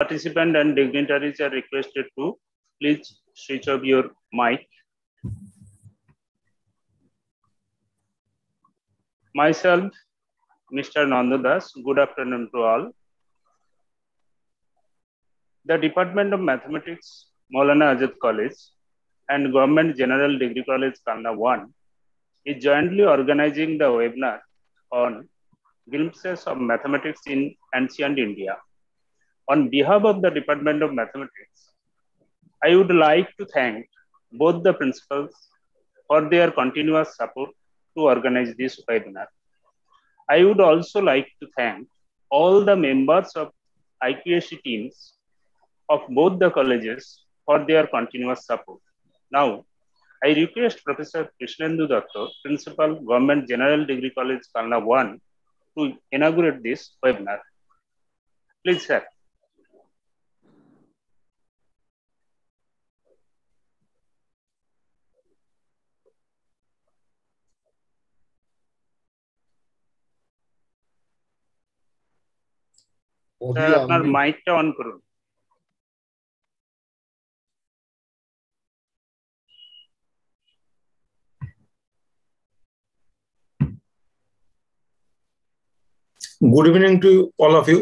Participant and dignitaries are requested to please switch off your mic. Myself, Mr. Nandadas, good afternoon to all. The Department of Mathematics, Maulana Azad College, and Government General Degree College, Kalna 1 is jointly organizing the webinar on glimpses of mathematics in ancient India. On behalf of the Department of Mathematics, I would like to thank both the principals for their continuous support to organize this webinar. I would also like to thank all the members of IQAC teams of both the colleges for their continuous support. Now, I request Professor Krishnendu Datta, Principal, Government General Degree College, Kalna 1, to inaugurate this webinar. Please, sir. Sir আপনার মাইকটা on করুন Good evening to all of you.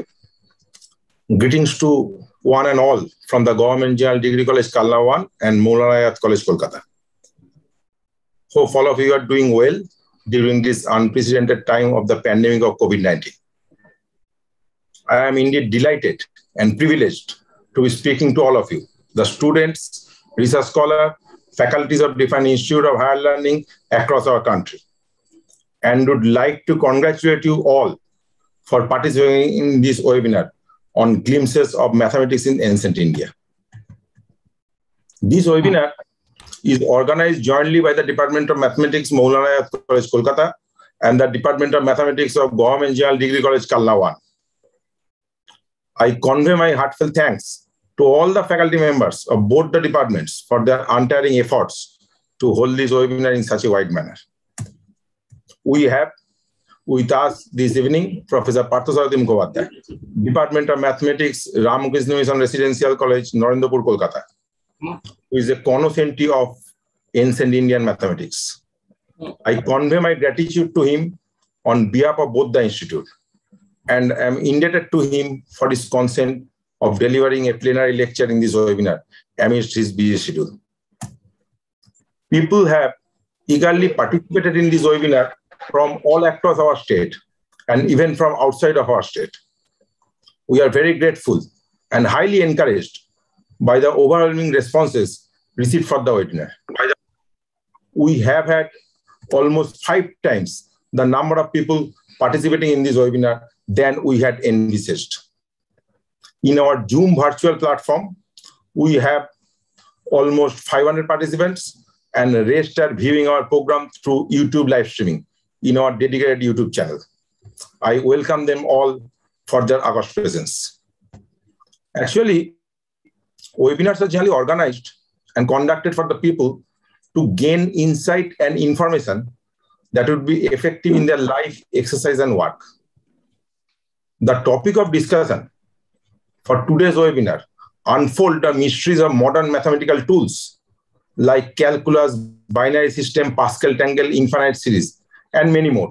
Greetings to one and all from the Government General Degree College, Kalna 1 and Moulana College, Kolkata. Hope all of you are doing well during this unprecedented time of the pandemic of COVID-19. I am indeed delighted and privileged to be speaking to all of you, the students, research scholars, faculties of different institutes of higher learning across our country, and would like to congratulate you all for participating in this webinar on glimpses of mathematics in ancient India. This webinar is organized jointly by the Department of Mathematics, Maulana College, Kolkata, and the Department of Mathematics of Government General Degree College, Kalna 1. I convey my heartfelt thanks to all the faculty members of both the departments for their untiring efforts to hold this webinar in such a wide manner. We have with us this evening Professor Parthasarathi Mukhopadhyay, Department of Mathematics, Ramakrishna Mission Residential College, Narendrapur, Kolkata, who is a connoisseur of ancient Indian mathematics. I convey my gratitude to him on behalf of both the institute and I am indebted to him for his consent of delivering a plenary lecture in this webinar amidst his busy schedule. People have eagerly participated in this webinar from all across our state and even from outside of our state. We are very grateful and highly encouraged by the overwhelming responses received for the webinar. We have had almost five times the number of people participating in this webinar than we had envisaged. In our Zoom virtual platform, we have almost 500 participants and rest are viewing our program through YouTube live streaming in our dedicated YouTube channel. I welcome them all for their August presence. Actually, webinars are generally organized and conducted for the people to gain insight and information that would be effective in their life, exercise, and work. The topic of discussion for today's webinar unfold the mysteries of modern mathematical tools like calculus, binary system, Pascal Triangle, infinite series, and many more,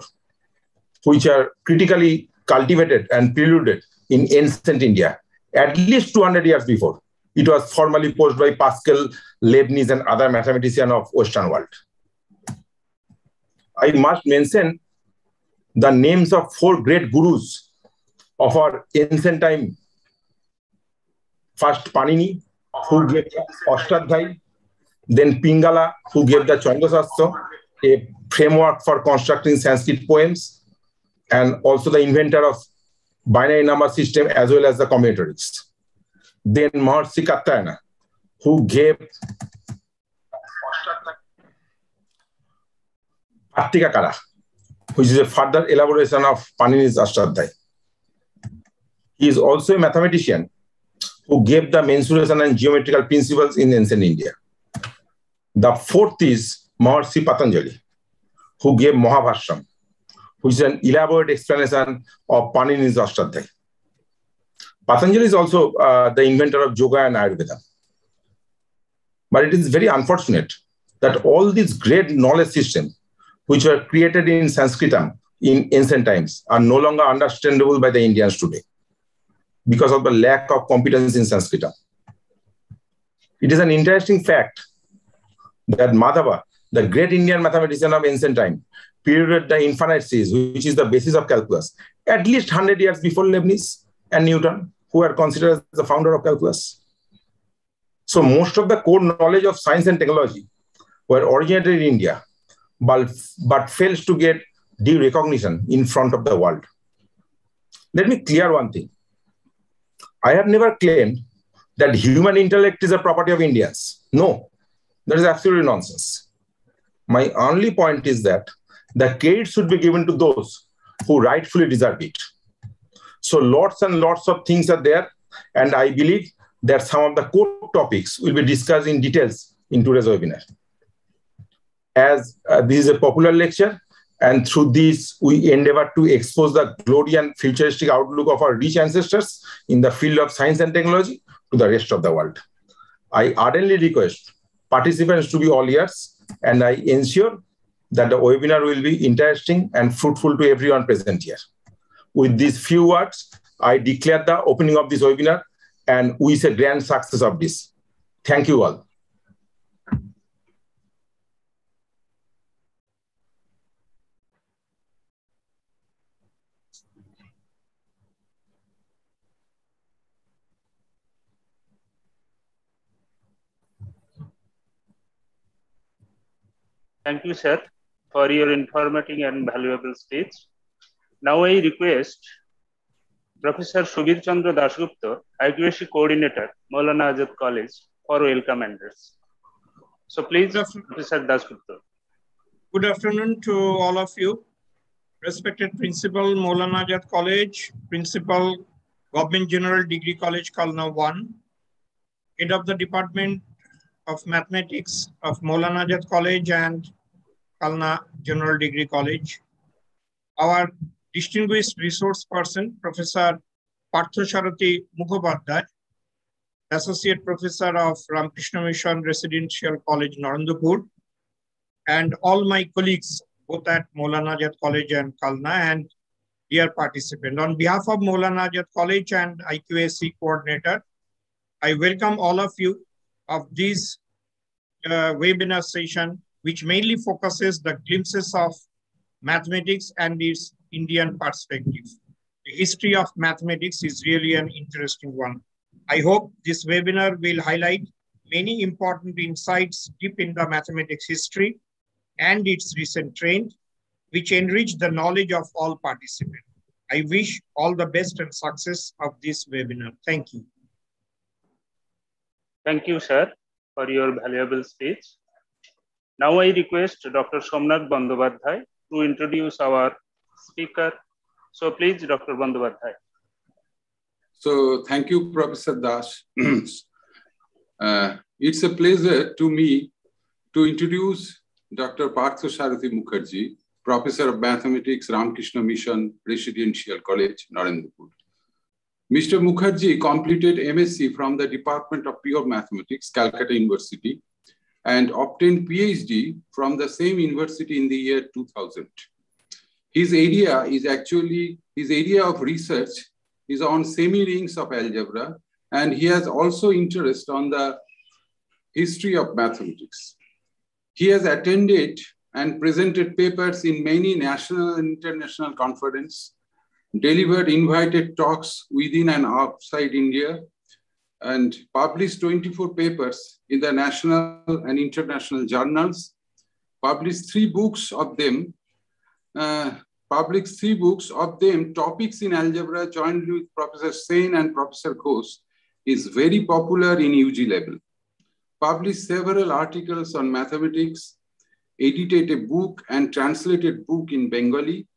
which are critically cultivated and preluded in ancient India, at least 200 years before. It was formally posed by Pascal, Leibniz, and other mathematicians of Western world. I must mention the names of four great gurus of our ancient time. First, Panini, who uh-huh. gave the Ashtadhyayi, then Pingala, who gave the Chandasastra, a framework for constructing Sanskrit poems, and also the inventor of binary number system as well as the combinatorics. Then Maharshi Katyayana, who gave Vartikakara, which is a further elaboration of Panini's Ashtadhyayi. He is also a mathematician who gave the mensuration and geometrical principles in ancient India. The fourth is Maharshi Patanjali, who gave Mahabhashyam, which is an elaborate explanation of Panini's Ashtadhyayi. Patanjali is also uh, the inventor of yoga and Ayurveda. But it is very unfortunate that all these great knowledge systems, which were created in Sanskritam in ancient times, are no longer understandable by the Indians today because of the lack of competence in Sanskritam. It is an interesting fact that Madhava, the great Indian mathematician of ancient time, period the infinite series, which is the basis of calculus, at least 100 years before Leibniz and Newton, who are considered as the founder of calculus. So most of the core knowledge of science and technology were originated in India, but, but fails to get due recognition in front of the world. Let me clear one thing. I have never claimed that human intellect is a property of Indians. No, that is absolutely nonsense. My only point is that the credit should be given to those who rightfully deserve it. So lots and lots of things are there. And I believe that some of the core topics will be discussed in details in today's webinar. As uh, this is a popular lecture, and through this, we endeavor to expose the glory and futuristic outlook of our rich ancestors in the field of science and technology to the rest of the world. I ardently request participants to be all ears, and I ensure that the webinar will be interesting and fruitful to everyone present here. With these few words, I declare the opening of this webinar and wish a grand success of this. Thank you all. Thank you, sir, for your informative and valuable speech. Now I request Professor Subir Chandra Dasgupta, IQAC coordinator, Maulana Azad College, for welcome address. So please, Professor Dasgupta. Good afternoon to all of you. Respected Principal, Maulana Azad College, Principal, Government General Degree College, Kalna 1, Head of the Department of Mathematics of Maulana Azad College and Kalna General Degree College. Our distinguished resource person, Professor Parthasarathi Mukhopadhyay, Associate Professor of Ramakrishna Mission Residential College, Narendrapur, and all my colleagues, both at Maulana Azad College and Kalna, and dear participant. On behalf of Maulana Azad College and IQAC coordinator, I welcome all of you of this uh, webinar session, which mainly focuses the glimpses of mathematics and its Indian perspective. The history of mathematics is really an interesting one. I hope this webinar will highlight many important insights deep in the mathematics history and its recent trend, which enrich the knowledge of all participants. I wish all the best and success of this webinar. Thank you. Thank you, sir, for your valuable speech. Now I request Dr. Somnath Bandyopadhyay to introduce our speaker. So please, Dr. Bandyopadhyay. So thank you, Professor Das. uh, it's a pleasure to me to introduce Dr. Parthasarathi Mukherjee, Professor of Mathematics, Ramakrishna Mission Residential College, Narendrapur. Mr. Mukherjee completed MSc from the Department of Pure Mathematics, Calcutta University, and obtained PhD from the same university in the year 2000. His area is actually, his area of research is on semi-rings of algebra, and he has also interest on the history of mathematics. He has attended and presented papers in many national and international conferences delivered invited talks within and outside India, and published 24 papers in the national and international journals, published three books of them, uh, published three books of them, Topics in Algebra, jointly with Professor Sen and Professor Ghosh, is very popular in UG level. Published several articles on mathematics, edited a book and translated book in Bengali,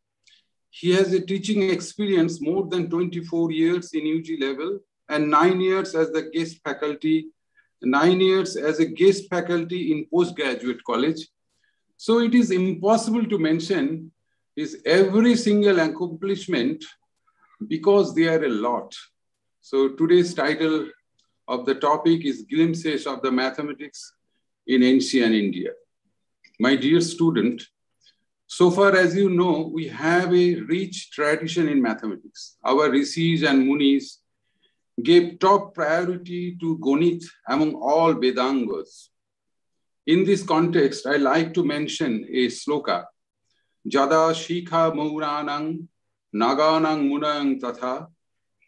he has a teaching experience more than 24 years in UG level and nine years as the guest faculty, nine years as a guest faculty in postgraduate college. So it is impossible to mention his every single accomplishment because they are a lot. So today's title of the topic is Glimpses of the Mathematics in Ancient India. My dear student, so far as you know, we have a rich tradition in mathematics. Our rishis and munis gave top priority to Gonit among all Vedangas. In this context, I like to mention a sloka, Jada Shikha Mauranang Naganang Munang Tatha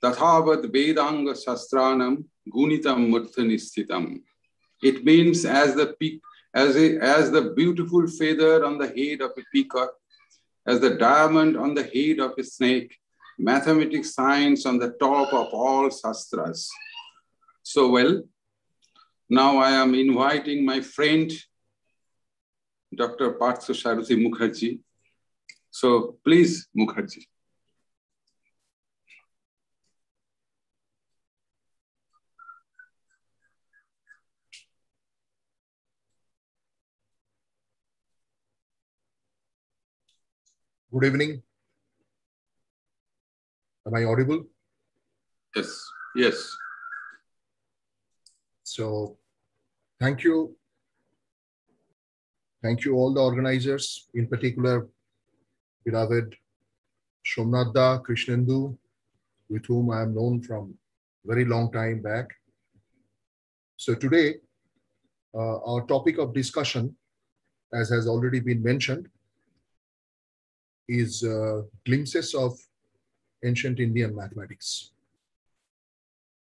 Tathavad Vedanga Shastranam Gunitam Murthanistitam. It means as the peak, as, a, as the beautiful feather on the head of a peacock, as the diamond on the head of a snake, mathematics science on the top of all sastras. So well, now I am inviting my friend, Dr. Partha Mukherjee. So please, Mukherjee. Good evening. Am I audible? Yes, yes. So, thank you. Thank you, all the organizers, in particular, beloved Shomnadda Krishnendu, with whom I am known from very long time back. So today, uh, our topic of discussion, as has already been mentioned, is uh, glimpses of ancient Indian mathematics.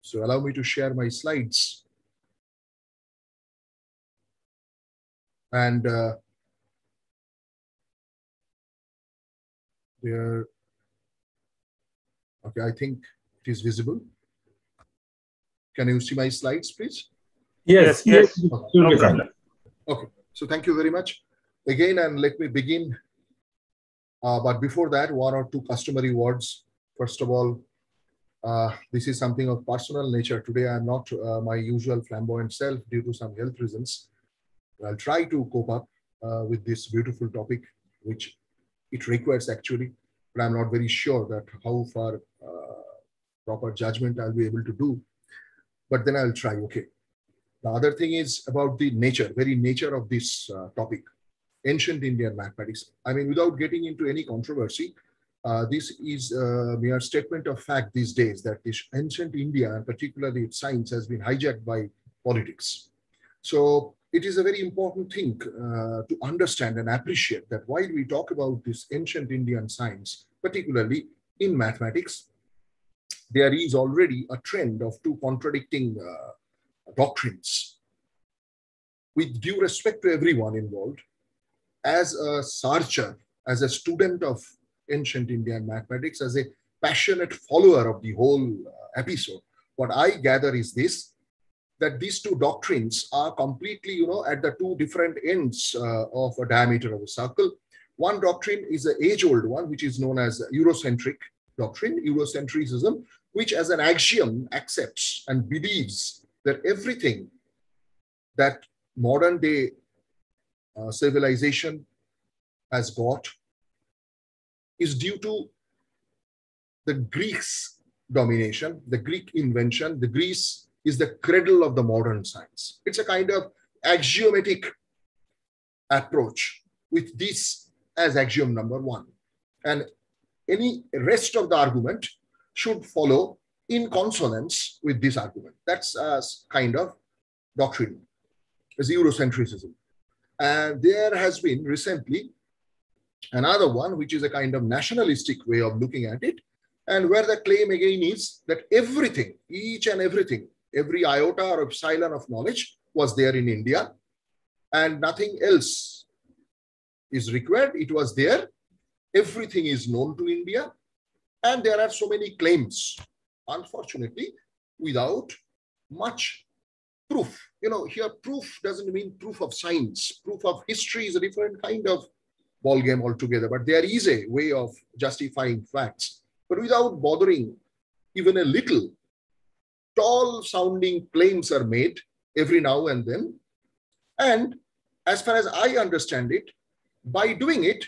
So allow me to share my slides. And uh, there, okay, I think it is visible. Can you see my slides, please? Yes, yes. Okay. Okay, so thank you very much. Again, and let me begin. Uh, but before that, one or two customary words. First of all, uh, this is something of personal nature. Today, I'm not uh, my usual flamboyant self due to some health reasons. I'll try to cope up uh, with this beautiful topic, which it requires actually, but I'm not very sure that how far uh, proper judgment I'll be able to do. But then I'll try, okay. The other thing is about the nature, very nature of this uh, topic, ancient Indian mathematics. I mean, without getting into any controversy, uh, this is a mere statement of fact these days that this ancient India, and particularly its science, has been hijacked by politics. So it is a very important thing uh, to understand and appreciate that while we talk about this ancient Indian science, particularly in mathematics, there is already a trend of two contradicting uh, doctrines. With due respect to everyone involved, as a searcher, as a student of ancient Indian mathematics, as a passionate follower of the whole uh, episode, what I gather is this, that these two doctrines are completely, you know, at the two different ends uh, of a diameter of a circle. One doctrine is an age-old one, which is known as Eurocentric doctrine, Eurocentrism, which as an axiom accepts and believes that everything that modern day uh, civilization has got is due to the Greeks' domination, the Greek invention. The Greece is the cradle of the modern science. It's a kind of axiomatic approach with this as axiom number one. And any rest of the argument should follow in consonance with this argument. That's a kind of doctrine, as Eurocentrism. And there has been recently another one, which is a kind of nationalistic way of looking at it, and where the claim again is that everything, each and everything, every iota or epsilon of knowledge was there in India, and nothing else is required. It was there. Everything is known to India, and there are so many claims, unfortunately, without much proof. You know, here proof doesn't mean proof of science. Proof of history is a different kind of ball game altogether. But there is a way of justifying facts. But without bothering even a little, tall sounding claims are made every now and then. And as far as I understand it, by doing it,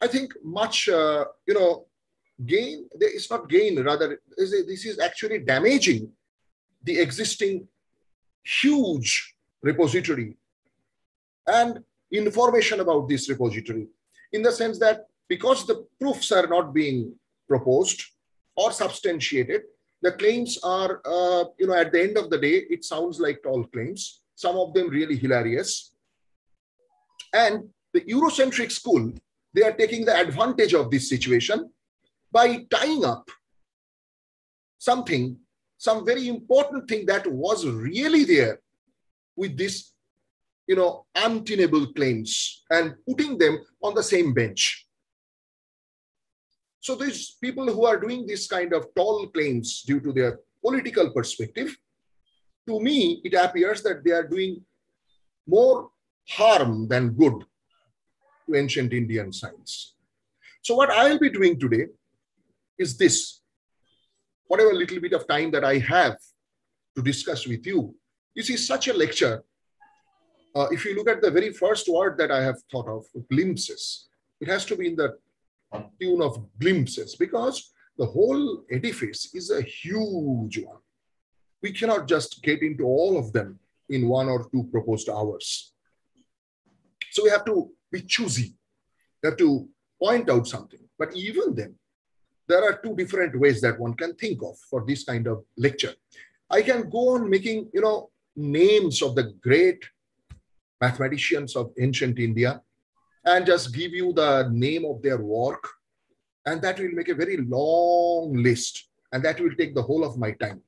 I think much, uh, you know, gain, it's not gain, rather, this is actually damaging the existing huge repository and information about this repository in the sense that because the proofs are not being proposed or substantiated, the claims are, uh, you know, at the end of the day, it sounds like tall claims, some of them really hilarious. And the Eurocentric school, they are taking the advantage of this situation by tying up something, some very important thing that was really there with this, you know, untenable claims and putting them on the same bench. So these people who are doing this kind of tall claims due to their political perspective, to me, it appears that they are doing more harm than good to ancient Indian science. So what I will be doing today is this. Whatever little bit of time that I have to discuss with you, this is such a lecture. Uh, if you look at the very first word that I have thought of, glimpses, it has to be in the tune of glimpses because the whole edifice is a huge one. We cannot just get into all of them in one or two proposed hours. So we have to be choosy. We have to point out something. But even then, there are two different ways that one can think of for this kind of lecture. I can go on making, you know, names of the great mathematicians of ancient India and just give you the name of their work. And that will make a very long list. And that will take the whole of my time.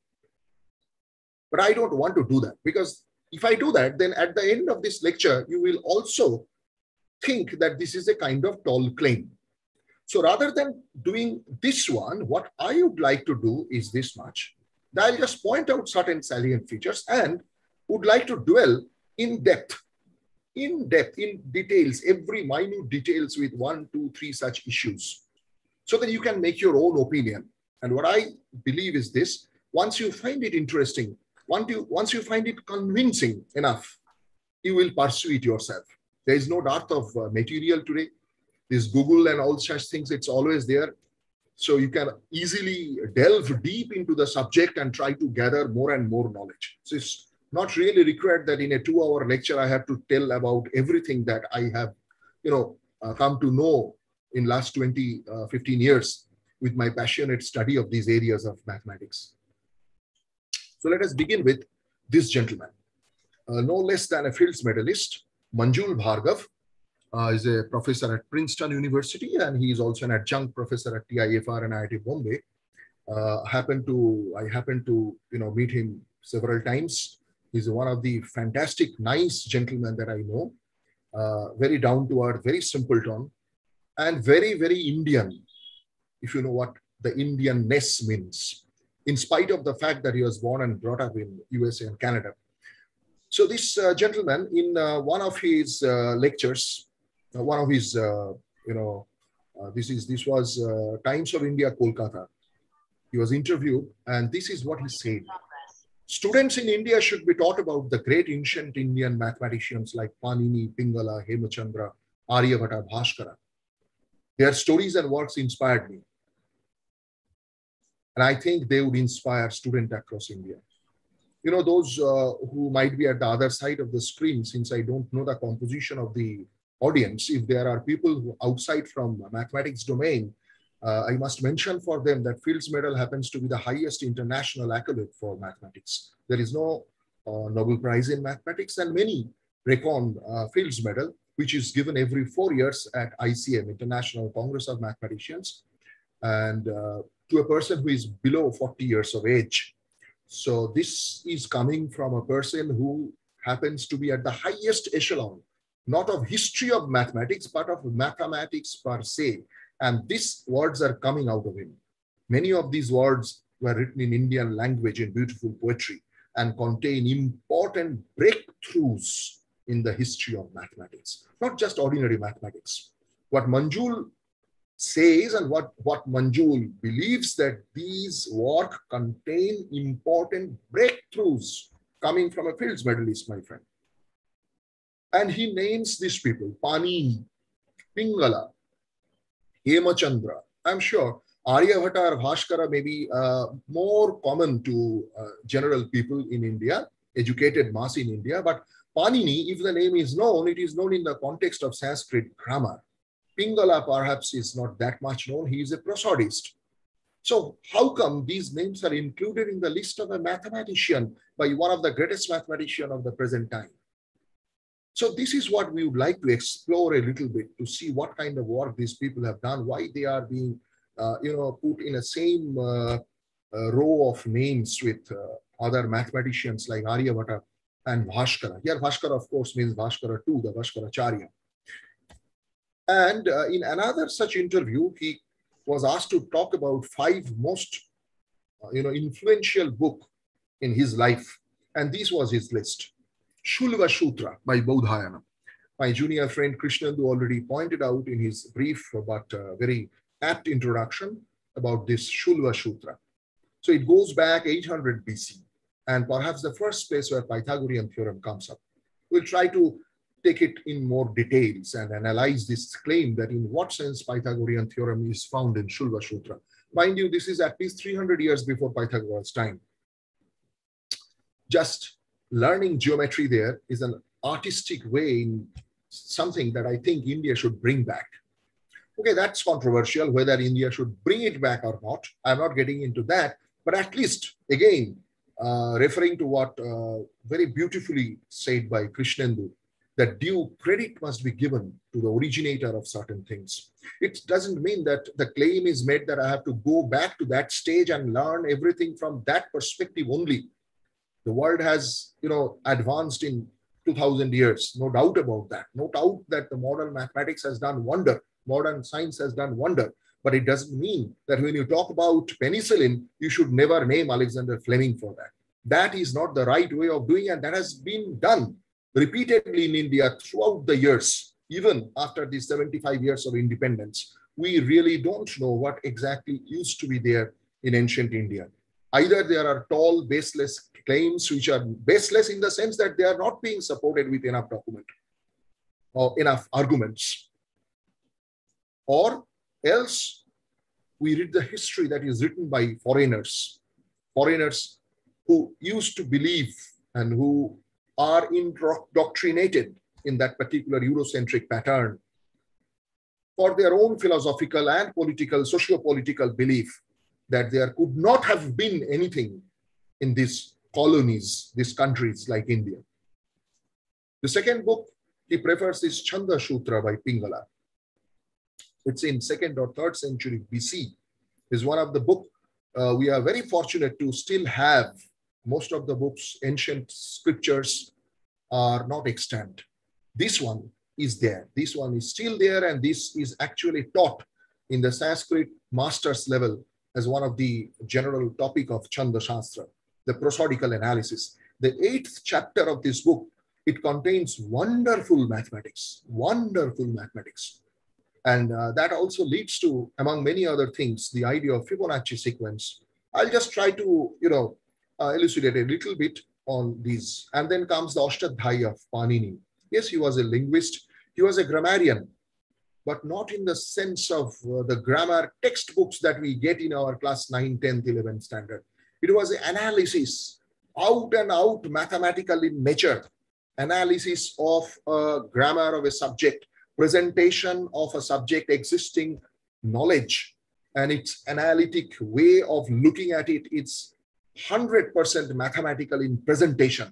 But I don't want to do that because if I do that, then at the end of this lecture, you will also think that this is a kind of tall claim. So rather than doing this one, what I would like to do is this much. That I'll just point out certain salient features and would like to dwell in depth in depth, in details, every minute details with one, two, three such issues so that you can make your own opinion. And what I believe is this, once you find it interesting, once you, once you find it convincing enough, you will pursue it yourself. There is no dearth of uh, material today. This Google and all such things, it's always there. So you can easily delve deep into the subject and try to gather more and more knowledge. So it's not really required that in a two hour lecture, I have to tell about everything that I have, you know, uh, come to know in last 20, uh, 15 years with my passionate study of these areas of mathematics. So let us begin with this gentleman. Uh, no less than a Fields medalist, Manjul Bhargav, uh, is a professor at Princeton University, and he is also an adjunct professor at TIFR and IIT Bombay. Uh, happened to I happened to you know meet him several times He's one of the fantastic, nice gentlemen that I know. Uh, very down to earth, very simpleton, and very, very Indian, if you know what the Indianness means, in spite of the fact that he was born and brought up in USA and Canada. So this uh, gentleman, in uh, one of his uh, lectures, one of his, uh, you know, this is this was Times of India, Kolkata. He was interviewed, and this is what he said. Students in India should be taught about the great ancient Indian mathematicians like Panini, Pingala, Hemachandra, Aryabhata, Bhaskara. Their stories and works inspired me. And I think they would inspire students across India. You know, those uh, who might be at the other side of the screen, since I don't know the composition of the audience, if there are people who outside from mathematics domain uh, I must mention for them that Fields Medal happens to be the highest international accolade for mathematics. There is no uh, Nobel Prize in mathematics and many reckon uh, Fields Medal, which is given every four years at ICM, International Congress of Mathematicians, and uh, to a person who is below 40 years of age. So this is coming from a person who happens to be at the highest echelon, not of history of mathematics, but of mathematics per se, and these words are coming out of him. Many of these words were written in Indian language in beautiful poetry and contain important breakthroughs in the history of mathematics, not just ordinary mathematics. What Manjul says and what, what Manjul believes that these work contain important breakthroughs coming from a Fields medalist, my friend. And he names these people, Pani, Pingala, Hemachandra. I'm sure Aryabhata or Bhaskara may be uh, more common to uh, general people in India, educated mass in India, but Panini, if the name is known, it is known in the context of Sanskrit grammar. Pingala perhaps is not that much known. He is a prosodist. So how come these names are included in the list of a mathematician by one of the greatest mathematician of the present time? So this is what we would like to explore a little bit to see what kind of work these people have done, why they are being, uh, you know, put in a same uh, uh, row of names with uh, other mathematicians like Aryabhata and Bhaskara. Here Bhaskara, of course, means Bhaskara II, the Bhaskaracharya. And uh, in another such interview, he was asked to talk about five most, uh, you know, influential book in his life. And this was his list. Shulva Sutra by Bodhayana. My junior friend Krishnendu already pointed out in his brief but uh, very apt introduction about this Shulva Sutra. So it goes back 800 BC and perhaps the first place where Pythagorean theorem comes up. We'll try to take it in more details and analyze this claim that in what sense Pythagorean theorem is found in Shulva Sutra. Mind you, this is at least 300 years before Pythagoras' time. Just learning geometry there is an artistic way in something that I think India should bring back. Okay, that's controversial, whether India should bring it back or not. I'm not getting into that, but at least, again, uh, referring to what uh, very beautifully said by Krishnendu, that due credit must be given to the originator of certain things. It doesn't mean that the claim is made that I have to go back to that stage and learn everything from that perspective only. The world has, you know, advanced in 2000 years, no doubt about that. No doubt that the modern mathematics has done wonder. Modern science has done wonder. But it doesn't mean that when you talk about penicillin, you should never name Alexander Fleming for that. That is not the right way of doing, and that has been done repeatedly in India throughout the years, even after the 75 years of independence. We really don't know what exactly used to be there in ancient India. Either there are tall, baseless claims which are baseless in the sense that they are not being supported with enough document or enough arguments. Or else we read the history that is written by foreigners, foreigners who used to believe and who are indoctrinated in that particular Eurocentric pattern for their own philosophical and political, socio-political belief that there could not have been anything in these colonies, these countries like India. The second book he prefers is Chanda Sutra by Pingala. It's in second or third century BC. Is one of the book uh, we are very fortunate to still have. Most of the books, ancient scriptures, are not extant. This one is there. This one is still there, and this is actually taught in the Sanskrit master's level as one of the general topic of Chanda Shastra, the prosodical analysis. The eighth chapter of this book, it contains wonderful mathematics, wonderful mathematics. And uh, that also leads to, among many other things, the idea of Fibonacci sequence. I'll just try to, you know, uh, elucidate a little bit on these. And then comes the Ashtadhyayi of Panini. Yes, he was a linguist. He was a grammarian, but not in the sense of uh, the grammar textbooks that we get in our class 9, 10th, 11th standard. It was an analysis, out and out mathematical in nature, analysis of a grammar of a subject, presentation of a subject existing knowledge, and its analytic way of looking at it. It's 100% mathematical in presentation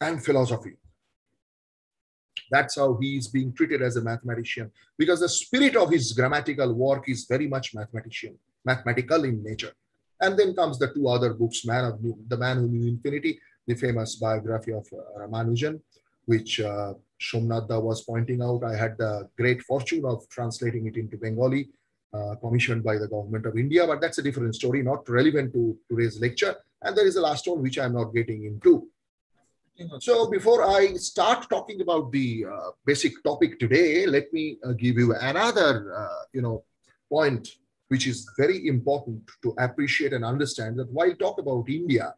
and philosophy. That's how he is being treated as a mathematician because the spirit of his grammatical work is very much mathematician, mathematical in nature. And then comes the two other books, Man of New, The Man Who Knew Infinity, the famous biography of uh, Ramanujan, which uh, Somnath was pointing out. I had the great fortune of translating it into Bengali, uh, commissioned by the government of India, but that's a different story, not relevant to today's lecture. And there is a last one which I'm not getting into. So before I start talking about the uh, basic topic today, let me uh, give you another, uh, you know, point which is very important to appreciate and understand that while talk about India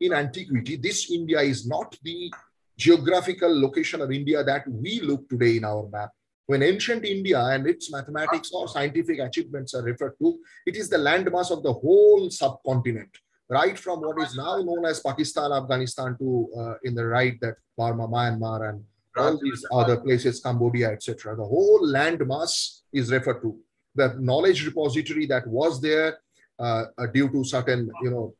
in antiquity, this India is not the geographical location of India that we look today in our map. when ancient India and its mathematics or scientific achievements are referred to, it is the landmass of the whole subcontinent, right from what is now known as Pakistan, Afghanistan to uh, in the right that Burma, Myanmar, and all these other places, Cambodia, etc. The whole landmass is referred to The knowledge repository that was there uh, uh due to certain, you know,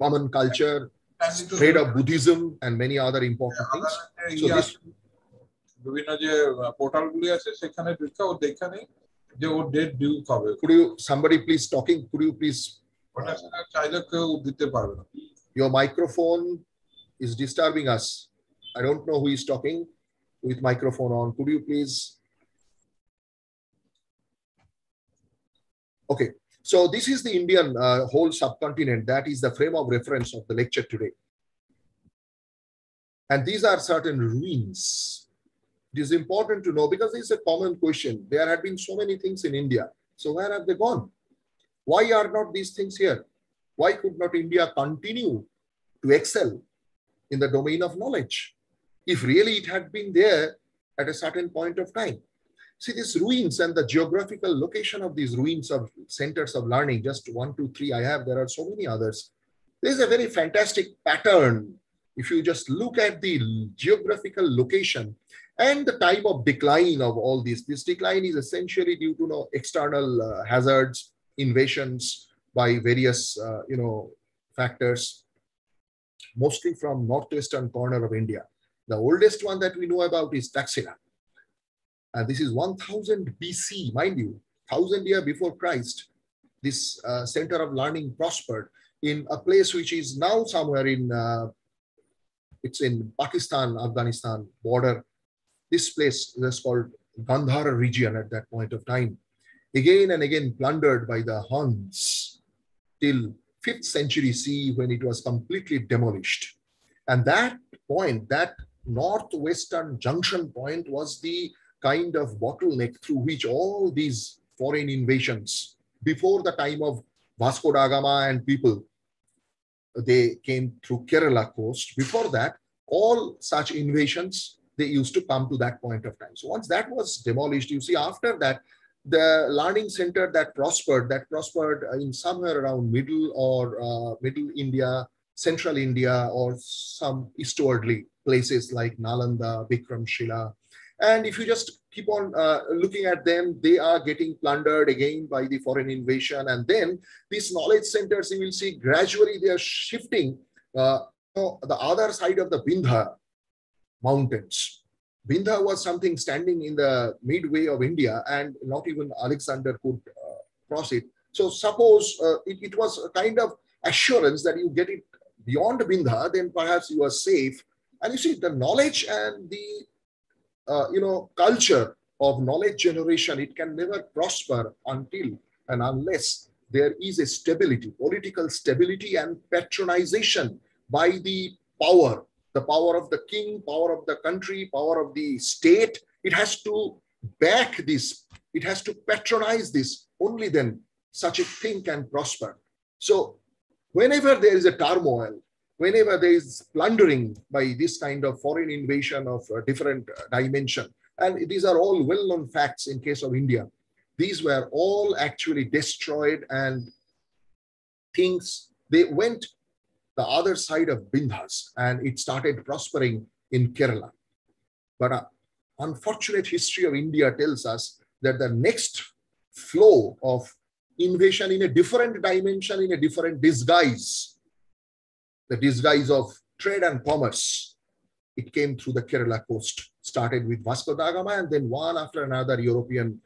common culture, spread of Buddhism, and many other important things. So this বিভিন্ন যে পোর্টালগুলি আছে সেখানে ঢুকে ও দেখে নেই যে ওর date due কবে could you somebody please talking could you please ওটা চাইলে কেউ দিতে পারবে না your microphone is disturbing us i don't know who is talking with microphone on could you please okay so this is the indian uh, whole subcontinent that is the frame of reference of the lecture today and these are certain ruins it is important to know because it's a common question. There have been so many things in India. So where have they gone? Why are not these things here? Why could not India continue to excel in the domain of knowledge? If really it had been there at a certain point of time. See, these ruins and the geographical location of these ruins of centers of learning, just one, two, three, I have, there are so many others. There's a very fantastic pattern. If you just look at the geographical location, and the type of decline of all these. This decline is essentially due to you know, external uh, hazards, invasions by various uh, you know factors, mostly from northwestern corner of India. The oldest one that we know about is Taxila. And this is 1000 BC, mind you, 1000 year before Christ. This uh, center of learning prospered in a place which is now somewhere in, uh, it's in Pakistan, Afghanistan border this place was called Gandhara region at that point of time. Again and again plundered by the Huns till 5th century CE when it was completely demolished. And that point, that northwestern junction point was the kind of bottleneck through which all these foreign invasions before the time of Vasco da Gama and people, they came through Kerala coast. Before that, all such invasions they used to come to that point of time. So once that was demolished, you see after that, the learning center that prospered, that prospered in somewhere around middle or uh, middle India, central India, or some eastwardly places like Nalanda, Vikramshila. And if you just keep on uh, looking at them, they are getting plundered again by the foreign invasion. And then these knowledge centers, you will see gradually they are shifting uh, know, the other side of the Vindhya mountains. Vindhya was something standing in the midway of India and not even Alexander could uh, cross it. So suppose uh, it, it, was a kind of assurance that you get it beyond Vindhya, then perhaps you are safe. And you see the knowledge and the, uh, you know, culture of knowledge generation, it can never prosper until and unless there is a stability, political stability and patronization by the power the power of the king, power of the country, power of the state. It has to back this, it has to patronize this. Only then such a thing can prosper. So, whenever there is a turmoil, whenever there is plundering by this kind of foreign invasion of a different dimension, and these are all well known facts in case of India, these were all actually destroyed and things they went the other side of Vindhyas and it started prospering in Kerala. But uh, unfortunate history of India tells us that the next flow of invasion in a different dimension, in a different disguise, the disguise of trade and commerce, it came through the Kerala coast, started with Vasco da Gama and then one after another European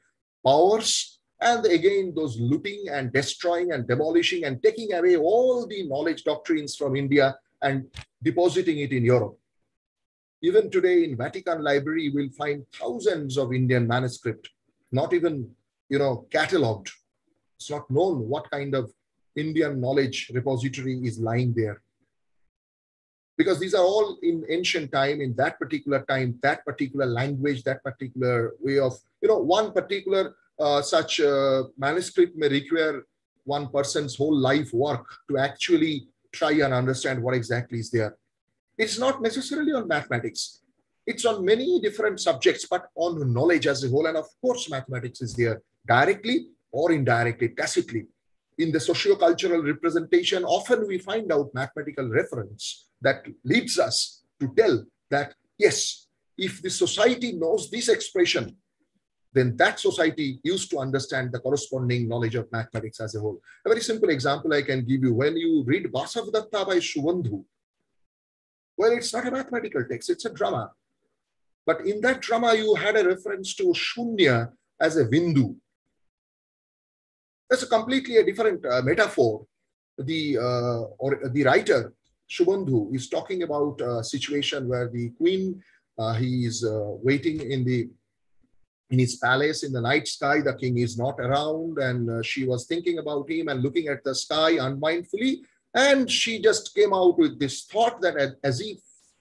powers and again, those looting and destroying and demolishing and taking away all the knowledge doctrines from India and depositing it in Europe. Even today in Vatican Library, you will find thousands of Indian manuscript, not even, you know, cataloged. It's not known what kind of Indian knowledge repository is lying there. Because these are all in ancient time, in that particular time, that particular language, that particular way of, you know, one particular uh, such uh, manuscript may require one person's whole life work to actually try and understand what exactly is there. It's not necessarily on mathematics. It's on many different subjects, but on knowledge as a whole. And of course, mathematics is there directly or indirectly, tacitly. In the socio-cultural representation, often we find out mathematical reference that leads us to tell that, yes, if the society knows this expression, then that society used to understand the corresponding knowledge of mathematics as a whole. A very simple example I can give you. When you read Vasavadatta by Subandhu, well, it's not a mathematical text, it's a drama. But in that drama, you had a reference to Shunya as a Vindu. That's a completely a different uh, metaphor. The, uh, or the writer, Subandhu, is talking about a situation where the queen, uh, he is uh, waiting in the in his palace in the night sky. The king is not around, and uh, she was thinking about him and looking at the sky unmindfully. And she just came out with this thought that as if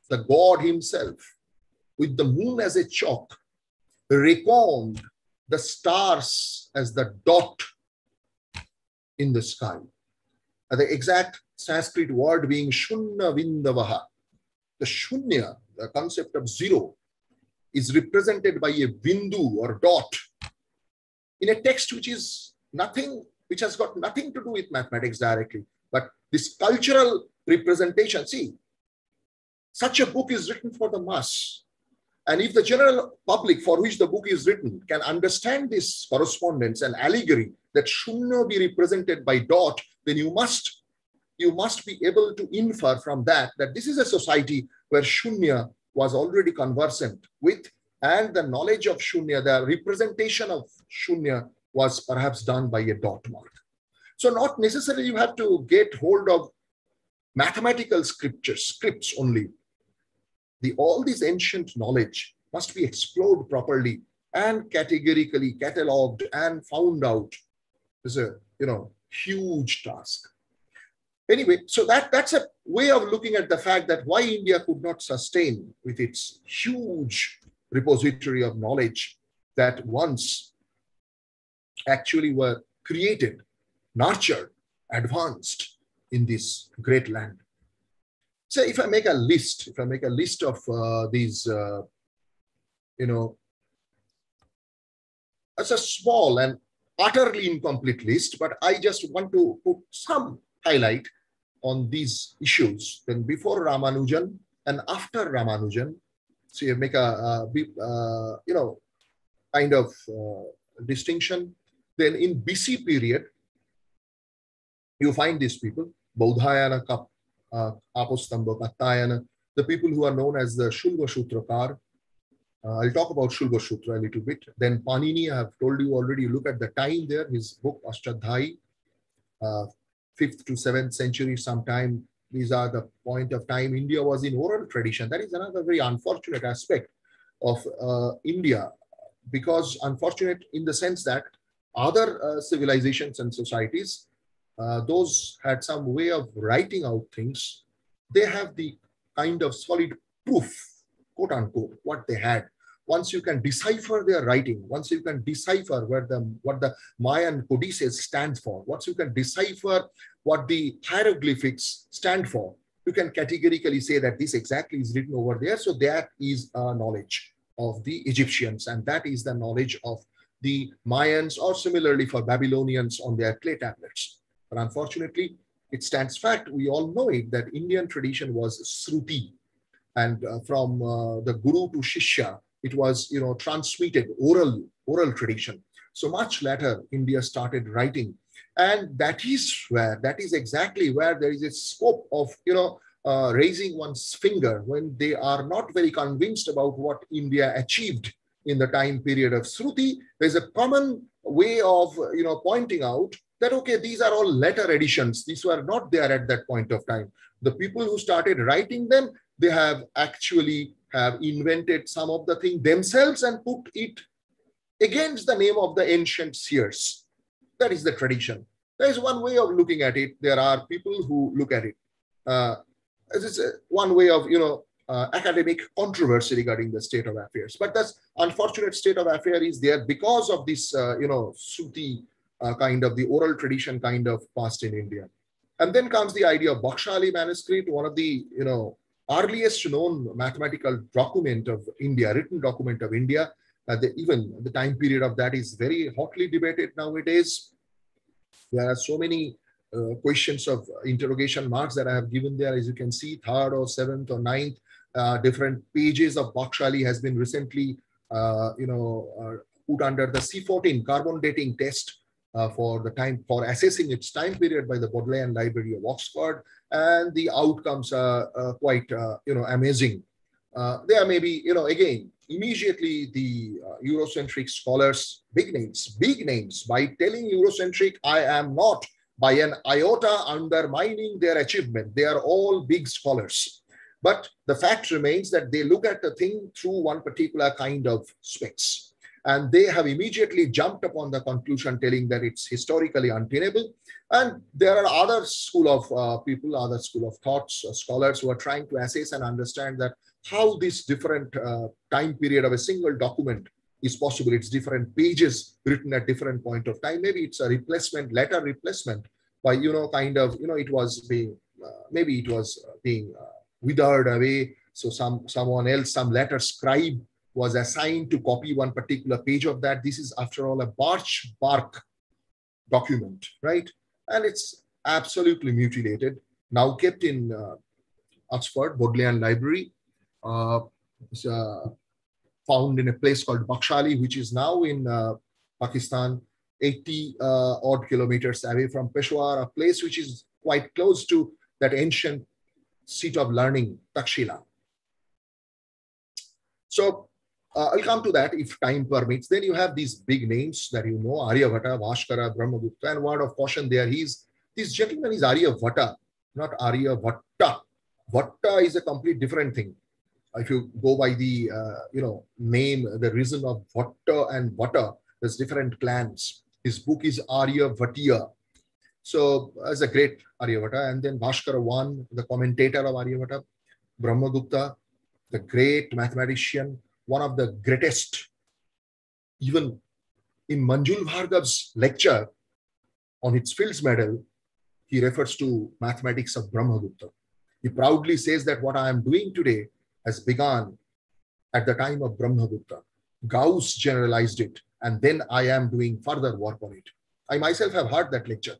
the God himself, with the moon as a chalk, reckoned the stars as the dot in the sky. Are the exact Sanskrit word being shunya vindavaha. The shunya, the concept of zero, is represented by a bindu or dot in a text which is nothing, which has got nothing to do with mathematics directly. But this cultural representation, see, such a book is written for the mass. And if the general public for which the book is written can understand this correspondence and allegory that shunya be represented by dot, then you must you must be able to infer from that that this is a society where shunya was already conversant with, and the knowledge of shunya, the representation of shunya was perhaps done by a dot mark. So not necessarily you have to get hold of mathematical scriptures, scripts only. The, all this ancient knowledge must be explored properly and categorically catalogued and found out. Is a you know huge task. Anyway, so that, that's a way of looking at the fact that why India could not sustain with its huge repository of knowledge that once actually were created, nurtured, advanced in this great land. So if I make a list, if I make a list of uh, these, uh, you know, it's a small and utterly incomplete list, but I just want to put some highlight on these issues. Then before Ramanujan and after Ramanujan, so you make a, a you know kind of uh, distinction. Then in BC period, you find these people, Bodhayana, uh, Apastamba, Katyayana, the people who are known as the Shulva Sutrakar. Uh, I'll talk about Shulva Sutra a little bit. Then Panini, I have told you already, look at the time there, his book Ashtadhyayi, uh, 5th to 7th century sometime. These are the point of time India was in oral tradition. That is another very unfortunate aspect of uh, India because unfortunate in the sense that other uh, civilizations and societies, uh, those had some way of writing out things. They have the kind of solid proof, quote unquote, what they had once you can decipher their writing, once you can decipher where the what the Mayan codices stands for, once you can decipher what the hieroglyphics stand for, you can categorically say that this exactly is written over there. So that is a knowledge of the Egyptians, and that is the knowledge of the Mayans, or similarly for Babylonians on their clay tablets. But unfortunately, it stands fact, we all know it, that Indian tradition was Sruti. And uh, from uh, the Guru to Shishya, it was you know transmitted oral oral tradition so much later india started writing and that is where that is exactly where there is a scope of you know uh, raising one's finger when they are not very convinced about what india achieved in the time period of Sruti, there's a common way of you know pointing out that okay, these are all later editions. These were not there at that point of time. The people who started writing them, they have actually have invented some of the thing themselves and put it against the name of the ancient seers. That is the tradition. There is one way of looking at it. There are people who look at it. Uh, this is one way of, you know, uh, academic controversy regarding the state of affairs. But that's unfortunate state of affairs is there because of this, uh, you know, Sruti uh, kind of the oral tradition kind of past in India. And then comes the idea of Bakhshali manuscript, one of the, you know, earliest known mathematical document of India, written document of India. Uh, the, even the time period of that is very hotly debated nowadays. There are so many uh, questions of interrogation marks that I have given there. As you can see, third or seventh or ninth, uh, different pages of Bakshali has been recently, uh, you know, uh, put under the C14 carbon dating test uh, for the time for assessing its time period by the Bodleian Library of Oxford, and the outcomes are uh, quite, you know, amazing. there may be, you know, again, immediately the Eurocentric scholars, big names, big names, by telling Eurocentric, I am not by an iota undermining their achievement. They are all big scholars. But the fact remains that they look at the thing through one particular kind of specs. And they have immediately jumped upon the conclusion telling that it's historically untenable. And there are other school of uh, people, other school of thoughts, uh, scholars who are trying to assess and understand that how this different uh, time period of a single document is possible. It's different pages written at different point of time. Maybe it's a replacement, letter replacement by, you know, kind of, you know, it was being, uh, maybe it was being uh, withered away. So some someone else, some letter scribe was assigned to copy one particular page of that. This is, after all, a birch bark document, right? And it's absolutely mutilated, now kept in uh, Oxford Bodleian Library. Uh, uh, found in a place called Bakshali, which is now in uh, Pakistan, 80 uh, odd kilometers away from Peshawar, a place which is quite close to that ancient seat of learning, Takshila. So uh, I'll come to that if time permits. Then you have these big names that you know, Aryabhata, Bhaskara, Brahmagupta, and word of caution there, he's, this gentleman is Aryabhata, not Aryabhatta. Vatta is a complete different thing if you go by the uh, you know name, the reason of Vatta and Vata, there's different clans. His book is Aryabhatiya. So as a great Aryabhata, and then Bhaskara one, the commentator of Aryabhata, Brahmagupta, the great mathematician, one of the greatest. Even in Manjul Bhargav's lecture on its Fields Medal, he refers to mathematics of Brahmagupta. He proudly says that what I am doing today has begun at the time of Brahmagupta. Gauss generalized it, and then I am doing further work on it. I myself have heard that lecture.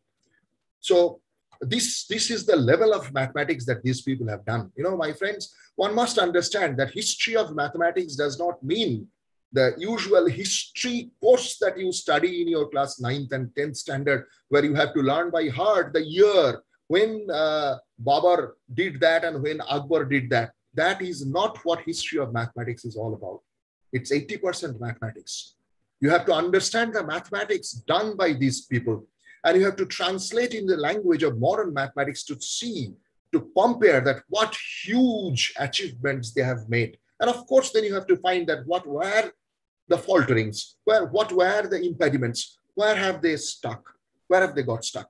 So this, this is the level of mathematics that these people have done. You know, my friends, one must understand that history of mathematics does not mean the usual history course that you study in your class 9th and 10th standard, where you have to learn by heart the year when uh, Babar did that and when Akbar did that. That is not what history of mathematics is all about. It's 80% mathematics. You have to understand the mathematics done by these people, and you have to translate in the language of modern mathematics to see, to compare that what huge achievements they have made. And of course, then you have to find that what were the falterings, where what were the impediments, where have they stuck, where have they got stuck.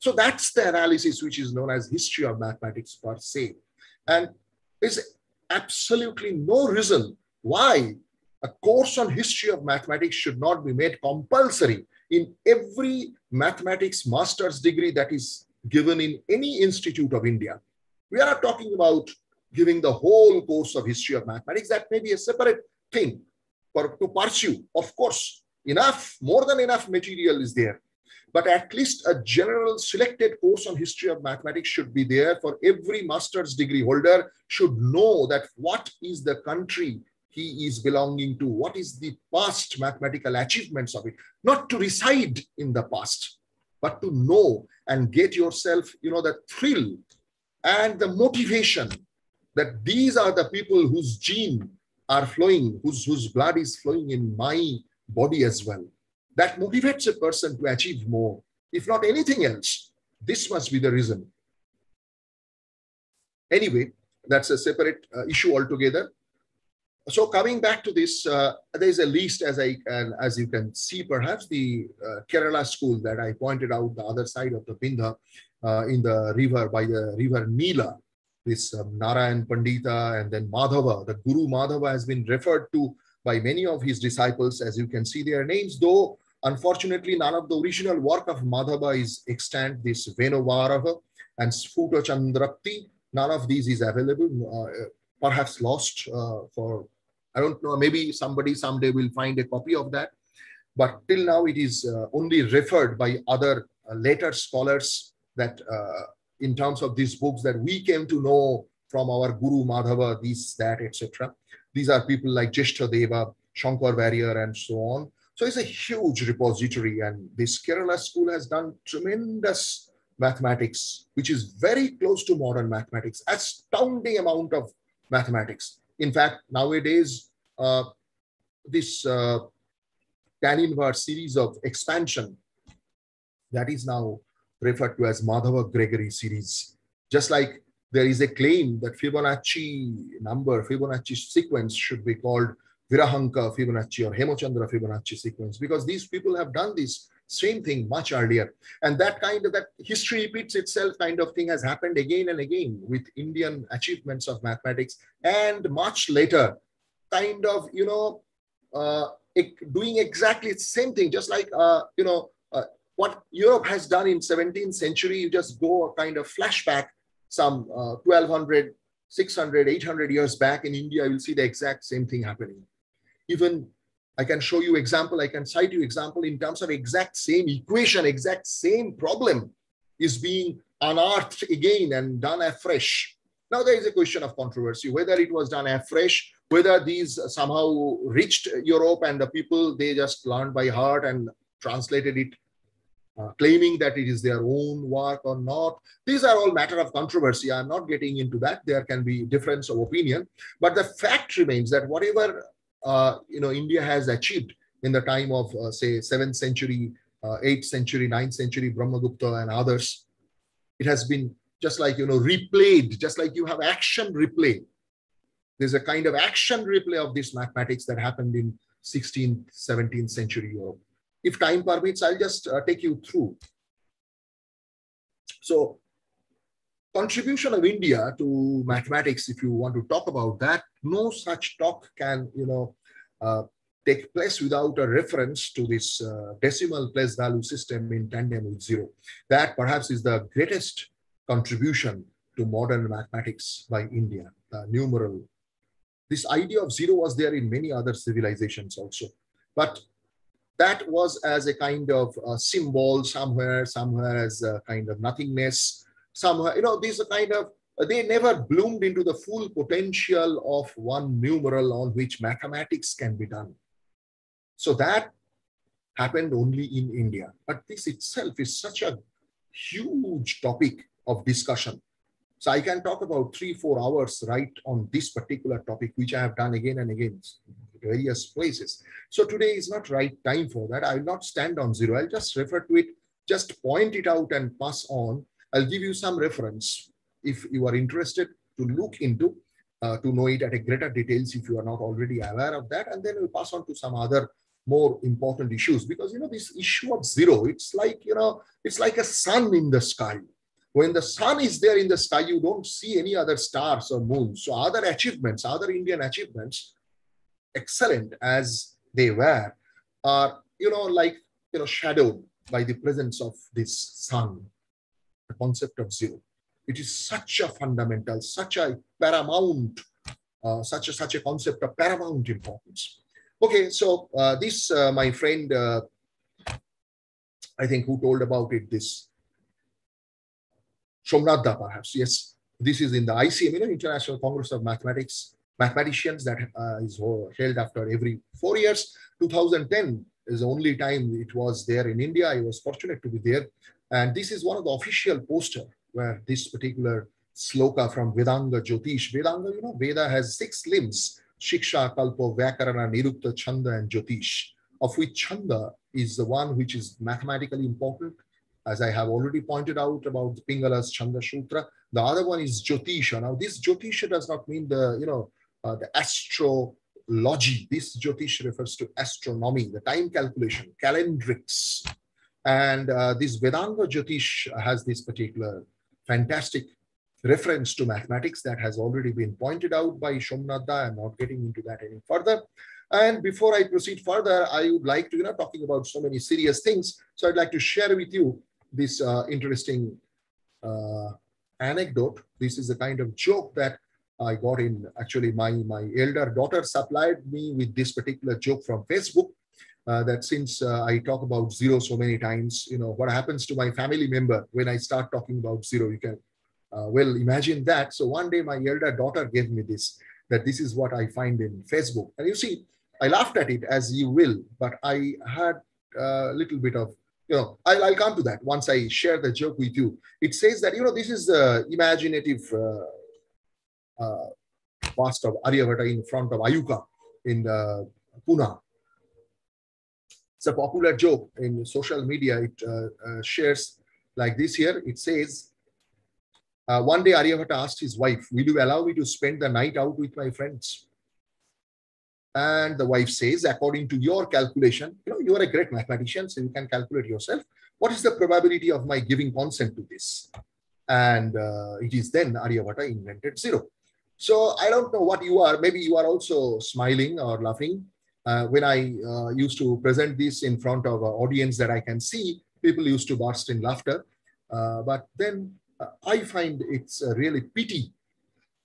So that's the analysis which is known as history of mathematics per se. And there's absolutely no reason why a course on history of mathematics should not be made compulsory in every mathematics master's degree that is given in any institute of India. We are not talking about giving the whole course of history of mathematics. That may be a separate thing for to pursue. Of course, enough, more than enough material is there but at least a general selected course on history of mathematics should be there for every master's degree holder should know that what is the country he is belonging to, what is the past mathematical achievements of it, not to reside in the past, but to know and get yourself, you know, the thrill and the motivation that these are the people whose gene are flowing, whose, whose blood is flowing in my body as well that motivates a person to achieve more. If not anything else, this must be the reason. Anyway, that's a separate uh, issue altogether. So coming back to this, uh, there is a list as I as you can see, perhaps the uh, Kerala school that I pointed out the other side of the Vindhya uh, in the river by the river Nila. This um, Narayan Pandita and then Madhava, the Guru Madhava has been referred to by many of his disciples, as you can see their names, though Unfortunately, none of the original work of Madhava is extant, this Venvaroha and Sfuta Chandrakti, none of these is available, uh, perhaps lost uh, for, I don't know, maybe somebody someday will find a copy of that. But till now, it is uh, only referred by other uh, later scholars that in terms of these books that we came to know from our Guru Madhava, this, that, etc. These are people like Jyeshtadeva, Shankar Warrier, and so on. So it's a huge repository, and this Kerala school has done tremendous mathematics, which is very close to modern mathematics, astounding amount of mathematics. In fact, nowadays, uh, this uh, tan inverse series of expansion that is now referred to as Madhava Gregory series. Just like there is a claim that Fibonacci number, Fibonacci sequence should be called Virahanka Fibonacci or Hemachandra Fibonacci sequence because these people have done this same thing much earlier. And that kind of that history repeats itself kind of thing has happened again and again with Indian achievements of mathematics. And much later, kind of, you know, uh, doing exactly the same thing, just like, uh, you know, uh, what Europe has done in 17th century, you just go a kind of flashback some 1200, uh, 600, 800 years back in India, you'll see the exact same thing happening. Even I can show you example, I can cite you example in terms of exact same equation, exact same problem is being unearthed again and done afresh. Now there is a question of controversy, whether it was done afresh, whether these somehow reached Europe and the people, they just learned by heart and translated it, uh, claiming that it is their own work or not. These are all matter of controversy. I'm not getting into that. There can be difference of opinion. But the fact remains that whatever you know, India has achieved in the time of, uh, say, 7th century, 8th uh, century, 9th century, Brahmagupta and others. It has been just like, you know, replayed, just like you have action replay. There's a kind of action replay of this mathematics that happened in 16th, 17th century Europe. If time permits, I'll just uh, take you through. So contribution of India to mathematics, if you want to talk about that, no such talk can, you know, uh, take place without a reference to this uh, decimal place value system in tandem with zero. That perhaps is the greatest contribution to modern mathematics by India, the numeral. This idea of zero was there in many other civilizations also, but that was as a kind of a symbol somewhere, somewhere as a kind of nothingness, somehow, you know, these are kind of, they never bloomed into the full potential of one numeral on which mathematics can be done. So that happened only in India. But this itself is such a huge topic of discussion. So I can talk about three, four hours right on this particular topic, which I have done again and again in various places. So today is not right time for that. I will not stand on zero. I'll just refer to it, just point it out and pass on I'll give you some reference if you are interested to look into uh, to know it at a greater details if you are not already aware of that. And then we'll pass on to some other more important issues because, you know, this issue of zero, it's like, you know, it's like a sun in the sky. When the sun is there in the sky, you don't see any other stars or moons. So other achievements, other Indian achievements, excellent as they were, are, you know, like, you know, shadowed by the presence of this sun concept of zero. It is such a fundamental, such a paramount, uh, such a such a concept of paramount importance. Okay, so uh, this uh, my friend, uh, I think who told about it, this Somnadda perhaps, yes. This is in the ICM, you know, International Congress of Mathematics, Mathematicians that uh, is held after every four years. 2010 is the only time it was there in India. I was fortunate to be there. And this is one of the official poster where this particular sloka from Vedanga Jyotish, Vedanga, you know, Veda has six limbs, Shiksha, Kalpa, Vyakarana, Nirukta, Chanda, and Jyotish, of which Chanda is the one which is mathematically important, as I have already pointed out about the Pingala's Chanda Sutra. The other one is Jyotisha. Now, this Jyotisha does not mean the, you know, uh, the astrology. This Jyotish refers to astronomy, the time calculation, calendrics, and uh, this Vedanga Jyotish has this particular fantastic reference to mathematics that has already been pointed out by Somnadda. I'm not getting into that any further. And before I proceed further, I would like to, you know, talking about so many serious things. So I'd like to share with you this uh, interesting uh, anecdote. This is a kind of joke that I got in. Actually, my, my elder daughter supplied me with this particular joke from Facebook. Uh, that since uh, I talk about zero so many times, you know, what happens to my family member when I start talking about zero, you can uh, well imagine that. So one day my elder daughter gave me this, that this is what I find in Facebook. And you see, I laughed at it as you will, but I had a little bit of you know, I'll, I'll come to that once I share the joke with you. It says that, you know, this is the imaginative uh, uh, past of Aryabhata in front of IUCAA in uh, Pune. It's a popular joke in social media. It uh, uh, shares like this here. It says, uh, one day Aryabhata asked his wife, will you allow me to spend the night out with my friends? And the wife says, according to your calculation, you know, you are a great mathematician, so you can calculate yourself. What is the probability of my giving consent to this? And uh, it is then Aryabhata invented zero. So I don't know what you are. Maybe you are also smiling or laughing. Uh, when I uh, used to present this in front of an audience that I can see, people used to burst in laughter. Uh, but then uh, I find it's really pity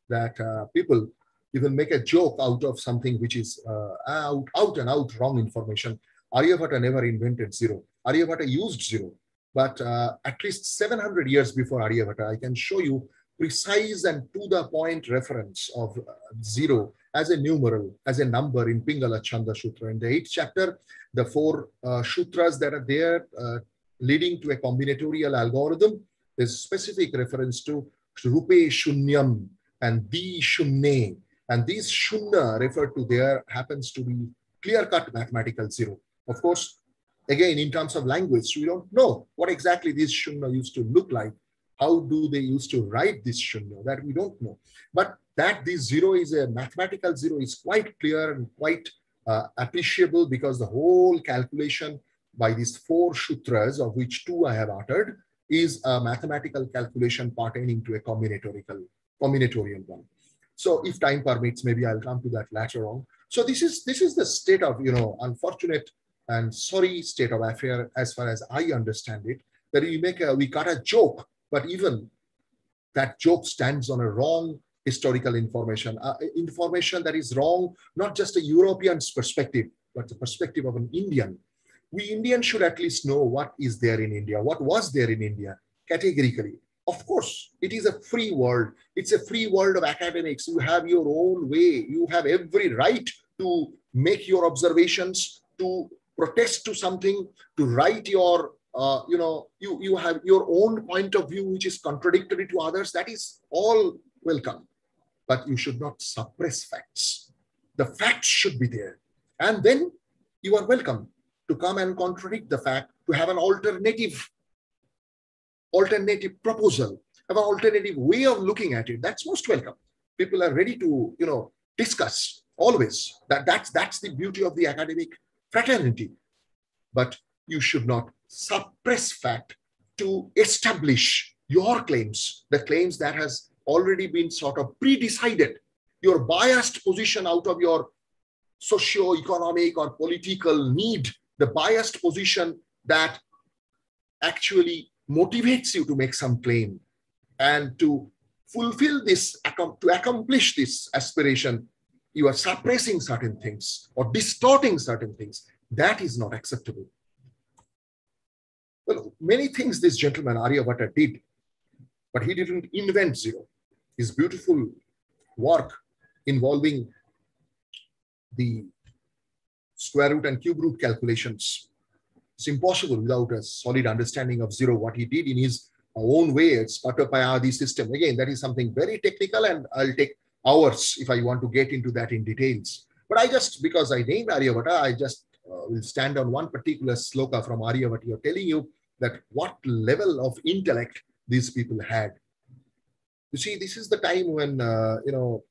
that uh, people even make a joke out of something which is uh, out, out and out wrong information. Aryabhata never invented zero. Aryabhata used zero. But uh, at least 700 years before Aryabhata, I can show you precise and to the point reference of uh, zero as a numeral, as a number in Pingala Chanda Sutra. In the eighth chapter, the four uh, sutras that are there uh, leading to a combinatorial algorithm, there's specific reference to Rupe Shunyam and Di Shunne and these shunna referred to there happens to be clear-cut mathematical zero. Of course, again, in terms of language, we don't know what exactly these shunna used to look like. How do they used to write this shunya? That we don't know. But that this zero is a mathematical zero is quite clear and quite uh, appreciable because the whole calculation by these four sutras, of which two I have uttered, is a mathematical calculation pertaining to a combinatorial, combinatorial one. So if time permits, maybe I'll come to that later on. So this is this is the state of you know unfortunate and sorry state of affair as far as I understand it. That we make a we got a joke, but even that joke stands on a wrong historical information, uh, information that is wrong, not just a European's perspective, but the perspective of an Indian. We Indians should at least know what is there in India, what was there in India categorically. Of course, it is a free world. It's a free world of academics. You have your own way. You have every right to make your observations, to protest to something, to write your, uh, you know, you, you have your own point of view, which is contradictory to others. That is all welcome. But you should not suppress facts. The facts should be there. And then you are welcome to come and contradict the fact, to have an alternative alternative proposal, have an alternative way of looking at it, that's most welcome. People are ready to, you know, discuss always. That, that's, that's the beauty of the academic fraternity. But you should not suppress fact to establish your claims, the claims that has already been sort of pre-decided, your biased position out of your socio-economic or political need, the biased position that actually motivates you to make some claim and to fulfill this, to accomplish this aspiration, you are suppressing certain things or distorting certain things. That is not acceptable. Well, many things this gentleman Aryabhata did, but he didn't invent zero. His beautiful work involving the square root and cube root calculations it's impossible without a solid understanding of zero, what he did in his own way. It's Patapayadi system. Again, that is something very technical and I'll take hours if I want to get into that in details. But I just, because I named Aryabhata, I just uh, will stand on one particular sloka from Aryabhata You're telling you that what level of intellect these people had. You see, this is the time when, uh, you know,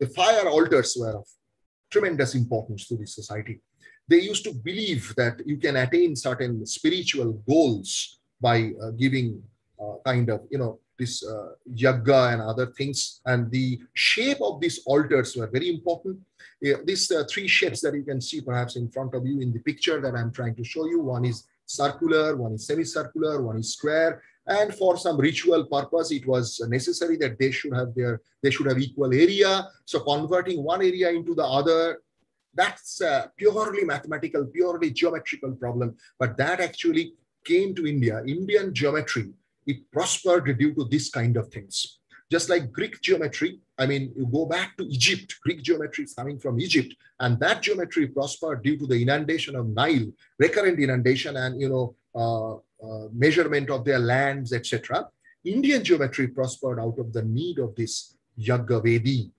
the fire altars were of tremendous importance to the society they used to believe that you can attain certain spiritual goals by uh, giving uh, kind of, you know, this uh, yaga and other things. And the shape of these altars were very important. These uh, three shapes that you can see perhaps in front of you in the picture that I'm trying to show you. One is circular, one is semicircular, one is square, and for some ritual purpose it was necessary that they should have their they should have equal area. So converting one area into the other that's purely mathematical purely geometrical problem. But that actually came to india. Indian geometry it prospered due to this kind of things just like greek geometry i mean you go back to egypt greek geometry is coming from egypt and that geometry prospered due to the inundation of nile recurrent inundation and you know uh, uh, measurement of their lands, etc. Indian geometry prospered out of the need of this Yagavedi,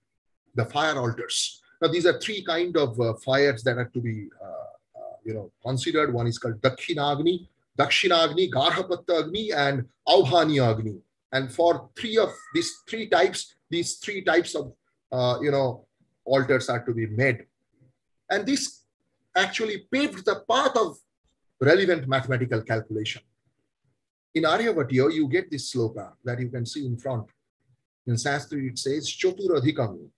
the fire altars. Now, these are three kind of uh, fires that are to be, uh, uh, you know, considered. One is called Dakshinagni, Dakshinagni, Garhapatta Agni, and Avhani Agni. And for three of these three types, these three types of, uh, you know, altars are to be made. And this actually paved the path of relevant mathematical calculation. In Aryabhatiya, you get this sloka that you can see in front. In Sanskrit, it says, Chaturadhikam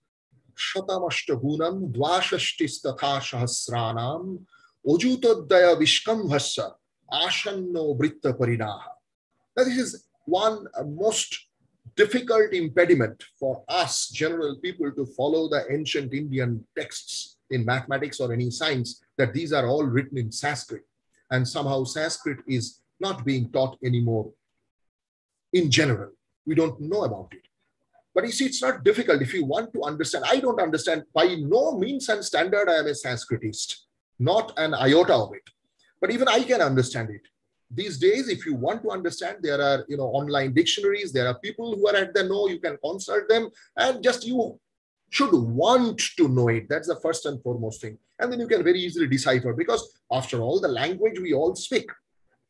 shatamashtagunam dvashashtistatha sahasranam ojutadaya vishkamvasa ashanno britta parinaha. Now, this is one most difficult impediment for us, general people, to follow the ancient Indian texts in mathematics or any science, that these are all written in Sanskrit and somehow Sanskrit is not being taught anymore in general. We don't know about it. But you see, it's not difficult if you want to understand. I don't understand by no means and standard I am a Sanskritist, not an iota of it. But even I can understand it. These days, if you want to understand, there are you know online dictionaries, there are people who are at the know, you can consult them, and just you should want to know it. That's the first and foremost thing. And then you can very easily decipher because after all, the language we all speak,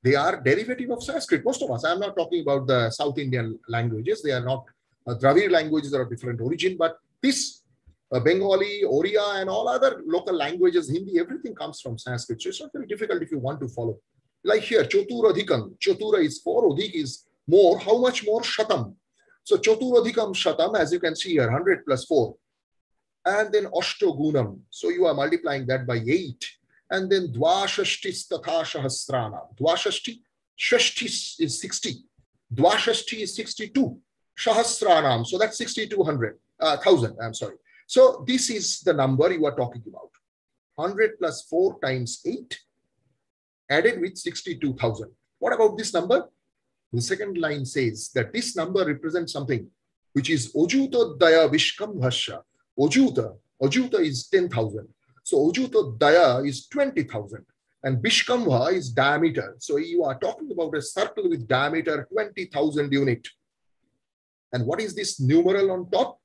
they are derivative of Sanskrit. Most of us, I'm not talking about the South Indian languages. They are not uh, Dravid languages are of different origin, but this uh, Bengali, Oriya, and all other local languages, Hindi, everything comes from Sanskrit. So it's not very difficult if you want to follow. Like here, Choturadhikam. Chotura is four, Odhik is more. How much more? Shatam. So Choturadhikam Shatam, as you can see here, 100 plus 4 and then Ashtogunam. So you are multiplying that by 8. And then Dvashashtis Tatha Sahasrana. Dvashashti, Shashti is 60. Dvashashti is 62. Sahasranam. So that's 6,200, uh, 1000, I'm sorry. So this is the number you are talking about. 100 plus 4 times 8 added with 62,000. What about this number? The second line says that this number represents something which is Ojutodaya Vishkam Bhasha. Ojuta, Ojuta is 10,000. So Ojuta Daya is 20,000 and Bishkamva is diameter. So you are talking about a circle with diameter 20,000 unit. And what is this numeral on top?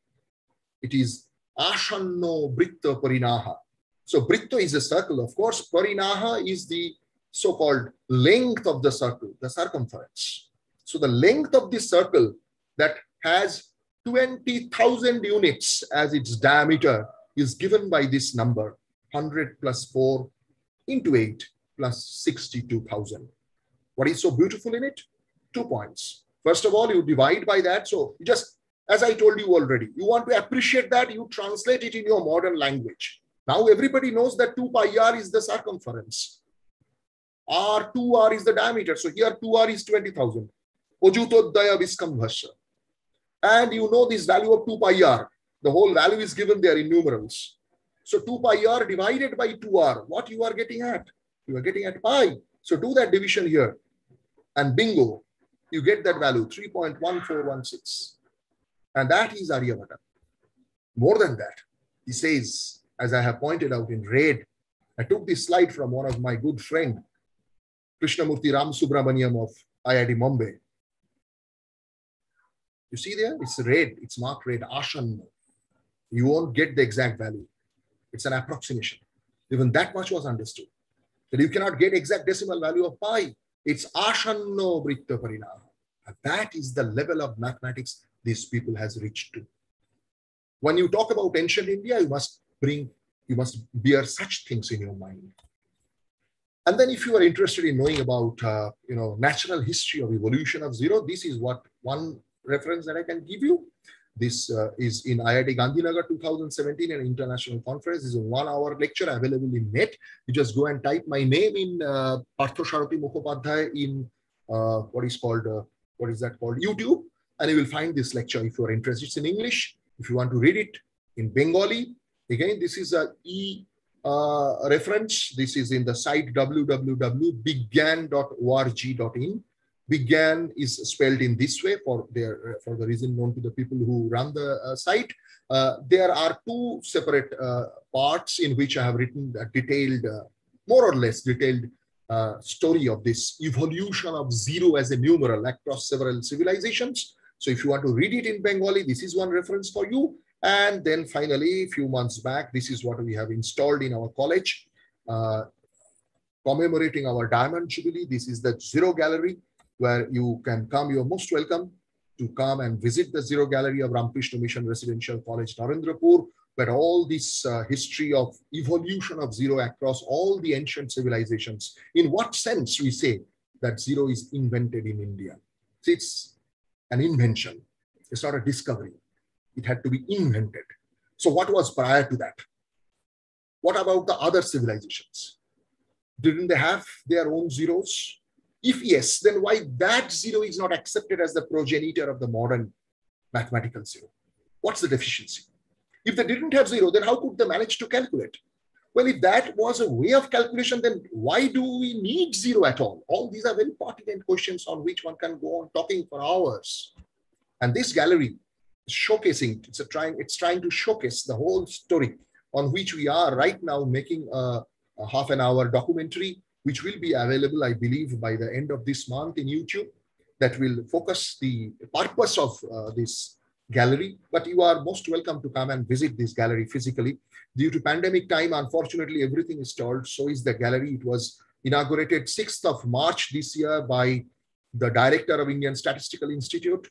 It is Ashanno Britta Parinaha. So Britta is a circle. Of course, Parinaha is the so-called length of the circle, the circumference. So the length of the circle that has 20,000 units as its diameter is given by this number 100 plus 4 into 8 plus 62,000. What is so beautiful in it? Two points. First of all, you divide by that. So just, as I told you already, you want to appreciate that, you translate it in your modern language. Now everybody knows that 2 pi r is the circumference. R, 2r is the diameter. So here 2r is 20,000. Ojutodaya. And you know this value of 2 pi r. The whole value is given there in numerals. So 2 pi r divided by 2r, what you are getting at? You are getting at pi. So do that division here. And bingo, you get that value, 3.1416. And that is Aryabhata. More than that, he says, as I have pointed out in red, I took this slide from one of my good friend, Krishnamurti Ramasubramanian of IIT Mumbai. You see there, it's red, it's marked red, Ashan. You won't get the exact value. It's an approximation. Even that much was understood. That you cannot get exact decimal value of pi. It's Ashanno Britta Parinama. That is the level of mathematics these people has reached to. When you talk about ancient India, you must bring, you must bear such things in your mind. And then if you are interested in knowing about, uh, you know, natural history of evolution of zero, this is what one reference that I can give you. This uh, is in IIT Gandhinagar 2017, an international conference. Is a one hour lecture available in net. You just go and type my name in uh, Parthasarathi Mukhopadhyay in uh, what is called uh, what is that called? YouTube. And you will find this lecture if you are interested. It's in English. If you want to read it in Bengali, again, this is a e uh, reference. This is in the site www.bigyan.org.in. Bigyan is spelled in this way for their for the reason known to the people who run the uh, site. Uh, there are two separate uh, parts in which I have written a detailed, uh, more or less detailed uh, story of this evolution of zero as a numeral across several civilizations. So if you want to read it in Bengali, this is one reference for you. And then finally, a few months back, this is what we have installed in our college, uh, commemorating our Diamond Jubilee. This is the Zero Gallery, where you can come. You're most welcome to come and visit the Zero Gallery of Ramakrishna Mission Residential College, Narendrapur, where all this uh, history of evolution of zero across all the ancient civilizations, in what sense we say that zero is invented in India? It's an invention. It's not a discovery. It had to be invented. So what was prior to that? What about the other civilizations? Didn't they have their own zeros? If yes, then why that zero is not accepted as the progenitor of the modern mathematical zero? What's the deficiency? If they didn't have zero, then how could they manage to calculate? Well, if that was a way of calculation, then why do we need zero at all? All these are very pertinent questions on which one can go on talking for hours. And this gallery showcasing, it's, a trying, it's trying to showcase the whole story on which we are right now making a, a half an hour documentary which will be available, I believe, by the end of this month in YouTube that will focus the purpose of uh, this gallery. But you are most welcome to come and visit this gallery physically. Due to pandemic time, unfortunately, everything is stalled. So is the gallery. It was inaugurated 6th of March this year by the director of Indian Statistical Institute,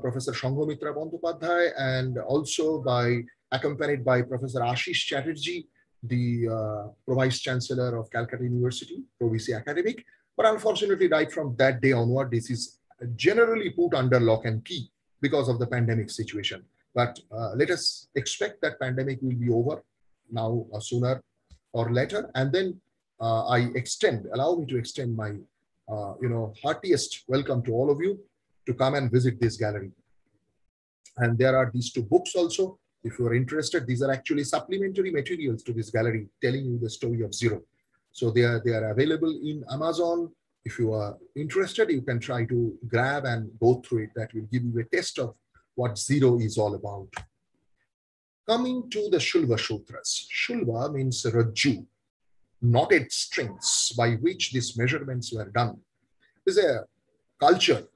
Professor Sanghamitra Bandyopadhyay, and also by accompanied by Professor Ashish Chatterjee, the uh, Vice Chancellor of Calcutta University, ProVC Academic, but unfortunately died from that day onward. This is generally put under lock and key because of the pandemic situation. But uh, let us expect that pandemic will be over now or sooner or later. And then uh, I extend, allow me to extend my, uh, you know, heartiest welcome to all of you to come and visit this gallery. And there are these two books also. If you are interested, these are actually supplementary materials to this gallery telling you the story of zero. So they are, they are available in Amazon. If you are interested, you can try to grab and go through it. That will give you a taste of what zero is all about. Coming to the Shulva Sutras. Shulva means Rajju, knotted strings by which these measurements were done. There's a culture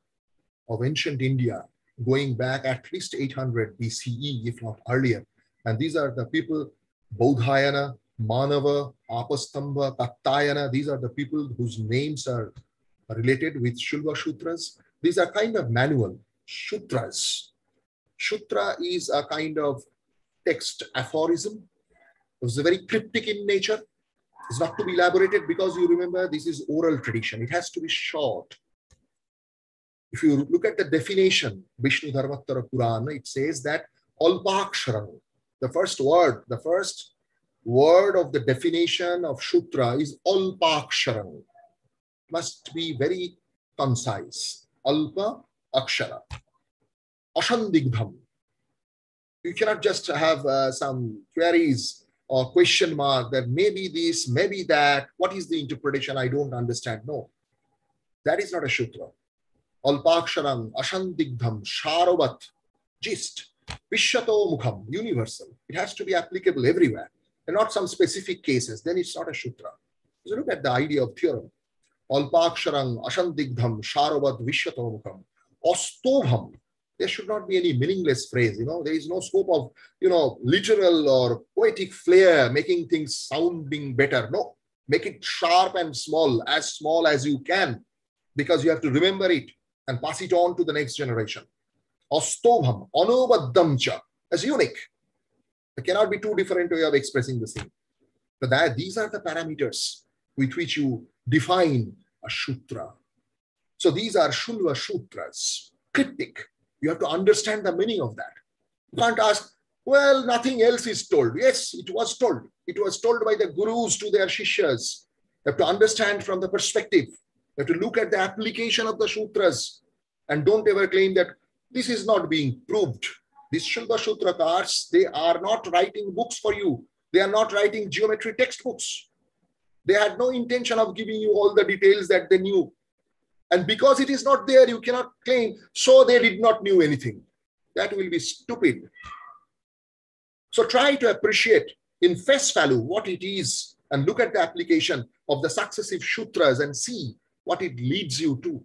of ancient India going back at least 800 BCE, if not earlier. And these are the people, Bodhayana, Manava, Apastamba, Katyayana. These are the people whose names are related with Shulva Sutras. These are kind of manual sutras. Sutra is a kind of text aphorism. It's very cryptic in nature. It's not to be elaborated because you remember this is oral tradition. It has to be short. If you look at the definition, Vishnu Dharmottara Purana, it says that Alpaksharam, the first word, the first word of the definition of Sutra is Alpaksharam. Must be very concise. Alpa Akshara. Ashandigdham. You cannot just have uh, some queries or question mark that maybe this, maybe that. What is the interpretation? I don't understand. No, that is not a Sutra. Alpaksharam, Ashandigdham, Sharavat, gist, Vishyato Mukham, universal. It has to be applicable everywhere and not some specific cases. Then it's not a Sutra. So look at the idea of theorem. Alpaksharam, Ashandigdham, Sharavat, Vishyato Mukham, Ostobham. There should not be any meaningless phrase. You know, there is no scope of, you know, literal or poetic flair, making things sounding better. No, make it sharp and small, as small as you can, because you have to remember it and pass it on to the next generation. Ostobham, cha as unique. There cannot be two different way of expressing the same. But that, these are the parameters with which you define a sutra. So these are Shulva Sutras, cryptic. You have to understand the meaning of that. You can't ask, well, nothing else is told. Yes, it was told. It was told by the gurus to their shishyas. You have to understand from the perspective. Have to look at the application of the sutras And don't ever claim that this is not being proved. These Shulva Sutrakars, they are not writing books for you. They are not writing geometry textbooks. They had no intention of giving you all the details that they knew. And because it is not there, you cannot claim, so they did not knew anything. That will be stupid. So try to appreciate in face value what it is and look at the application of the successive sutras and see what it leads you to.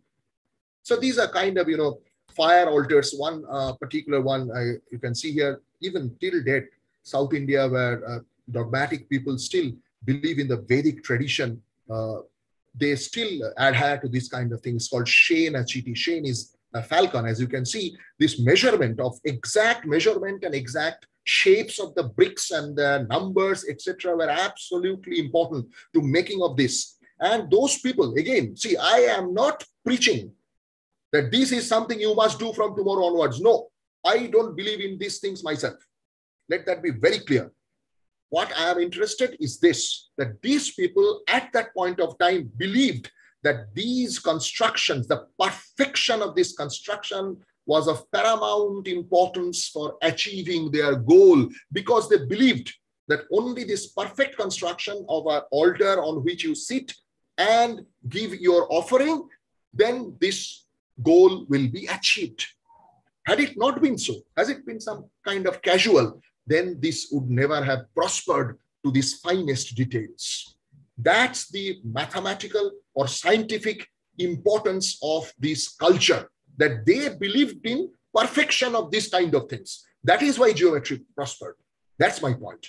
So these are kind of, you know, fire altars. One uh, particular one uh, you can see here, even till date, South India, where uh, dogmatic people still believe in the Vedic tradition, uh, they still adhere to this kind of thing. It's called Shyena Chiti. Shyena is a falcon. As you can see, this measurement of exact measurement and exact shapes of the bricks and the numbers, etc., were absolutely important to making of this. And those people, again, see, I am not preaching that this is something you must do from tomorrow onwards. No, I don't believe in these things myself. Let that be very clear. What I am interested is this, that these people at that point of time believed that these constructions, the perfection of this construction was of paramount importance for achieving their goal because they believed that only this perfect construction of an altar on which you sit and give your offering, then this goal will be achieved. Had it not been so, has it been some kind of casual, then this would never have prospered to these finest details. That's the mathematical or scientific importance of this culture that they believed in perfection of this kind of things. That is why geometry prospered. That's my point.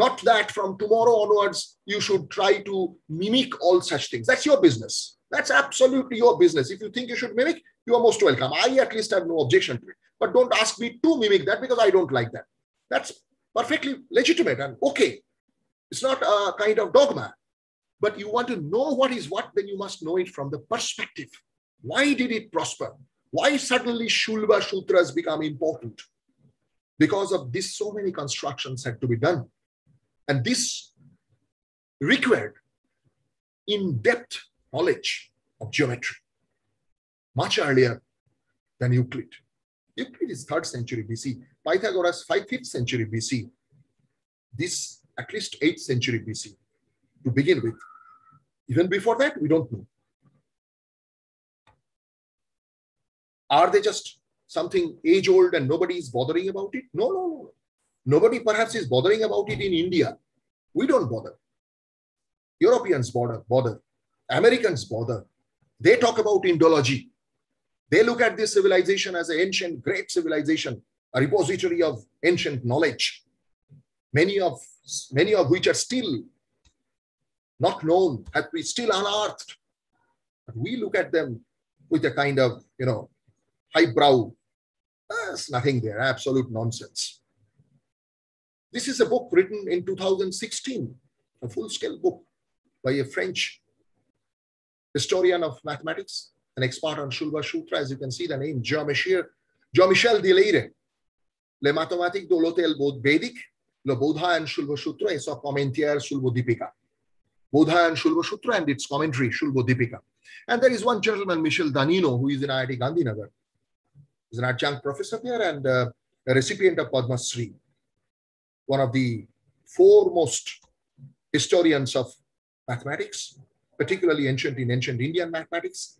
Not that from tomorrow onwards, you should try to mimic all such things. That's your business. That's absolutely your business. If you think you should mimic, you are most welcome. I at least have no objection to it. But don't ask me to mimic that because I don't like that. That's perfectly legitimate and okay. It's not a kind of dogma. But you want to know what is what, then you must know it from the perspective. Why did it prosper? Why suddenly Shulva Sutras become important? Because of this, so many constructions had to be done. And this required in-depth knowledge of geometry, much earlier than Euclid. Euclid is 3rd century BC, Pythagoras 5th, 5th century BC. This at least 8th century BC to begin with. Even before that, we don't know. Are they just something age old and nobody is bothering about it? No, no, no. Nobody perhaps is bothering about it in India. We don't bother. Europeans bother, bother. Americans bother. They talk about Indology. They look at this civilization as an ancient, great civilization, a repository of ancient knowledge, many of, many of which are still not known, have been still unearthed. But we look at them with a kind of, you know, highbrow. There's nothing there, absolute nonsense. This is a book written in 2016, a full-scale book by a French historian of mathematics, an expert on Shulva Sutra, as you can see the name, Jean-Michel Jean Delire. Les mathématiques de l'autel védique, le Bodhayana Shulva Sutra et son commentaire Shulva Dipika. Bodhayana Shulva Sutra and its commentary Shulva Dipika. And there is one gentleman, Michel Danino, who is in IIT Gandhinagar. He's an adjunct professor there and uh, a recipient of Padma Shri, one of the foremost historians of mathematics, particularly ancient in ancient Indian mathematics.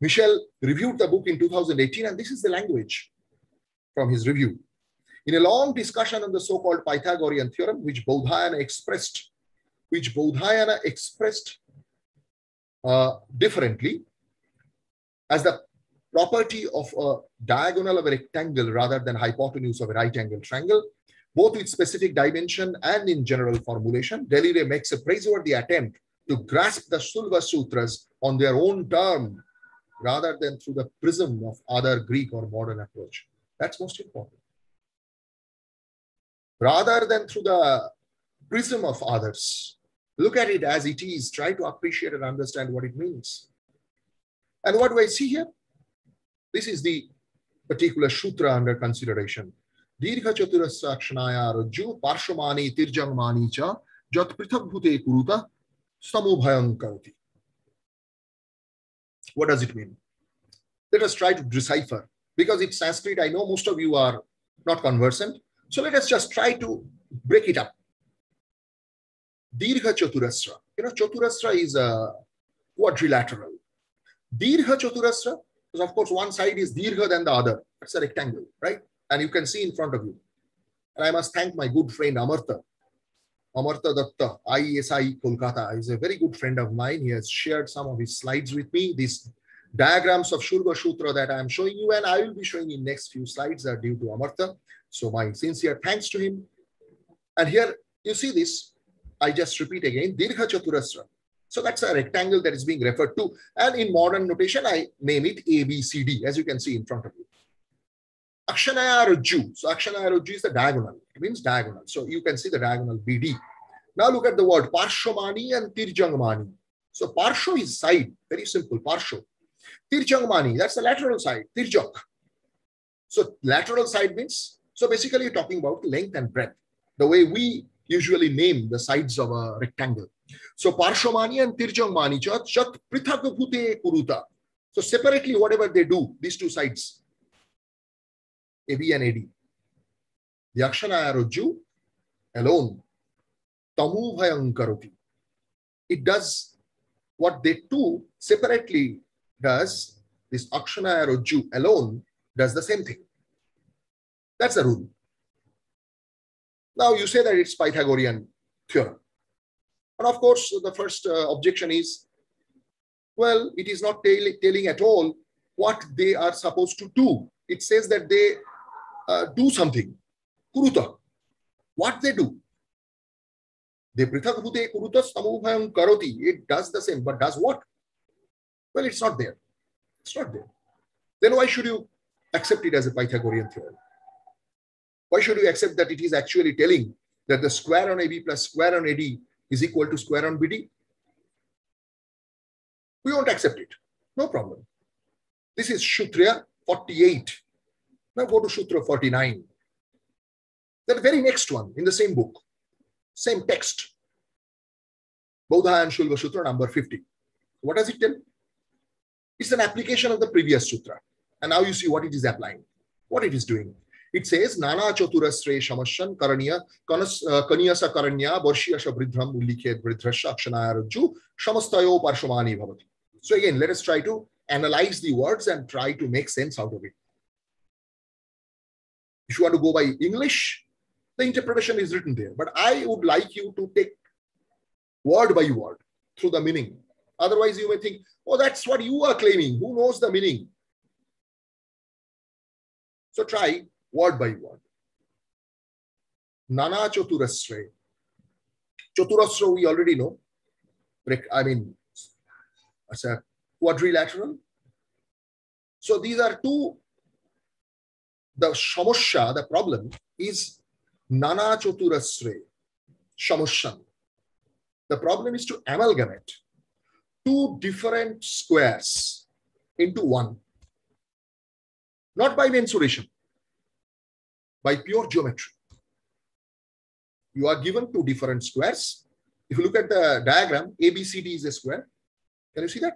Michel reviewed the book in 2018, and this is the language from his review. In a long discussion on the so-called Pythagorean theorem, which Bodhayana expressed, which Bodhayana expressed uh, differently as the property of a diagonal of a rectangle rather than hypotenuse of a right angle triangle, both with specific dimension and in general formulation, Delire makes a praiseworthy attempt to grasp the Shulva Sutras on their own term rather than through the prism of other Greek or modern approach. That's most important. Rather than through the prism of others, look at it as it is, try to appreciate and understand what it means. And what do I see here? This is the particular sutra under consideration. Dirgha chaturasakshanaaya rajju parshvamani tirjangmani cha jat prithak bhute kuruta samubhayam karati. What does it mean? Let us try to decipher because it's Sanskrit. I know most of you are not conversant. So let us just try to break it up. Dirgha Chaturasra. You know, Chaturasra is a quadrilateral. Dirgha Chaturasra, because of course one side is Dirgha than the other. It's a rectangle, right? And you can see in front of you. And I must thank my good friend Amartya. Amartya Datta, ISI Kolkata, is a very good friend of mine. He has shared some of his slides with me. These diagrams of Shulva Sutra that I am showing you and I will be showing in next few slides are due to Amartya. So my sincere thanks to him. And here you see this, I just repeat again, Dirgha Chaturasra. So that's a rectangle that is being referred to. And in modern notation, I name it ABCD, as you can see in front of you. Akshanaya Rajju. So Akshanaya Rajju is the diagonal. It means diagonal. So you can see the diagonal BD. Now look at the word Parshomani and Tirjangmani. So Parsho is side. Very simple. Parsho. Tirjangmani, that's the lateral side. Tirjak. So lateral side means, so basically you're talking about length and breadth. The way we usually name the sides of a rectangle. So Parshomani and Tirjangmani, chat prithakabhute kuruta. So separately, whatever they do, these two sides, AB and AD. The Akshanaya alone, Tamu Bhayankaroti. It does what they two separately does, this Akshanaya Rajju alone does the same thing. That's the rule. Now you say that it's Pythagorean theorem. And of course, the first uh, objection is, well, it is not telling at all what they are supposed to do. It says that they uh, do something. Kuruta. What they do? They prithakbhute kuruta samubhayam karoti. It does the same, but does what? Well, it's not there. It's not there. Then why should you accept it as a Pythagorean theorem? Why should you accept that it is actually telling that the square on AB plus square on AD is equal to square on BD? We won't accept it. No problem. This is Sutra 48. Now go to Sutra 49. The very next one in the same book, same text. Bodhayana Shulva Sutra number 50. What does it tell? It's an application of the previous sutra. And now you see what it is applying, what it is doing. It says, Nana Chaturasre Shamashan Karaniya uh, Kaniyasa Karanya Borshiyasha Bridhram Ullikhet Bridhrasha Akshanayaraju Shamastayo Parshomani Bhavati. So again, let us try to analyze the words and try to make sense out of it. If you want to go by English, the interpretation is written there. But I would like you to take word by word through the meaning. Otherwise, you may think, oh, that's what you are claiming. Who knows the meaning? So try word by word. Nana Chaturasre. Chaturasra, we already know. I mean, as a quadrilateral. So these are two the shamosha, the problem, is nana chaturasre, shamoshan. The problem is to amalgamate two different squares into one. Not by mensuration, by pure geometry. You are given two different squares. If you look at the diagram, ABCD is a square. Can you see that?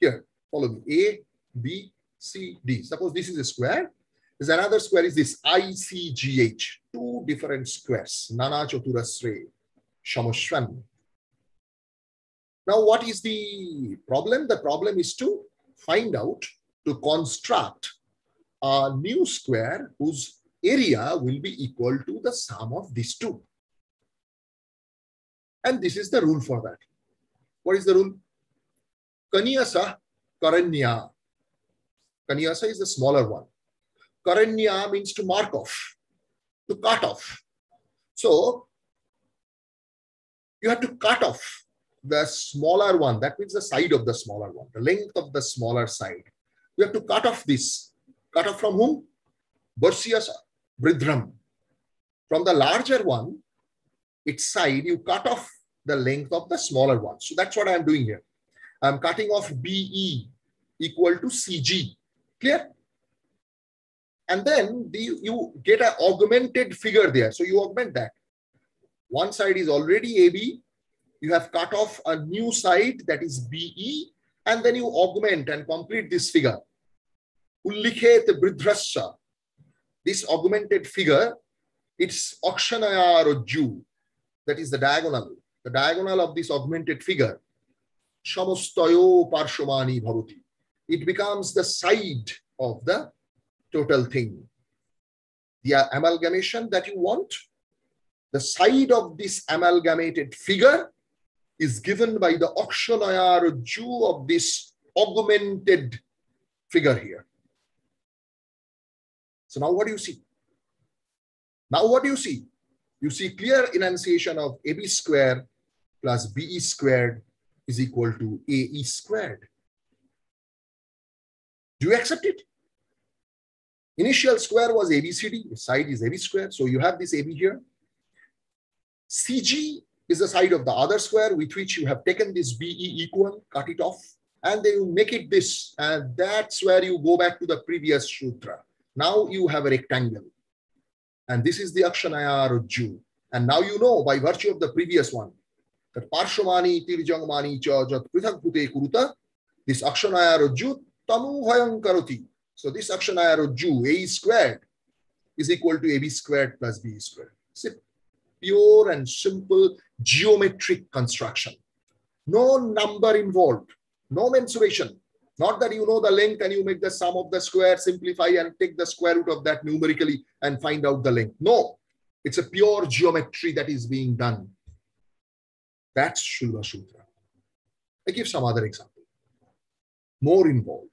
Here, follow me. A, B, C, D. Suppose this is a square there's another square is this ICGH, two different squares, Nana Chaturasre, Shamoshwan. Now, what is the problem? The problem is to find out, to construct a new square whose area will be equal to the sum of these two. And this is the rule for that. What is the rule? Kaniyasa Karanya. Kaniyasa is the smaller one. Karanya means to mark off, to cut off. So you have to cut off the smaller one. That means the side of the smaller one, the length of the smaller side. You have to cut off this. Cut off from whom? Bursias Bridram. From the larger one, its side, you cut off the length of the smaller one. So that's what I'm doing here. I'm cutting off BE equal to CG. Clear? And then the, you get an augmented figure there. So you augment that. One side is already AB. You have cut off a new side that is BE. And then you augment and complete this figure. Ullikhet Bridhrasya, this augmented figure, it's Akshanaya Rajju, that is the diagonal. The diagonal of this augmented figure, Shamastayo Parshomani Bhavati. It becomes the side of the total thing. The amalgamation that you want, the side of this amalgamated figure is given by the Akshanaya Rajju of this augmented figure here. So now what do you see? Now what do you see? You see clear enunciation of AB squared plus BE squared is equal to AE squared. Do you accept it? Initial square was ABCD, side is AB square. So you have this AB here. CG is the side of the other square with which you have taken this BE equal, cut it off, and then you make it this. And that's where you go back to the previous Sutra. Now you have a rectangle. And this is the Akshanaya Rajju. And now you know by virtue of the previous one that Parshvamani Tirjangmani cha jat prithakbhute kuruta, this Akshanaya Rajju tanu hayam karoti. So this Akshanaya Rajju, A squared, is equal to AB squared plus B squared. It's a pure and simple geometric construction. No number involved, no mensuration, not that you know the length and you make the sum of the square, simplify and take the square root of that numerically and find out the length. No, it's a pure geometry that is being done. That's Shulva Sutra. I give some other example. More involved.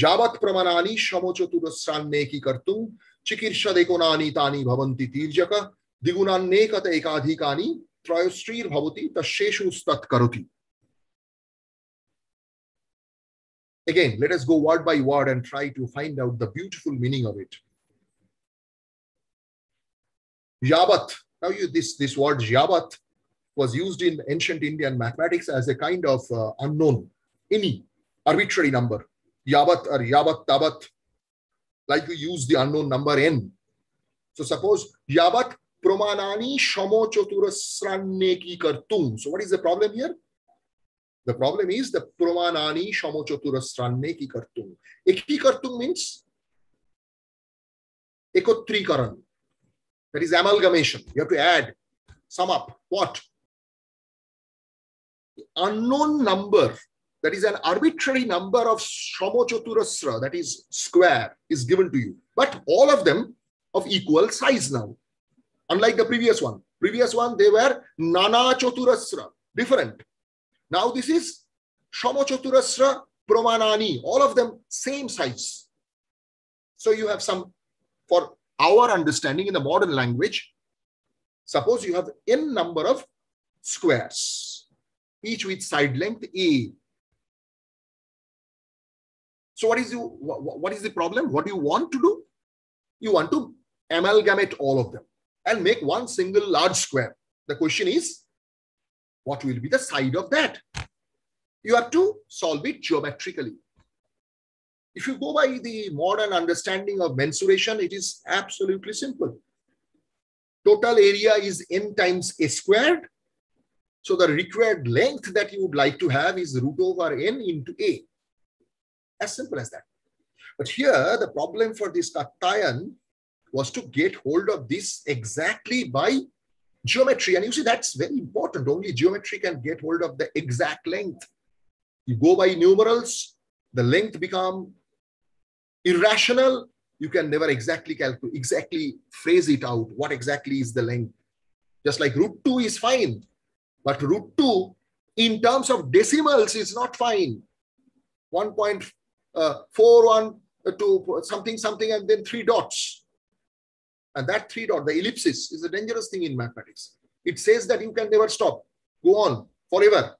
यावत् प्रमाणानि समचतुरस्रान्नेकी कर्तुं चिकीर्षदेकोनानि तानि भवन्ति तीर्जक द्विगुणान्नेकत एकाधिकानि त्रयोश्रीर्भवति तशेषुस्तत् करोति Again, let us go word by word and try to find out the beautiful meaning of it. Yabat. Now, you, this, this word Yabat was used in ancient Indian mathematics as a kind of uh, unknown, any arbitrary number. Yabat or Yabat Tabat, like we use the unknown number n. So suppose Yabat Pramanani Shamo Chaturasranneki Kartum. So what is the problem here? The problem is the Pramanani Shamo Chaturasranneki Kartum. Eki Kartum means Ekotrikaran. That is amalgamation. You have to add, sum up. What? Unknown number, that is an arbitrary number of Shamo that is square, is given to you. But all of them of equal size now. Unlike the previous one. Previous one, they were Nana Chaturasra, different. Now this is Shama Chaturasra Pramanani, all of them same size. So you have some, for our understanding in the modern language, suppose you have n number of squares, each with side length A. So what is, you, what is the problem? What do you want to do? You want to amalgamate all of them and make one single large square. The question is, what will be the side of that? You have to solve it geometrically. If you go by the modern understanding of mensuration, it is absolutely simple. Total area is n times a squared. So the required length that you would like to have is root over n into a. As simple as that. But here, the problem for this Katyayan was to get hold of this exactly by geometry. And you see, that's very important. Only geometry can get hold of the exact length. You go by numerals, the length become irrational. You can never exactly calculate, exactly phrase it out. What exactly is the length? Just like root 2 is fine, but root 2 in terms of decimals is not fine. 1.41 uh, to something, something, and then three dots. And that three dot, the ellipsis, is a dangerous thing in mathematics. It says that you can never stop, go on forever.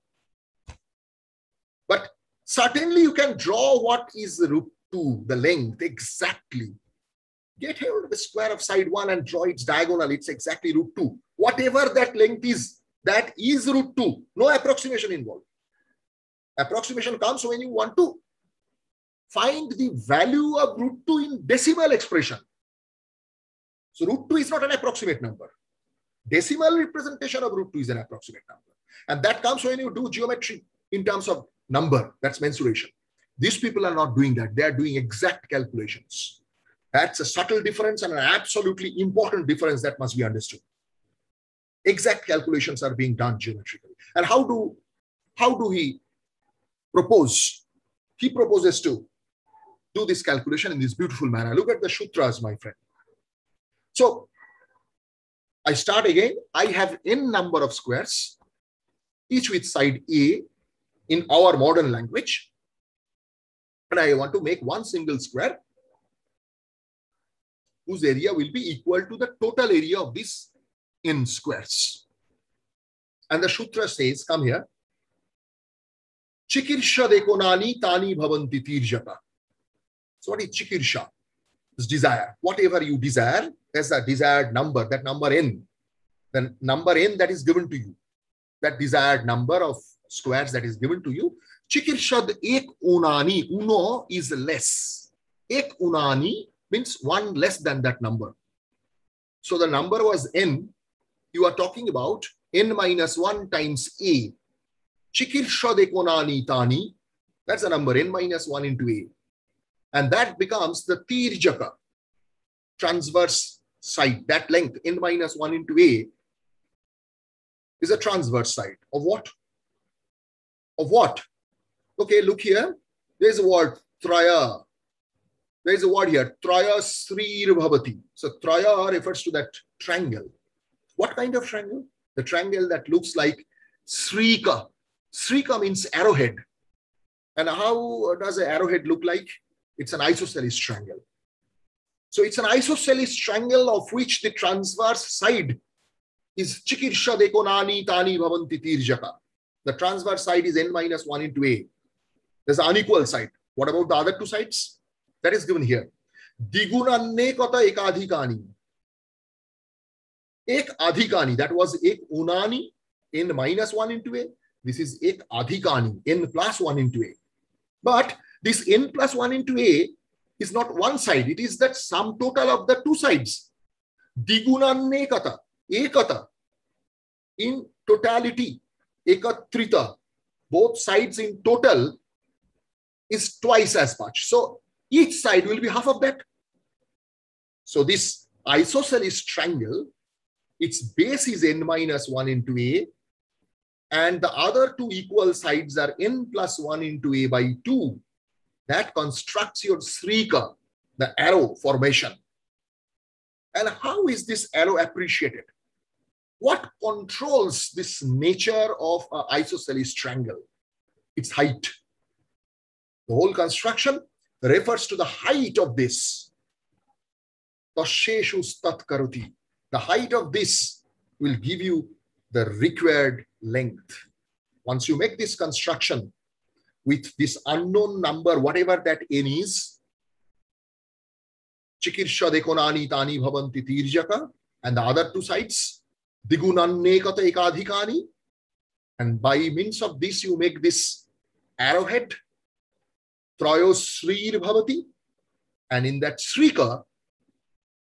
But certainly you can draw what is root 2, the length exactly. Get hold of the square of side 1 and draw its diagonal. It's exactly root 2. Whatever that length is, that is root 2. No approximation involved. Approximation comes when you want to find the value of root 2 in decimal expression. So root 2 is not an approximate number. Decimal representation of root 2 is an approximate number. And that comes when you do geometry in terms of number. That's mensuration. These people are not doing that. They are doing exact calculations. That's a subtle difference and an absolutely important difference that must be understood. Exact calculations are being done geometrically. And how do how do he propose? He proposes to do this calculation in this beautiful manner. Look at the sutras, my friend. So I start again. I have n number of squares, each with side A in our modern language. And I want to make one single square whose area will be equal to the total area of this n squares. And the Sutra says, come here. Chikirsha dekonani tani bhavanti tirjata. So what is chikirsha? It's desire. Whatever you desire, there's a desired number, that number n. The number n that is given to you. That desired number of squares that is given to you. Chikirshad ek unani. Uno is less. Ek unani means one less than that number. So the number was n. You are talking about n minus 1 times a. Chikirshad ekonani tani. That's the number n minus 1 into a. And that becomes the tirjaka, transverse side. That length, n minus 1 into a, is a transverse side of what? Of what? Okay, look here. There's a word, traya. There's a word here, traya srir bhavati. So traya refers to that triangle. What kind of triangle? The triangle that looks like srika. Srika means arrowhead. And how does an arrowhead look like? It's an isosceles triangle. So it's an isosceles triangle of which the transverse side is chikirsha dekonani tani bhavanti tirjaka. The transverse side is n minus 1 into a. There's an unequal side. What about the other two sides? That is given here. Digunanne kata ekadhikani. Ek adhikani. That was ek unani n minus 1 into a. This is ek adhikani n plus 1 into a. But this n plus 1 into a is not one side. It is that sum total of the two sides. Digunanne kata, ekata, in totality, ekatrita, both sides in total is twice as much. So each side will be half of that. So this isosceles triangle, its base is n minus 1 into a, and the other two equal sides are n plus 1 into a by 2 that constructs your srika, the arrow formation. And how is this arrow appreciated? What controls this nature of an isosceles triangle? Its height. The whole construction refers to the height of this. The height of this will give you the required length. Once you make this construction, with this unknown number, whatever that n is. Chikirsha dekonani tani bhavanti tirjaka. And the other two sides, digunannekata ekadhikani. And by means of this, you make this arrowhead, trayosrir bhavati. And in that srika,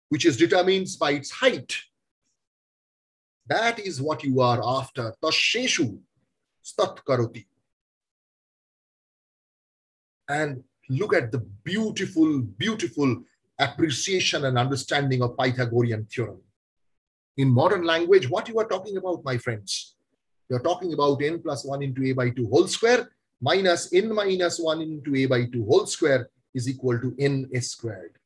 which is determined by its height, that is what you are after. Tasheshu stat karoti and look at the beautiful, beautiful appreciation and understanding of Pythagorean theorem. In modern language, what you are talking about, my friends? You're talking about n plus 1 into a by 2 whole square minus n minus 1 into a by 2 whole square is equal to n squared.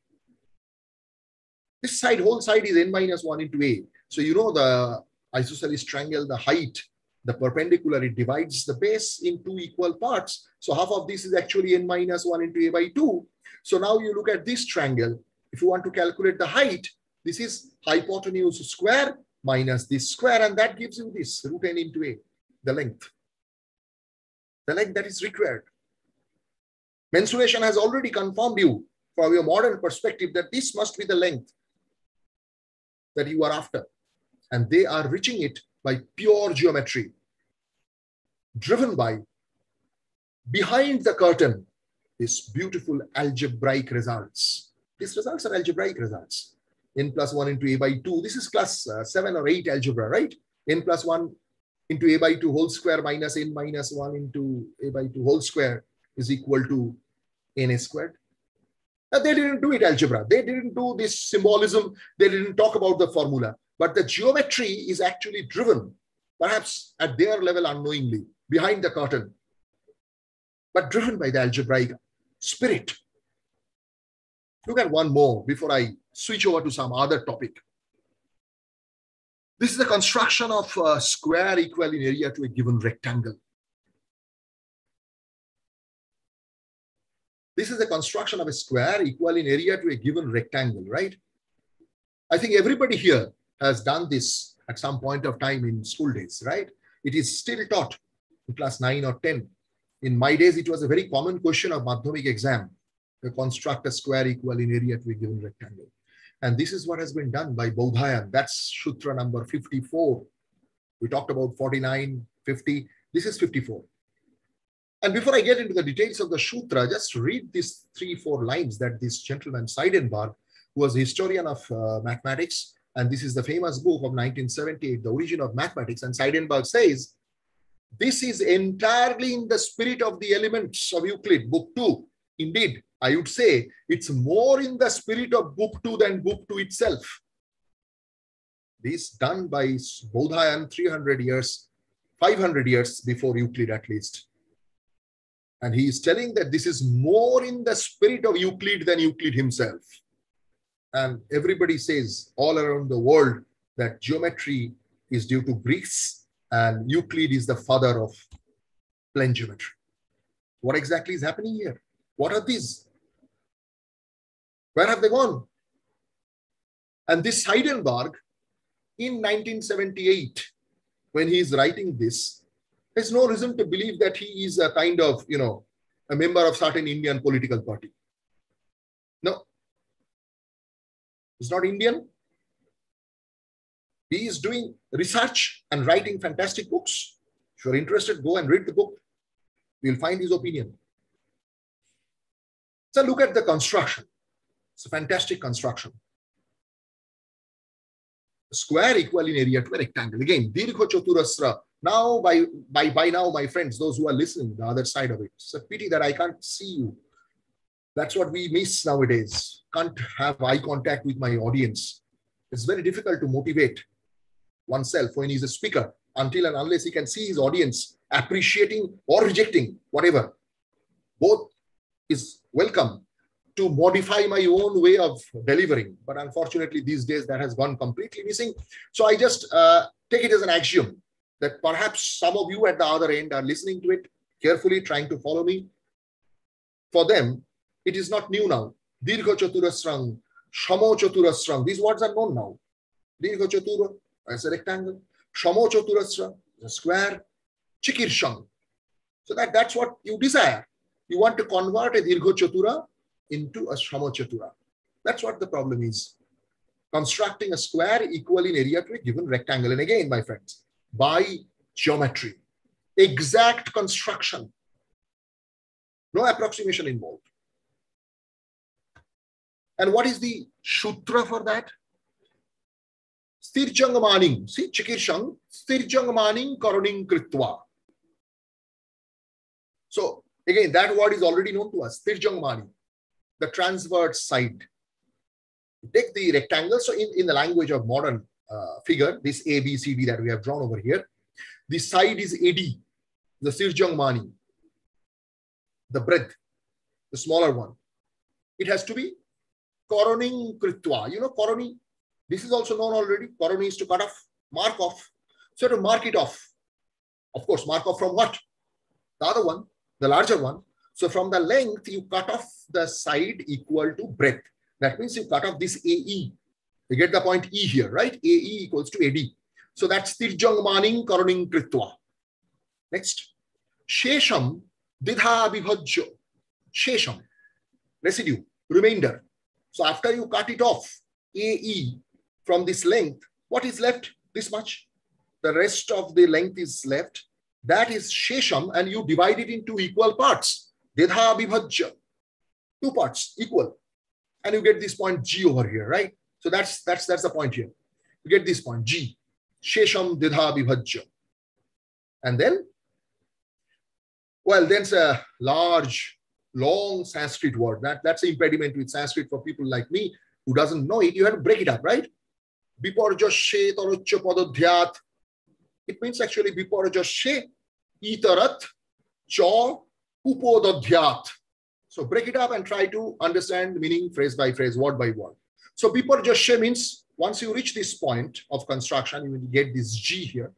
This side, whole side is n minus 1 into a. So you know the isosceles triangle, the height the perpendicular, it divides the base in two equal parts. So half of this is actually n minus 1 into a by 2. So now you look at this triangle. If you want to calculate the height, this is hypotenuse square minus this square, and that gives you this root n into a, the length. The length that is required. Mensuration has already confirmed you from your modern perspective that this must be the length that you are after. And they are reaching it by pure geometry, driven by behind the curtain, these beautiful algebraic results. These results are algebraic results. n plus 1 into a by 2. This is class uh, 7 or 8 algebra, right? n plus 1 into a by 2 whole square minus n minus 1 into a by 2 whole square is equal to n squared. They didn't do it algebra. They didn't do this symbolism. They didn't talk about the formula. But the geometry is actually driven, perhaps at their level unknowingly, behind the curtain, but driven by the algebraic spirit. Look at one more before I switch over to some other topic. This is the construction of a square equal in area to a given rectangle. This is the construction of a square equal in area to a given rectangle, right? I think everybody here has done this at some point of time in school days, right? It is still taught in class 9 or 10. In my days, it was a very common question of Madhyamik exam to construct a square equal in area to a given rectangle. And this is what has been done by Bodhayan. That's Sutra number 54. We talked about 49, 50. This is 54. And before I get into the details of the Sutra, just read these three, four lines that this gentleman, Seidenberg, who was a historian of uh, mathematics, and this is the famous book of 1978, The Origin of Mathematics. And Seidenberg says, this is entirely in the spirit of the elements of Euclid, book two. Indeed, I would say it's more in the spirit of book two than book two itself. This done by Bodhayan 300 years, 500 years before Euclid at least. And he is telling that this is more in the spirit of Euclid than Euclid himself. And everybody says all around the world that geometry is due to Greeks and Euclid is the father of plane geometry. What exactly is happening here? What are these? Where have they gone? And this Seidenberg, in 1978, when he is writing this, there's no reason to believe that he is a kind of, you know, a member of certain Indian political party. No, He's not Indian. He is doing research and writing fantastic books. If you're interested, go and read the book. You'll find his opinion. So look at the construction. It's a fantastic construction. A square equal in area to a rectangle. Again, Dirgha Chaturasra. Now, by, by, by now, my friends, those who are listening, the other side of it, it's a pity that I can't see you. That's what we miss nowadays. Can't have eye contact with my audience. It's very difficult to motivate oneself when he's a speaker until and unless he can see his audience appreciating or rejecting whatever. Both is welcome to modify my own way of delivering. But unfortunately, these days that has gone completely missing. So I just uh, take it as an axiom that perhaps some of you at the other end are listening to it carefully, trying to follow me. For them, it is not new now. Dirgha Chaturasrang, Shamo Chaturasrang, these words are known now. Dirgha Chatura as a rectangle, Shamo Chaturasra a square, Chikirshang. So that, that's what you desire. You want to convert a Dirgha Chatura into a Shamo Chatura. That's what the problem is. Constructing a square equal in area to a given rectangle. And again, my friends, by geometry, exact construction, no approximation involved. And what is the sutra for that? Stirjangamaning. See, Chikirshang, Karuning Kritva. So again, that word is already known to us, Stirjangamani, the transverse side. Take the rectangle. So in, in the language of modern uh, figure, this A, B, C, D that we have drawn over here, the side is AD, the Sirjangamani, the breadth, the smaller one. It has to be coroning Kritwa. You know Koroni? This is also known already. Koroni is to cut off, mark off. So to mark it off. Of course, mark off from what? The other one, the larger one. So from the length, you cut off the side equal to breadth. That means you cut off this AE. You get the point E here, right? AE equals to AD. So that's Tirjang Maning Karuning Kritwa. Next. Shesham Didha Vibhajyo. Shesham. Residue, remainder. So after you cut it off, AE from this length, what is left? This much. The rest of the length is left. That is Shesham and you divide it into equal parts. Didha Vibhajya. Two parts equal. And you get this point G over here, right? So that's that's that's the point here. You get this point G. Shesham Dedha Vibhajya. And then, well, there's a large, long Sanskrit word. That, that's the impediment with Sanskrit for people like me who doesn't know it. You have to break it up, right? Biporjashe tarocha padodhyat. It means actually biporjashe itarat cha upodadhyat. So break it up and try to understand meaning phrase by phrase, word by word. So biporjashe means once you reach this point of construction, you will get this G here.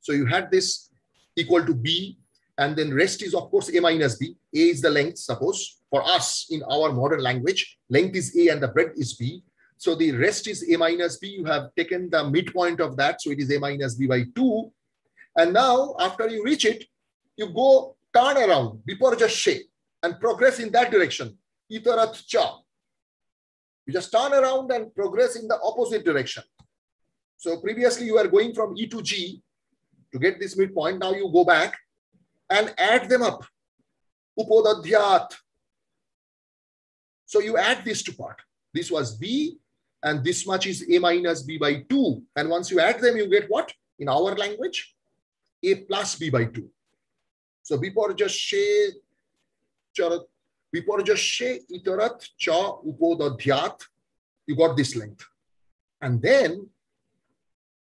So you had this equal to B, and then rest is of course A minus B. A is the length, suppose. For us in our modern language, length is A and the breadth is B. So the rest is A minus B. You have taken the midpoint of that. So it is A minus B by 2. And now after you reach it, you go turn around before just shape and progress in that direction. Itarat cha. You just turn around and progress in the opposite direction. So previously you are going from E to G to get this midpoint. Now you go back and add them up. Upodadhyat. So you add these two part. This was B and this much is A minus B by 2. And once you add them, you get what? In our language, A plus B by 2. So viporjashe charat viporjashe itarat cha upodadhyat. You got this length. And then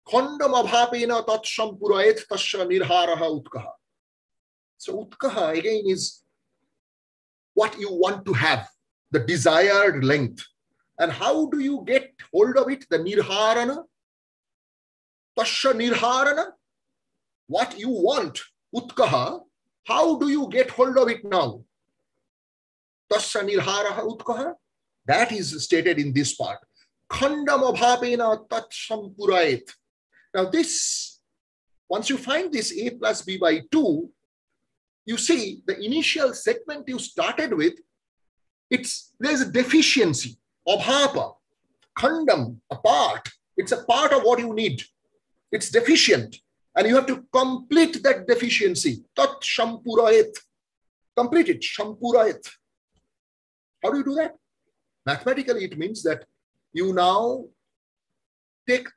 khondam abhapena tat shampurayet tasya nirharaha utkaha. So utkaha again is what you want to have, the desired length. And how do you get hold of it? The nirharana, tasya nirharana, what you want, utkaha, how do you get hold of it now? Tasya nirharaha utkaha, that is stated in this part. Khandam abhapena tat sampurayet. Now this, once you find this a plus b by 2, you see the initial segment you started with, it's there's a deficiency, abhapa, khandam, a part. It's a part of what you need. It's deficient. And you have to complete that deficiency. Tat shampurayet. Complete it. Shampurayet. How do you do that? Mathematically, it means that you now take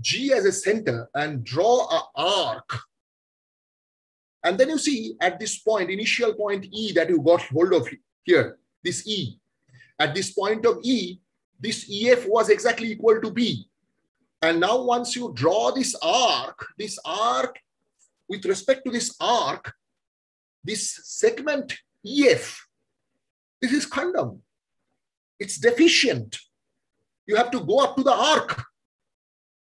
G as a center and draw a arc. And then you see at this point, initial point E that you got hold of here, this E. At this point of E, this EF was exactly equal to B. And now once you draw this arc, this arc, with respect to this arc, this segment EF, this is khandam. It's deficient. You have to go up to the arc.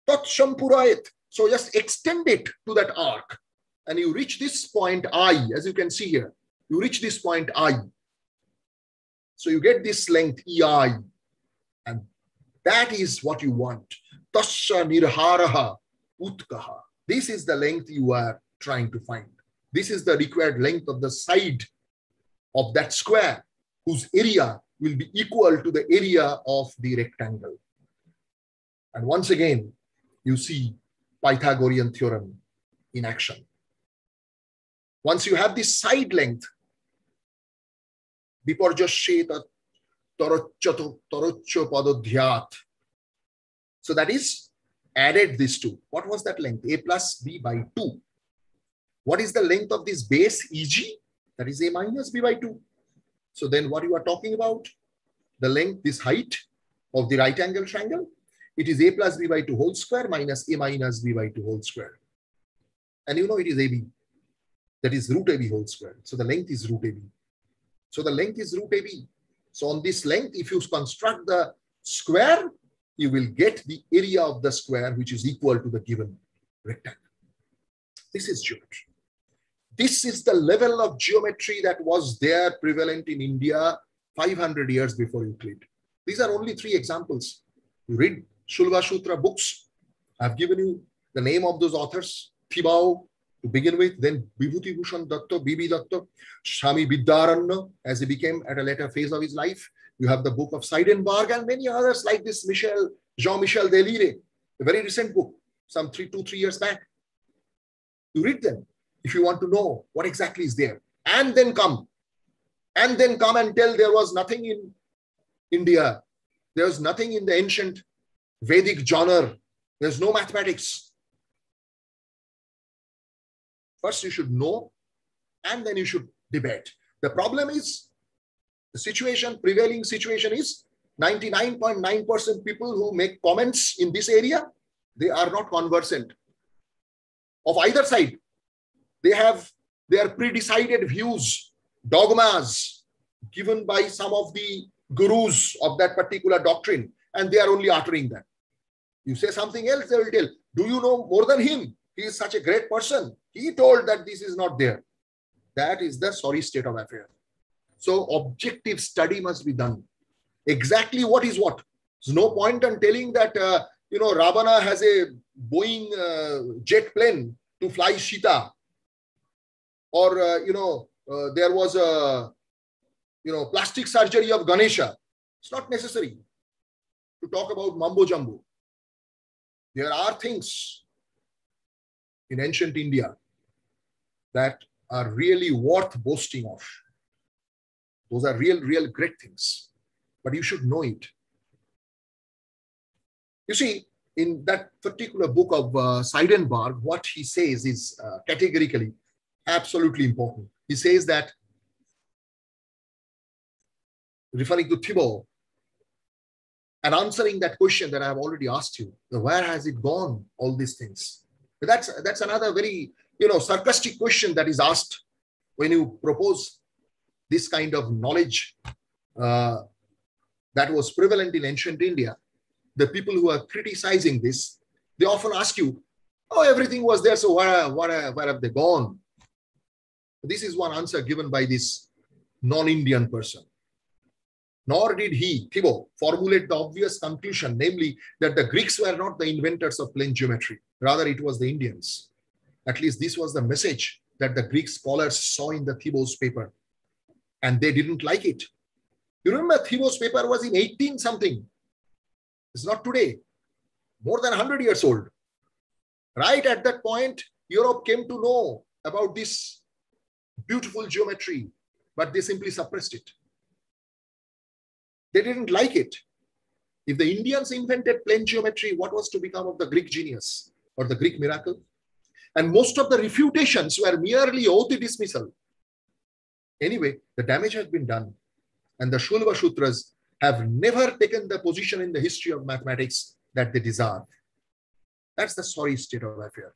Tat shampurayat. So just extend it to that arc. And you reach this point I, as you can see here. You reach this point I. So you get this length EI. And that is what you want. Tasya nirharaha utkaha. This is the length you are trying to find. This is the required length of the side of that square whose area will be equal to the area of the rectangle. And once again, you see Pythagorean theorem in action. Once you have this side length. So that is added this two. What was that length? A plus B by 2. What is the length of this base EG? That is A minus B by 2. So then what you are talking about? The length, this height of the right angle triangle, it is A plus B by 2 whole square minus A minus B by 2 whole square. And you know it is AB. That is root AB whole square. So the length is root AB. So the length is root AB. So on this length, if you construct the square, you will get the area of the square, which is equal to the given rectangle. This is geometry. This is the level of geometry that was there prevalent in India 500 years before Euclid. These are only three examples. You read Shulva Sutra books. I've given you the name of those authors, Thibaut to begin with, then Vibhuti Bhushan Datta, Bibi Datta, Swami Vidyaranya, as he became at a later phase of his life. You have the book of Seidenberg and many others like this Michel, Jean-Michel Delire, a very recent book, some three, two, three years back. You read them if you want to know what exactly is there. And then come. And then come and tell there was nothing in India. There was nothing in the ancient Vedic genre. There's no mathematics. First, you should know, and then you should debate. The problem is the situation, prevailing situation is 99.9% people who make comments in this area, they are not conversant of either side. They have their pre-decided views, dogmas given by some of the gurus of that particular doctrine, and they are only uttering that. You say something else, they will tell, do you know more than him? He is such a great person. He told that this is not there. That is the sorry state of affairs. So objective study must be done. Exactly what is what. There's no point in telling that, uh, you know, Ravana has a Boeing uh, jet plane to fly Sita. Or, uh, you know, uh, there was a, you know, plastic surgery of Ganesha. It's not necessary to talk about mambo jumbo. There are things in ancient India that are really worth boasting of. Those are real, real great things, but you should know it. You see, in that particular book of uh, Seidenberg, what he says is uh, categorically absolutely important. He says that, referring to Thibaut, and answering that question that I have already asked you, where has it gone, all these things? But that's, that's another very you know, sarcastic question that is asked when you propose this kind of knowledge uh, that was prevalent in ancient India. The people who are criticizing this, they often ask you, oh, everything was there, so where, where, where have they gone? This is one answer given by this non-Indian person. Nor did he, Thibaut, formulate the obvious conclusion, namely that the Greeks were not the inventors of plane geometry. Rather, it was the Indians. At least this was the message that the Greek scholars saw in the Thibaut's paper. And they didn't like it. You remember Thibaut's paper was in 18 something. It's not today. More than 100 years old. Right at that point, Europe came to know about this beautiful geometry, but they simply suppressed it. They didn't like it. If the Indians invented plane geometry, what was to become of the Greek genius or the Greek miracle? And most of the refutations were merely oath dismissal. Anyway, the damage has been done. And the Shulva Sutras have never taken the position in the history of mathematics that they deserve. That's the sorry state of affair.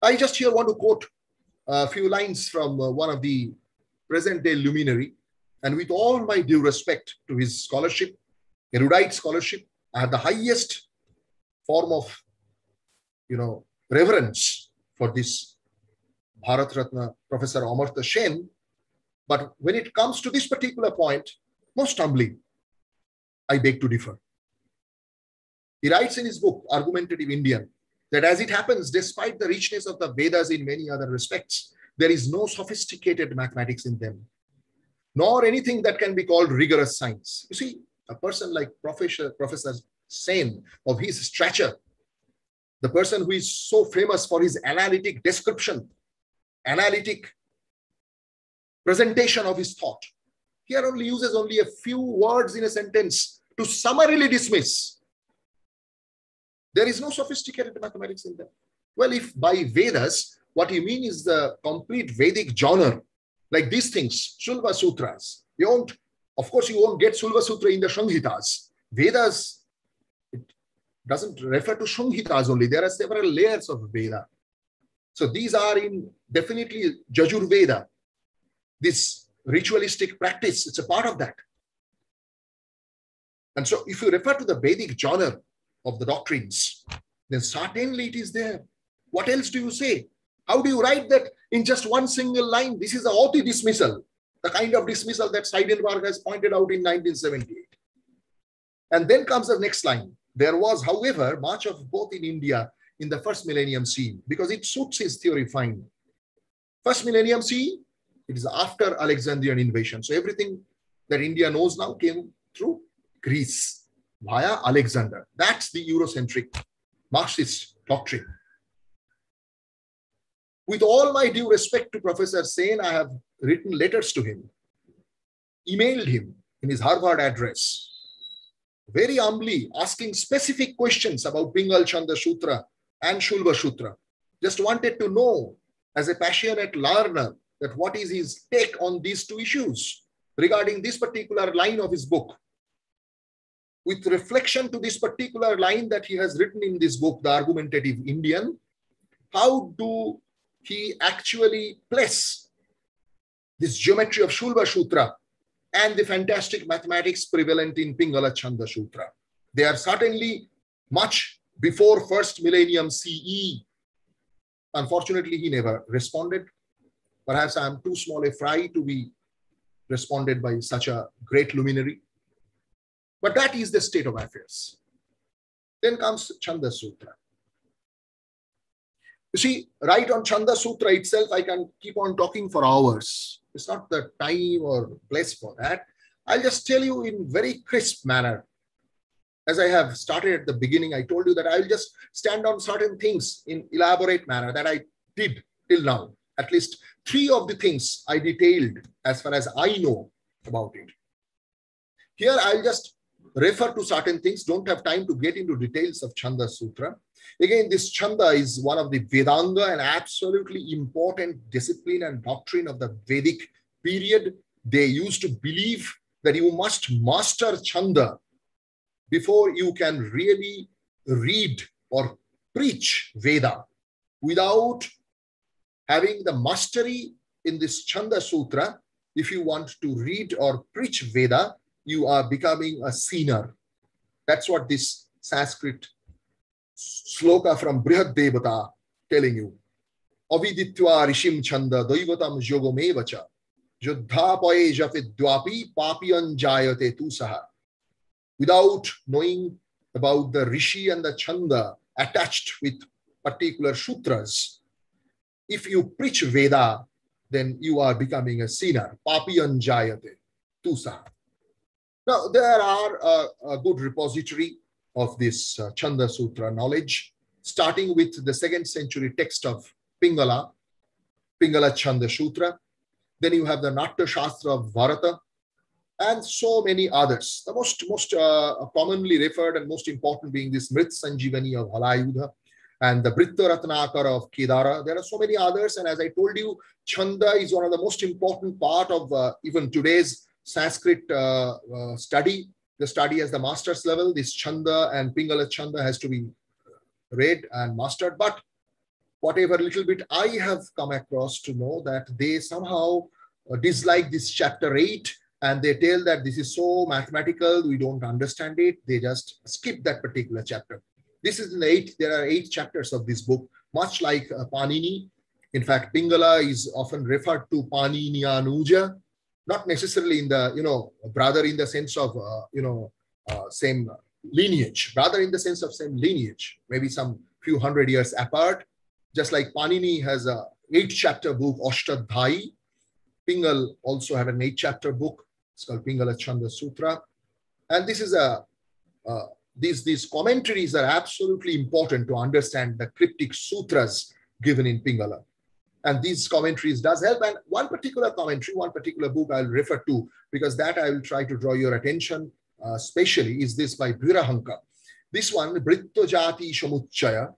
I just here want to quote a few lines from uh, one of the present day luminary. And with all my due respect to his scholarship, erudite scholarship, I have the highest form of, you know, reverence for this Bharat Ratna Professor Amartya Sen. But when it comes to this particular point, most humbly, I beg to differ. He writes in his book, Argumentative Indian, that as it happens, despite the richness of the Vedas in many other respects, there is no sophisticated mathematics in them, nor anything that can be called rigorous science. You see, a person like Professor, Professor Sen, of his stature, the person who is so famous for his analytic description, analytic presentation of his thought. Here only uses only a few words in a sentence to summarily dismiss. There is no sophisticated mathematics in them. Well, if by Vedas, what you mean is the complete Vedic genre, like these things, Shulva Sutras, you won't, of course, you won't get Shulva Sutra in the Samhitas. Vedas it doesn't refer to Shunghitas only. There are several layers of Veda. So these are in definitely Yajur Veda. This ritualistic practice, it's a part of that. And so if you refer to the Vedic genre of the doctrines, then certainly it is there. What else do you say? How do you write that in just one single line? This is a auto dismissal, the kind of dismissal that Seidenberg has pointed out in 1978. And then comes the next line. There was, however, much of both in India in the first millennium CE because it suits his theory fine. First millennium CE, it is after Alexandrian invasion. So everything that India knows now came through Greece via Alexander. That's the Eurocentric Marxist doctrine. With all my due respect to Professor Sen, I have written letters to him, emailed him in his Harvard address, very humbly asking specific questions about Pingal Chanda Sutra and Shulva Sutra. Just wanted to know as a passionate learner that what is his take on these two issues regarding this particular line of his book. With reflection to this particular line that he has written in this book, The Argumentative Indian, how do he actually place this geometry of Shulva Sutra and the fantastic mathematics prevalent in Pingala Chanda Sutra. They are certainly much before first millennium CE. Unfortunately, he never responded. Perhaps I am too small a fry to be responded by such a great luminary. But that is the state of affairs. Then comes Chanda Sutra. You see, right on Chanda Sutra itself, I can keep on talking for hours. It's not the time or place for that. I'll just tell you in very crisp manner. As I have started at the beginning, I told you that I'll just stand on certain things in elaborate manner that I did till now. At least three of the things I detailed as far as I know about it. Here, I'll just refer to certain things, don't have time to get into details of Chanda Sutra. Again, this Chanda is one of the Vedanga and absolutely important discipline and doctrine of the Vedic period. They used to believe that you must master Chanda before you can really read or preach Veda without having the mastery in this Chanda Sutra. If you want to read or preach Veda, you are becoming a sinner. That's what this Sanskrit sloka from Brihad Devata telling you. Aviditva rishim chanda daivatam yogomevacha juddhapaye jafidwapi papiyan jayate tusaha. Without knowing about the rishi and the chanda attached with particular sutras, if you preach Veda, then you are becoming a sinner. Papiyan jayate tusaha. Now, there are a, a good repository of this uh, Chanda Sutra knowledge, starting with the second century text of Pingala, Pingala Chanda Sutra. Then you have the Natya Shastra of Bharata, and so many others. The most, most uh, commonly referred and most important being this Mrit Sanjivani of Halayudha and the Britta Ratnakara of Kedara. There are so many others. And as I told you, Chanda is one of the most important part of uh, even today's Sanskrit uh, uh, study, the study as the master's level, this Chanda and Pingala Chanda has to be read and mastered. But whatever little bit I have come across to know that they somehow uh, dislike this chapter 8 and they tell that this is so mathematical, we don't understand it. They just skip that particular chapter. This is in eight, there are eight chapters of this book, much like Panini. In fact, Pingala is often referred to Paninianuja, not necessarily in the, you know, brother in the sense of, uh, you know, uh, same lineage, brother in the sense of same lineage, maybe some few hundred years apart. Just like Panini has a eight chapter book, Ashtadhyayi. Pingal also have an eight chapter book. It's called Pingala Chanda Sutra. And this is a, uh, these, these commentaries are absolutely important to understand the cryptic sutras given in Pingala and these commentaries does help. And one particular commentary, one particular book I'll refer to, because that I will try to draw your attention, uh, especially is this by Virahanka. This one, Britta Jati Shamuchaya.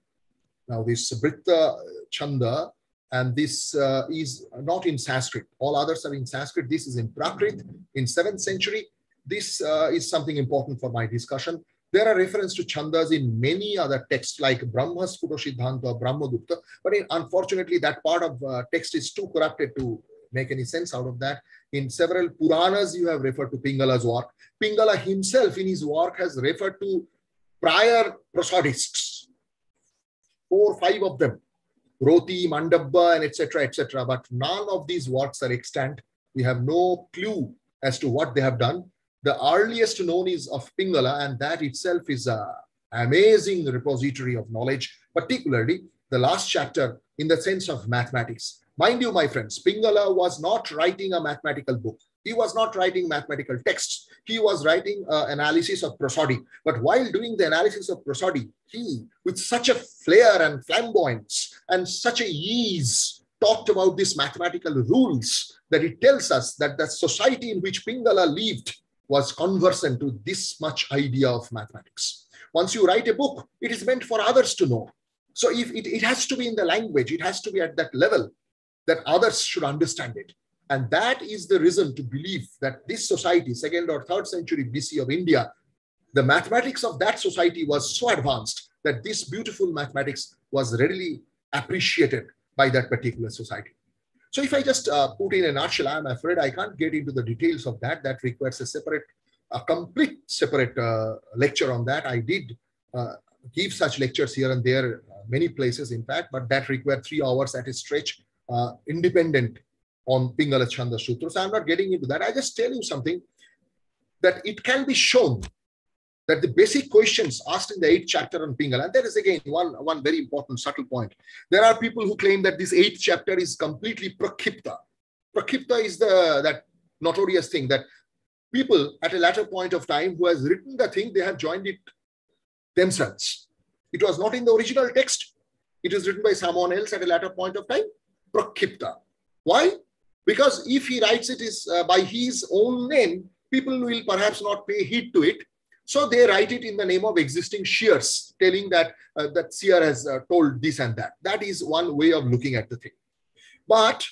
Now this Britta Chanda, and this uh, is not in Sanskrit. All others are in Sanskrit. This is in Prakrit in 7th century. This uh, is something important for my discussion. There are references to chandas in many other texts like Brahma Siddhanta, Brahmagupta, but in, unfortunately that part of uh, text is too corrupted to make any sense out of that. In several Puranas, you have referred to Pingala's work. Pingala himself in his work has referred to prior prosodists, four or five of them, Roti, Mandabba, and etc., etc. But none of these works are extant. We have no clue as to what they have done. The earliest known is of Pingala, and that itself is an amazing repository of knowledge, particularly the last chapter in the sense of mathematics. Mind you, my friends, Pingala was not writing a mathematical book. He was not writing mathematical texts. He was writing uh, analysis of prosody. But while doing the analysis of prosody, he, with such a flair and flamboyance and such a ease, talked about these mathematical rules that it tells us that the society in which Pingala lived was conversant to this much idea of mathematics. Once you write a book, it is meant for others to know. So if it, it has to be in the language, it has to be at that level that others should understand it. And that is the reason to believe that this society, second or third century BC of India, the mathematics of that society was so advanced that this beautiful mathematics was readily appreciated by that particular society. So if I just uh, put in a nutshell, I'm afraid I can't get into the details of that. That requires a separate, a complete separate uh, lecture on that. I did uh, give such lectures here and there, uh, many places in fact, but that required three hours at a stretch, uh, independent on Pingala Chanda Sutra. So I'm not getting into that. I just tell you something that it can be shown that the basic questions asked in the eighth chapter on Pingala, and there is again one, one very important subtle point. There are people who claim that this eighth chapter is completely prakipta. Prakipta is the that notorious thing that people at a later point of time who has written the thing, they have joined it themselves. It was not in the original text. It is written by someone else at a later point of time. Prakipta. Why? Because if he writes it is uh, by his own name, people will perhaps not pay heed to it. So they write it in the name of existing seers, telling that uh, that seer has uh, told this and that. That is one way of looking at the thing. But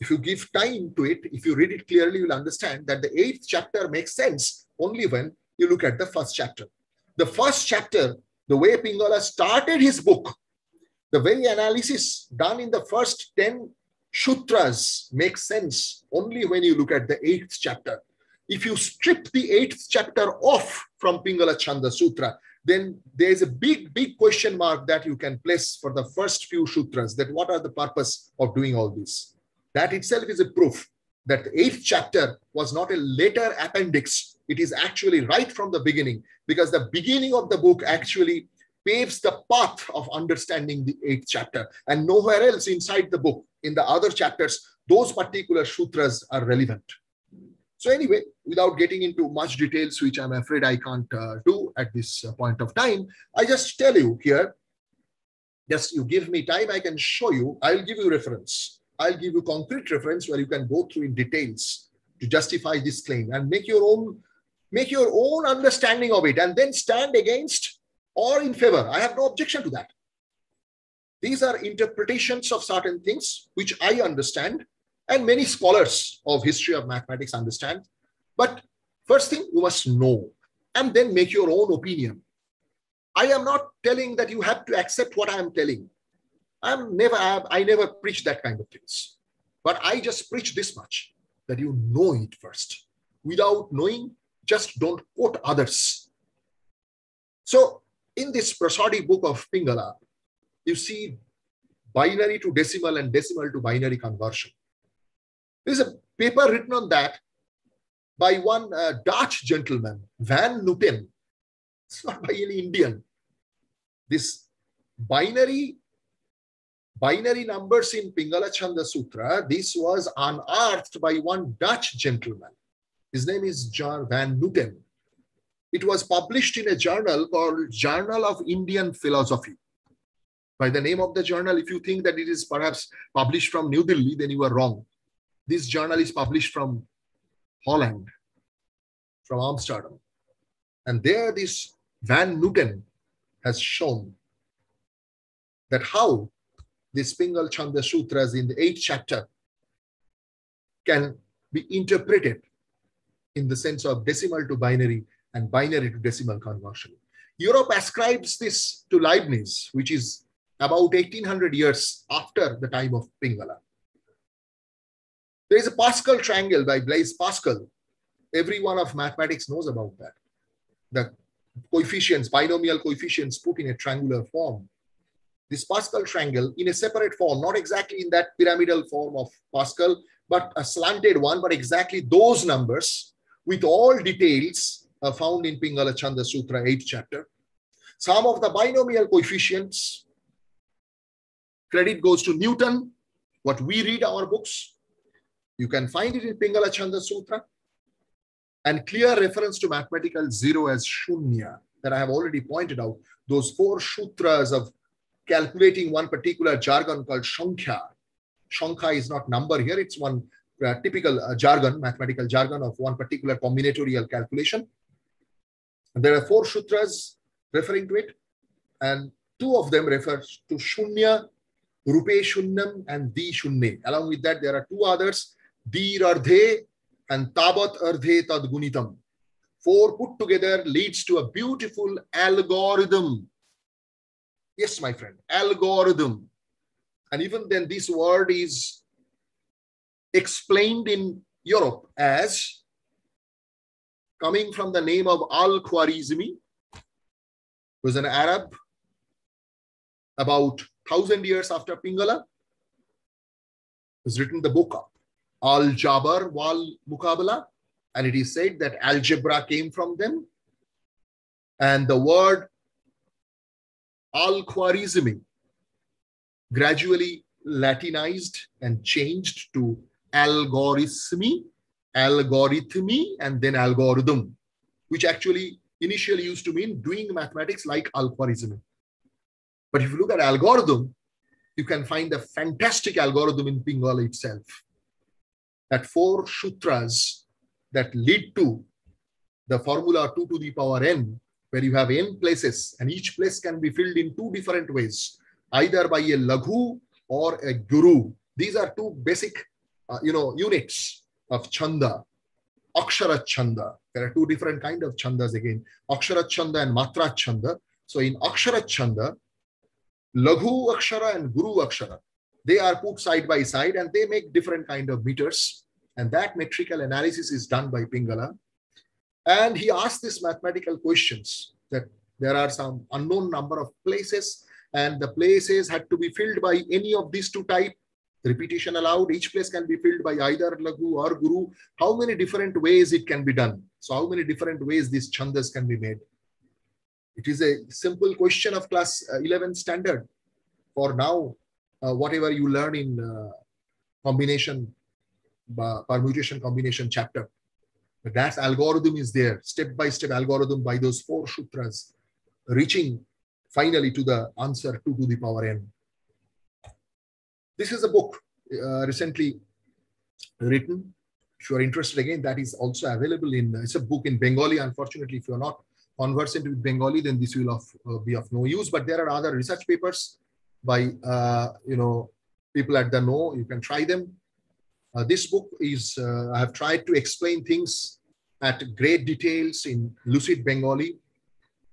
if you give time to it, if you read it clearly, you'll understand that the eighth chapter makes sense only when you look at the first chapter. The first chapter, the way Pingala started his book, the very analysis done in the first 10 Sutras makes sense only when you look at the eighth chapter. If you strip the eighth chapter off from Pingala Chanda Sutra, then there's a big, big question mark that you can place for the first few sutras that what are the purpose of doing all this? That itself is a proof that the eighth chapter was not a later appendix. It is actually right from the beginning because the beginning of the book actually paves the path of understanding the eighth chapter. And nowhere else inside the book, in the other chapters, those particular sutras are relevant. So anyway, without getting into much details, which I'm afraid I can't uh, do at this uh, point of time, I just tell you here, just you give me time, I can show you, I'll give you reference. I'll give you concrete reference where you can go through in details to justify this claim and make your own make your own understanding of it and then stand against or in favor. I have no objection to that. These are interpretations of certain things which I understand and many scholars of history of mathematics understand. But first thing, you must know and then make your own opinion. I am not telling that you have to accept what I am telling. I'm never, I never preach that kind of things. But I just preach this much, that you know it first. Without knowing, just don't quote others. So in this prosody book of Pingala, you see binary to decimal and decimal to binary conversion. There's a paper written on that by one uh, Dutch gentleman, Van Nooten. It's not by any Indian. This binary binary numbers in Pingala Chanda Sutra, this was unearthed by one Dutch gentleman. His name is John Van Nooten. It was published in a journal called Journal of Indian Philosophy. By the name of the journal, if you think that it is perhaps published from New Delhi, then you are wrong. This journal is published from Holland, from Amsterdam. And there this Van Nooten has shown that how this Pingal Chanda Sutras in the eighth chapter can be interpreted in the sense of decimal to binary and binary to decimal conversion. Europe ascribes this to Leibniz, which is about 1800 years after the time of Pingala. There is a Pascal triangle by Blaise Pascal. Everyone of mathematics knows about that. The coefficients, binomial coefficients put in a triangular form. This Pascal triangle in a separate form, not exactly in that pyramidal form of Pascal, but a slanted one, but exactly those numbers with all details uh, found in Pingala Chanda Sutra 8th chapter. Some of the binomial coefficients, credit goes to Newton, what we read our books. You can find it in Pingala Chanda Sutra. And clear reference to mathematical zero as shunya that I have already pointed out. Those four sutras of calculating one particular jargon called Shankya. Shankha is not number here, it's one uh, typical uh, jargon, mathematical jargon of one particular combinatorial calculation. And there are four sutras referring to it, and two of them refer to shunya, Rupe Shunnam and Di Shunne. Along with that, there are two others, Dir Ardhe and Tabat Ardhe Tad Gunitam. Four put together leads to a beautiful algorithm. Yes, my friend, algorithm. And even then, this word is explained in Europe as coming from the name of Al-Khwarizmi, who was an Arab about 1000 years after Pingala, has written the book Al-Jabar wal Mukabala, and it is said that algebra came from them. And the word Al-Khwarizmi gradually Latinized and changed to algorithmy, algorithmi and then algorithm, which actually initially used to mean doing mathematics like algorithm. But if you look at algorithm, you can find a fantastic algorithm in Pingala itself. That four sutras that lead to the formula 2 to the power n, where you have n places, and each place can be filled in two different ways, either by a laghu or a guru. These are two basic, uh, you know, units of chanda, akshara chanda. There are two different kind of chandas again, akshara chanda and matra chanda. So in akshara chanda, laghu akshara and guru akshara, they are put side by side and they make different kind of meters. And that metrical analysis is done by Pingala. And he asked these mathematical questions that there are some unknown number of places. And the places had to be filled by any of these two type. Repetition allowed. Each place can be filled by either laghu or guru. How many different ways it can be done? So how many different ways these chandas can be made? It is a simple question of class uh, 11 standard. For now whatever you learn in uh, combination uh, permutation combination chapter but that algorithm is there step by step algorithm by those four sutras reaching finally to the answer 2 to the power n. This is a book uh, recently written. If you are interested again, that is also available in, it's a book in Bengali. Unfortunately, if you're not conversant with Bengali, then this will of, uh, be of no use. But there are other research papers by, uh, you know, people at the know. You can try them. Uh, this book is, uh, I have tried to explain things at great details in lucid Bengali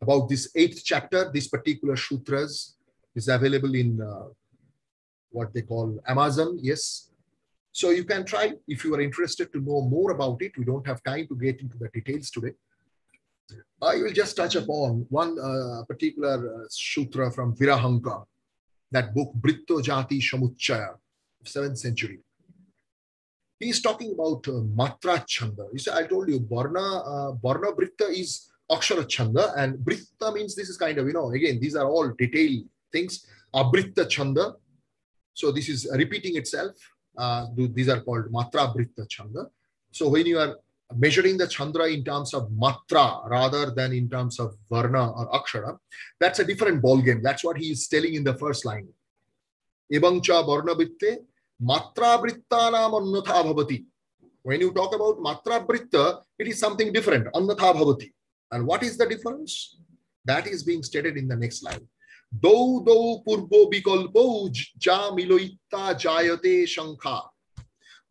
about this eighth chapter, this particular sutras is available in uh, what they call Amazon. Yes. So you can try if you are interested to know more about it. We don't have time to get into the details today. I will just touch upon one uh, particular uh, sutra from Virahanka, that book Britto Jati Shamuchaya, 7th century. He's talking about uh, Matra Chanda. He said, I told you, Borna, uh, Varna Britta is Akshara Chanda and Britta means this is kind of, you know, again, these are all detailed things. Abritta Chanda. So this is repeating itself. Uh, these are called Matra Britta Chanda. So when you are measuring the Chanda in terms of Matra rather than in terms of Varna or Akshara, that's a different ball game. That's what he is telling in the first line. Ebangcha Varna Britte Matra Britta Nam Annatha Bhavati. When you talk about Matra Britta, it is something different. Annatha Bhavati. And what is the difference? That is being stated in the next line. Do do purbo bikolpo ja miloita jayate shankha.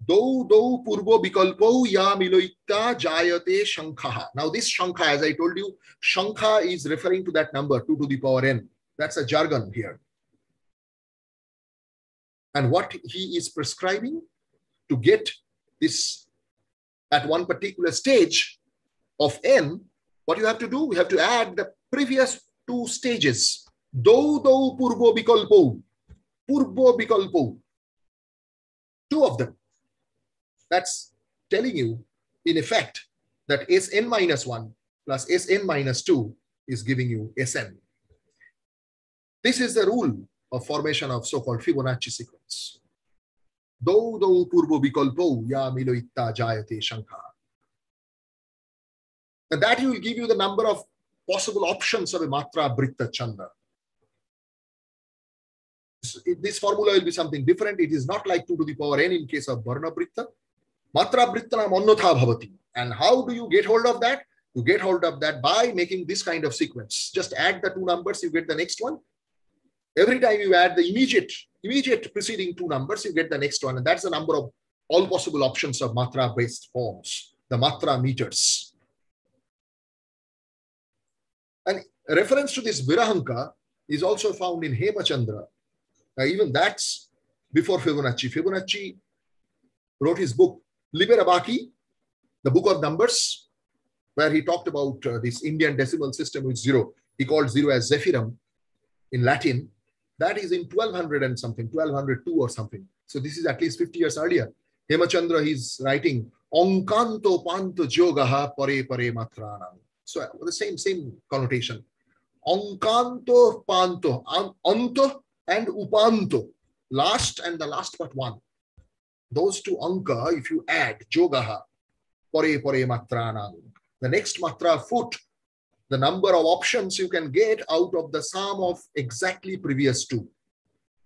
Do do purbo bikolpo ya miloita jayate shankha. Now this shankha, as I told you, shankha is referring to that number 2 to the power n. That's a jargon here. And what he is prescribing to get this at one particular stage of n what you have to do, we have to add the previous two stages. Do do purbo bikalpo. Purbo bikalpo. Two of them. That's telling you, in effect, that Sn minus 1 plus Sn minus 2 is giving you Sn. This is the rule of formation of so-called Fibonacci sequence. Do do purbo bikalpo ya miloitta jayate shankha. And that will give you the number of possible options of a Matra Britta Chanda. This formula will be something different. It is not like 2 to the power n in case of Varna Britta. Matra Mannotha Bhavati. And how do you get hold of that? You get hold of that by making this kind of sequence. Just add the two numbers, you get the next one. Every time you add the immediate, immediate preceding two numbers, you get the next one. And that's the number of all possible options of matra-based forms, the matra meters. And reference to this Virahanka is also found in Hemachandra. Now, even that's before Fibonacci. Fibonacci wrote his book, Liber Abaci, the book of numbers, where he talked about uh, this Indian decimal system with zero. He called zero as Zephirum in Latin. That is in 1200 and something, 1202 or something. So this is at least 50 years earlier. Hemachandra, he's writing, Onkanto panto jogaha pare pare matranam. So the same, same connotation. Onkanto panto, anto and upanto, last and the last but one. Those two anka, if you add jogaha, pare pare matranam, the next matra foot, the number of options you can get out of the sum of exactly previous two.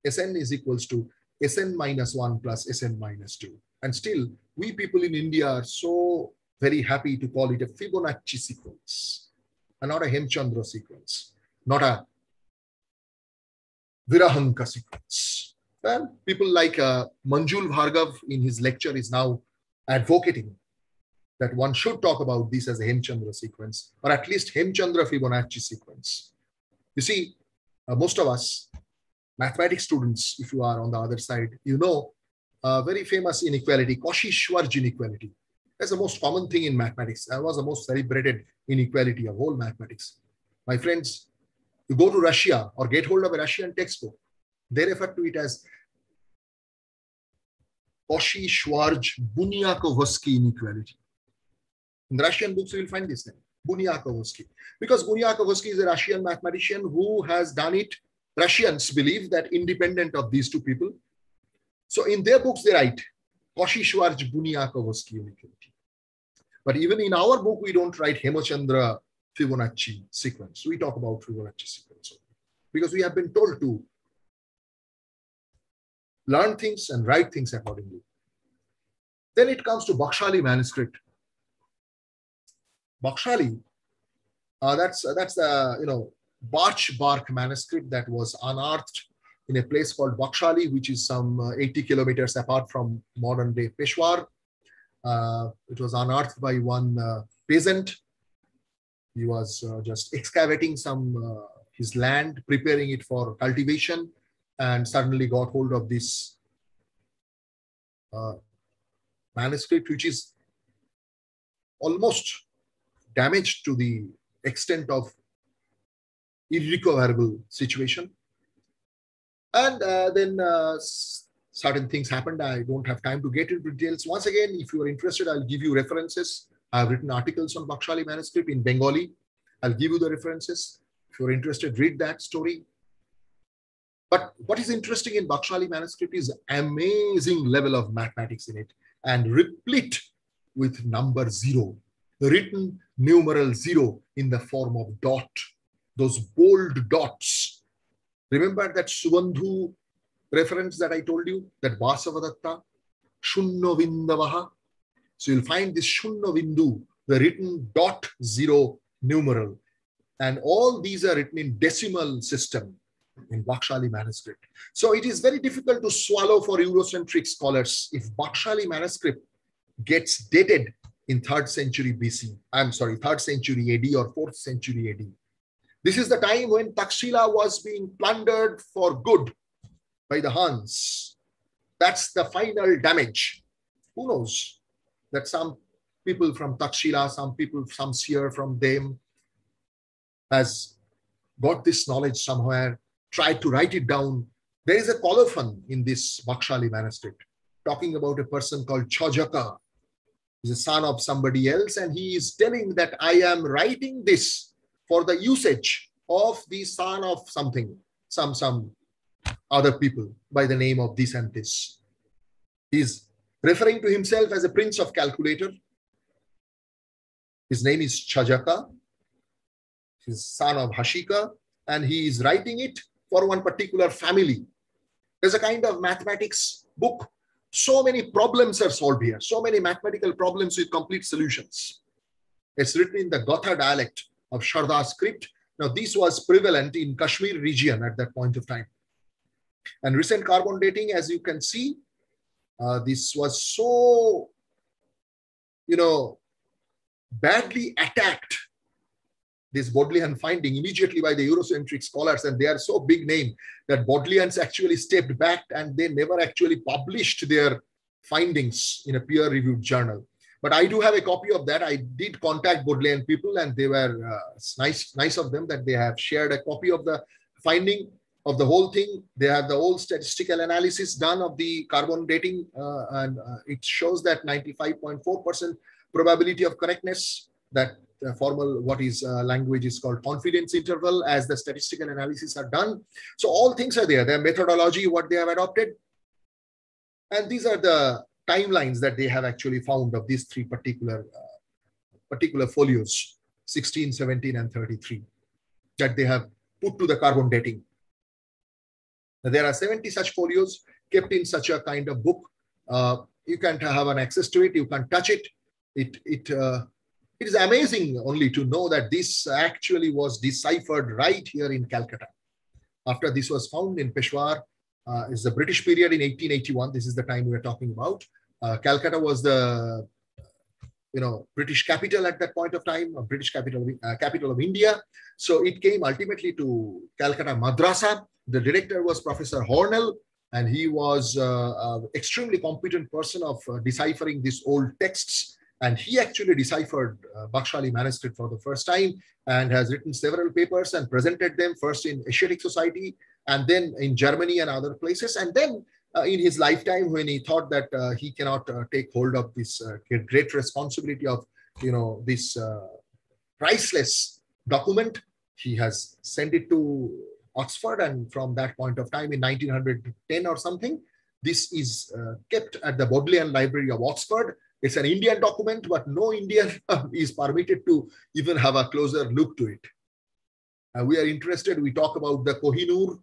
Sn is equals to Sn minus 1 plus Sn minus 2. And still, we people in India are so very happy to call it a Fibonacci sequence and not a Hemchandra sequence, not a Virahanka sequence. And people like uh, Manjul Bhargav in his lecture is now advocating that one should talk about this as a Hemchandra sequence, or at least Hemchandra Fibonacci sequence. You see, uh, most of us, mathematics students, if you are on the other side, you know a very famous inequality, Cauchy-Schwarz inequality. That's the most common thing in mathematics. That was the most celebrated inequality of whole mathematics. My friends, you go to Russia or get hold of a Russian textbook, they refer to it as Cauchy-Schwarz Bunyakovsky inequality. In the Russian books, you will find this name, Bunyakovsky. Because Bunyakovsky is a Russian mathematician who has done it. Russians believe that independent of these two people. So in their books, they write Cauchy-Schwarz Bunyakovsky inequality. But even in our book, we don't write Hemachandra Fibonacci sequence. We talk about Fibonacci sequence because we have been told to learn things and write things accordingly. Then it comes to Bakshali manuscript. Bakshali, uh, that's uh, that's the you know birch bark manuscript that was unearthed in a place called Bakshali, which is some uh, 80 kilometers apart from modern day Peshawar. Uh, it was unearthed by one uh, peasant. He was uh, just excavating some his land, preparing it for cultivation, and suddenly got hold of this manuscript, which is almost damaged to the extent of irrecoverable situation. And uh, then uh, certain things happened. I don't have time to get into details. Once again, if you are interested, I'll give you references. I've written articles on Bakshali manuscript in Bengali. I'll give you the references. If you're interested, read that story. But what is interesting in Bakshali manuscript is amazing level of mathematics in it and replete with number zero, written numeral zero in the form of dot, those bold dots. Remember that Subandhu reference that I told you, that Vasavadatta, Shunno Vindavaha. So you'll find this Shunno Vindu, the written dot zero numeral. And all these are written in decimal system in Bakshali manuscript. So it is very difficult to swallow for Eurocentric scholars if Bakshali manuscript gets dated in 3rd century BC. I'm sorry, 3rd century AD or 4th century AD. This is the time when Takshila was being plundered for good by the Huns. That's the final damage. Who knows that some people from Takshila, some people, some seer from them has got this knowledge somewhere, tried to write it down. There is a colophon in this Bakshali manuscript talking about a person called Chajaka, He's a son of somebody else, and he is telling that I am writing this for the usage of the son of something, some some other people by the name of this and this. He's referring to himself as a prince of calculator. His name is Chajaka. He's son of Hashika, and he is writing it for one particular family. There's a kind of mathematics book so many problems are solved here, so many mathematical problems with complete solutions. It's written in the Gatha dialect of Sharda script. Now, this was prevalent in Kashmir region at that point of time. And recent carbon dating, as you can see, uh, this was so, you know, badly attacked this Bodleian finding immediately by the Eurocentric scholars, and they are so big name that Bodleians actually stepped back and they never actually published their findings in a peer-reviewed journal. But I do have a copy of that. I did contact Bodleian people, and they were uh, nice, nice of them that they have shared a copy of the finding of the whole thing. They have the whole statistical analysis done of the carbon dating, uh, and uh, it shows that 95.4% probability of correctness that formal what is uh, language is called confidence interval as the statistical analysis are done. So all things are there. Their methodology, what they have adopted. And these are the timelines that they have actually found of these three particular uh, particular folios, 16, 17, and 33, that they have put to the carbon dating. There are 70 such folios kept in such a kind of book. Uh, you can't have an access to it. You can't touch it. It, it uh, it is amazing only to know that this actually was deciphered right here in Calcutta. After this was found in Peshawar, uh, is the British period in 1881. This is the time we are talking about. Uh, Calcutta was the you know British capital at that point of time, British capital uh, capital of India. So it came ultimately to Calcutta Madrasa. The director was Professor Hoernle, and he was uh, extremely competent person of uh, deciphering these old texts and he actually deciphered uh, Bakhshali manuscript for the first time and has written several papers and presented them first in Asiatic Society and then in Germany and other places. And then uh, in his lifetime, when he thought that uh, he cannot uh, take hold of this uh, great responsibility of, you know, this uh, priceless document, he has sent it to Oxford. And from that point of time in 1910 or something, this is kept at the Bodleian Library of Oxford it's an Indian document, but no Indian is permitted to even have a closer look to it. Uh, we are interested, we talk about the Kohinoor,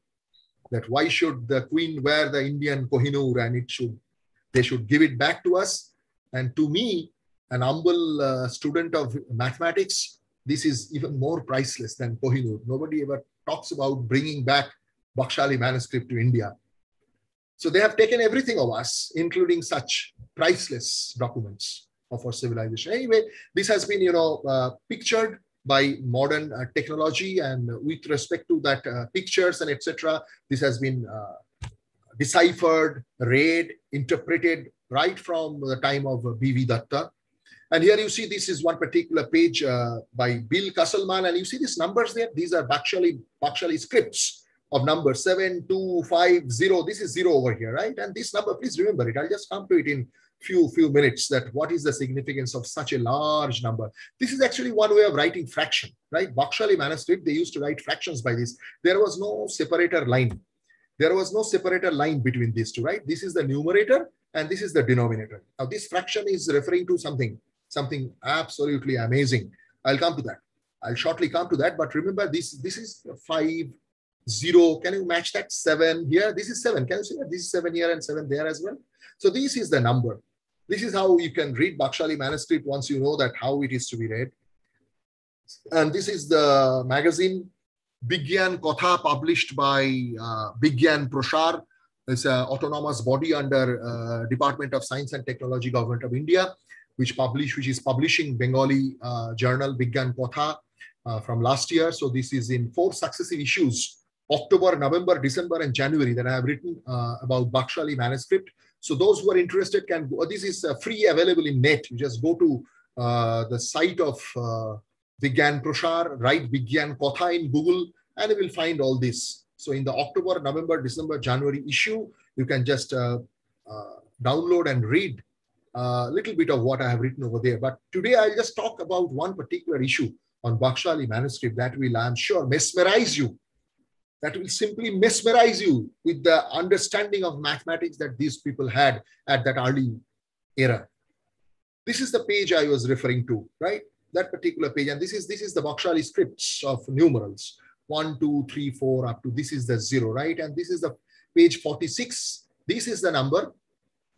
that why should the queen wear the Indian Kohinoor and it should, they should give it back to us. And to me, an humble uh, student of mathematics, this is even more priceless than Kohinoor. Nobody ever talks about bringing back Bakshali manuscript to India. So they have taken everything of us, including such priceless documents of our civilization. Anyway, this has been, you know, uh, pictured by modern uh, technology and with respect to that uh, pictures and etc. This has been uh, deciphered, read, interpreted right from the time of B.V. Datta. And here you see this is one particular page uh, by Bill Casselman and you see these numbers there. These are actually, actually scripts of number 7250. This is zero over here, right? And this number, please remember it. I'll just come to it in few few minutes that what is the significance of such a large number. This is actually one way of writing fraction, right? Bakhshali manuscript, they used to write fractions by this. There was no separator line. There was no separator line between these two, right? This is the numerator and this is the denominator. Now this fraction is referring to something, something absolutely amazing. I'll come to that. I'll shortly come to that, but remember this, this is five, zero. Can you match that? Seven here. This is seven. Can you see that? This is seven here and seven there as well. So this is the number. This is how you can read Bakhshali manuscript once you know that how it is to be read. And this is the magazine Bigyan Kotha published by uh, Bigyan Prashar. It's an autonomous body under uh, Department of Science and Technology, Government of India, which publish, which is publishing Bengali uh, journal Bigyan Kotha uh, from last year. So this is in four successive issues October, November, December, and January that I have written uh, about Bakhshali manuscript. So those who are interested can go. This is uh, free available in net. You just go to uh, the site of uh, Vigyan Prashar, write Vigyan Kotha in Google, and you will find all this. So in the October, November, December, January issue, you can just uh, uh, download and read a little bit of what I have written over there. But today I'll just talk about one particular issue on Bakhshali manuscript that will, I'm sure, mesmerize you that will simply mesmerize you with the understanding of mathematics that these people had at that early era. This is the page I was referring to, right? That particular page. And this is this is the Bakhshali scripts of numerals. One, two, three, four, up to this is the zero, right? And this is the page 46. This is the number.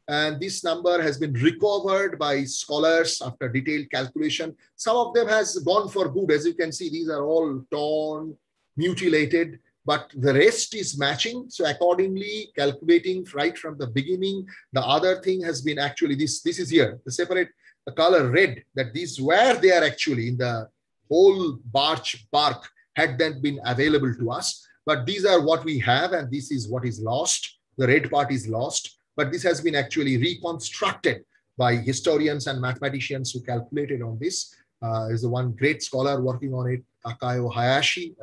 And this number has been recovered by scholars after detailed calculation. Some of them has gone for good. As you can see, these are all torn, mutilated but the rest is matching. So accordingly, calculating right from the beginning, the other thing has been actually this, this is here, the separate the color red, that these where they are actually in the whole barch bark had then been available to us. But these are what we have, and this is what is lost. The red part is lost, but this has been actually reconstructed by historians and mathematicians who calculated on this. Uh, is the one great scholar working on it, Takao Hayashi,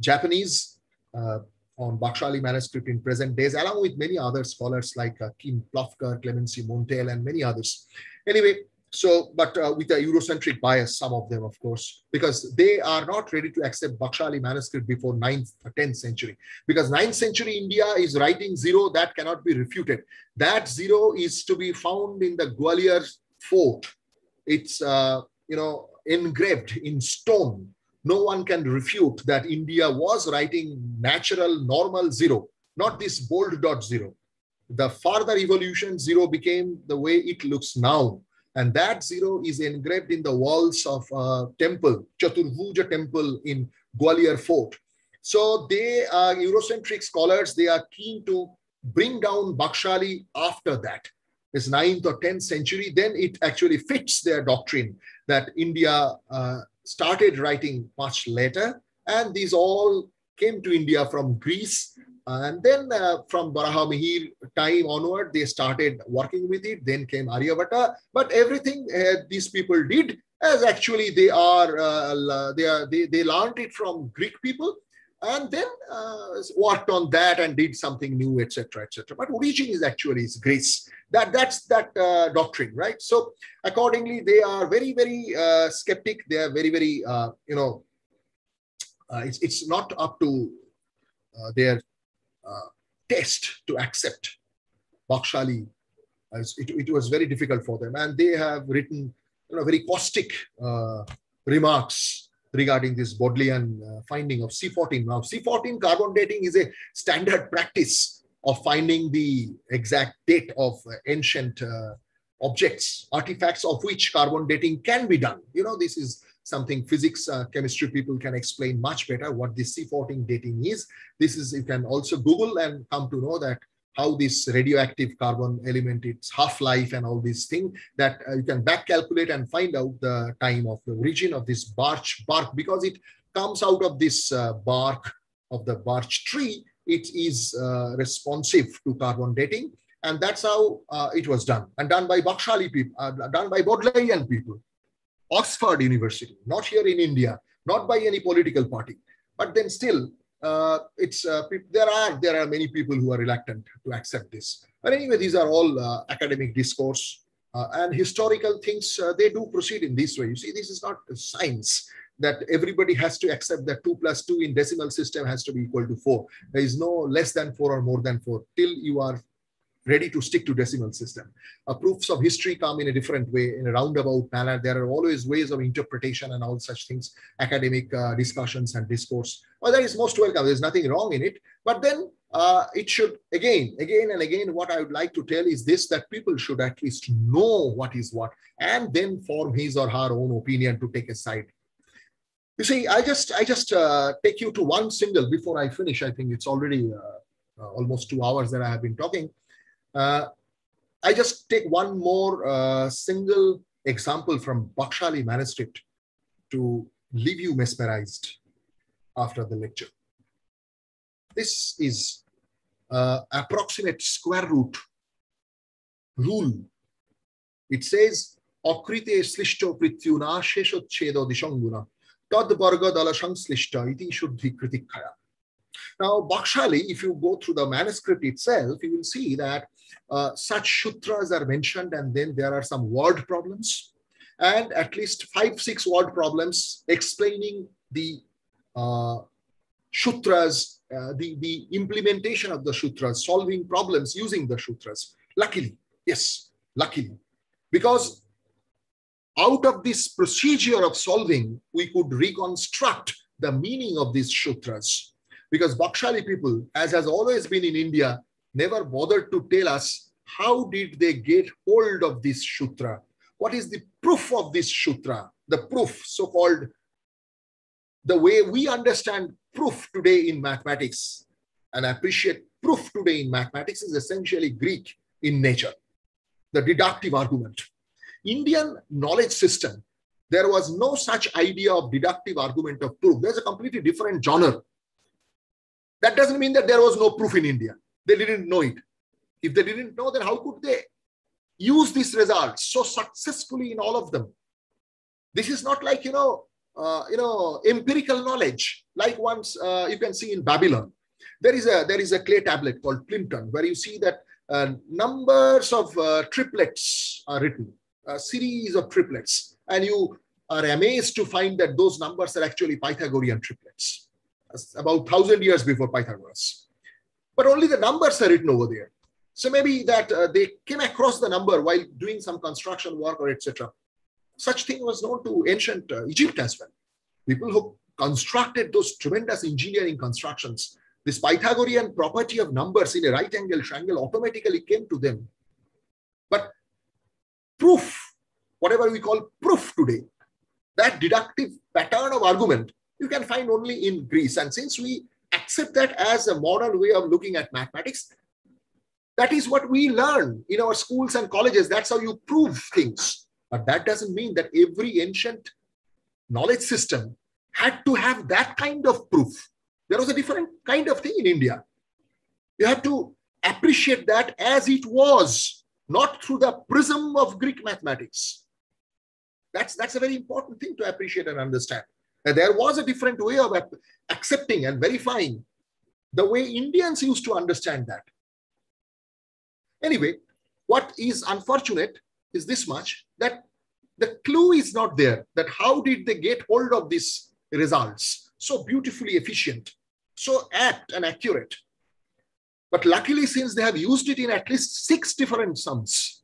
Japanese, on Bakshali manuscript in present days, along with many other scholars like uh, Kim Plofker, Clemency Montelle, and many others. Anyway, so, but uh, with a Eurocentric bias, some of them, of course, because they are not ready to accept Bakshali manuscript before 9th or 10th century. Because 9th century India is writing zero that cannot be refuted. That zero is to be found in the Gwalior fort. It's, uh, you know, engraved in stone. No one can refute that India was writing natural, normal zero, not this bold dot zero. The further evolution, zero became the way it looks now and that zero is engraved in the walls of a temple, Chaturvuja temple in Gwalior fort. So they are Eurocentric scholars. They are keen to bring down Bakshali after that, this 9th or 10th century. Then it actually fits their doctrine that India uh, started writing much later. And these all came to India from Greece and then uh, from Mihir time onward, they started working with it. Then came Aryabhata. But everything uh, these people did as actually they are, uh, they are they, they learned it from Greek people and then uh, worked on that and did something new, etc., etc. But origin is actually is Greece. That that's that uh, doctrine, right? So accordingly, they are very very uh, skeptic. They are very very you know. it's, it's not up to their uh, test to accept Bakshali. It, it, was very difficult for them. And they have written you know, very caustic uh, remarks regarding this Bodleian uh, finding of C14. Now, C14 carbon dating is a standard practice of finding the exact date of ancient uh, objects, artifacts of which carbon dating can be done. You know, this is something physics, uh, chemistry people can explain much better what this C14 dating is. This is, you can also Google and come to know that how this radioactive carbon element, its half-life and all these things that uh, you can back calculate and find out the time of the origin of this birch bark because it comes out of this uh, bark of the birch tree. It is uh, responsive to carbon dating. And that's how uh, it was done and done by Bakshali people, uh, done by Bodleian people. Oxford University, not here in India, not by any political party. But then still, uh, it's uh, there are there are many people who are reluctant to accept this. But anyway, these are all uh, academic discourse uh, and historical things. Uh, they do proceed in this way. You see, this is not science that everybody has to accept that 2 plus 2 in decimal system has to be equal to 4. There is no less than 4 or more than 4 till you are ready to stick to decimal system. Uh, proofs of history come in a different way, in a roundabout manner. There are always ways of interpretation and all such things, academic uh, discussions and discourse. Well, that is most welcome. There's nothing wrong in it. But then uh, it should, again, again and again, what I would like to tell is this, that people should at least know what is what, and then form his or her own opinion to take a side. You see, I just, I just uh, take you to one single before I finish. I think it's already uh, uh, almost two hours that I have been talking. Uh, I just take one more uh, single example from Bakshali manuscript to leave you mesmerized after the lecture. This is uh, approximate square root rule. It says, Akrite slishto prityuna sheshochedo dishanguna tad barga dala slishta iti shuddhi kritikaya. Now, Bakshali, if you go through the manuscript itself, you will see that uh, such sutras are mentioned and then there are some word problems and at least five, six word problems explaining the uh, sutras, uh, the, the implementation of the sutras, solving problems using the sutras. Luckily, yes, luckily. Because out of this procedure of solving, we could reconstruct the meaning of these sutras. Because Bakshali people, as has always been in India, never bothered to tell us how did they get hold of this sutra? What is the proof of this sutra? The proof, so-called, the way we understand proof today in mathematics and I appreciate proof today in mathematics is essentially Greek in nature, the deductive argument. Indian knowledge system, there was no such idea of deductive argument of proof. There's a completely different genre. That doesn't mean that there was no proof in India. They didn't know it. If they didn't know, then how could they use these results so successfully in all of them? This is not like, you know, uh, you know, empirical knowledge, like once uh, you can see in Babylon. There is a there is a clay tablet called Plimpton, where you see that uh, numbers of uh, triplets are written, a series of triplets, and you are amazed to find that those numbers are actually Pythagorean triplets, about thousand years before Pythagoras. But only the numbers are written over there. So maybe that uh, they came across the number while doing some construction work or etc. Such thing was known to ancient uh, Egypt as well. People who constructed those tremendous engineering constructions, this Pythagorean property of numbers in a right angle triangle automatically came to them. But proof, whatever we call proof today, that deductive pattern of argument, you can find only in Greece. And since we accept that as a modern way of looking at mathematics, that is what we learn in our schools and colleges. That's how you prove things. But that doesn't mean that every ancient knowledge system had to have that kind of proof. There was a different kind of thing in India. You have to appreciate that as it was, not through the prism of Greek mathematics. That's, that's a very important thing to appreciate and understand. There was a different way of accepting and verifying. The way Indians used to understand that. Anyway, what is unfortunate is this much that the clue is not there that how did they get hold of these results? So beautifully efficient so apt and accurate. But luckily since they have used it in at least six different sums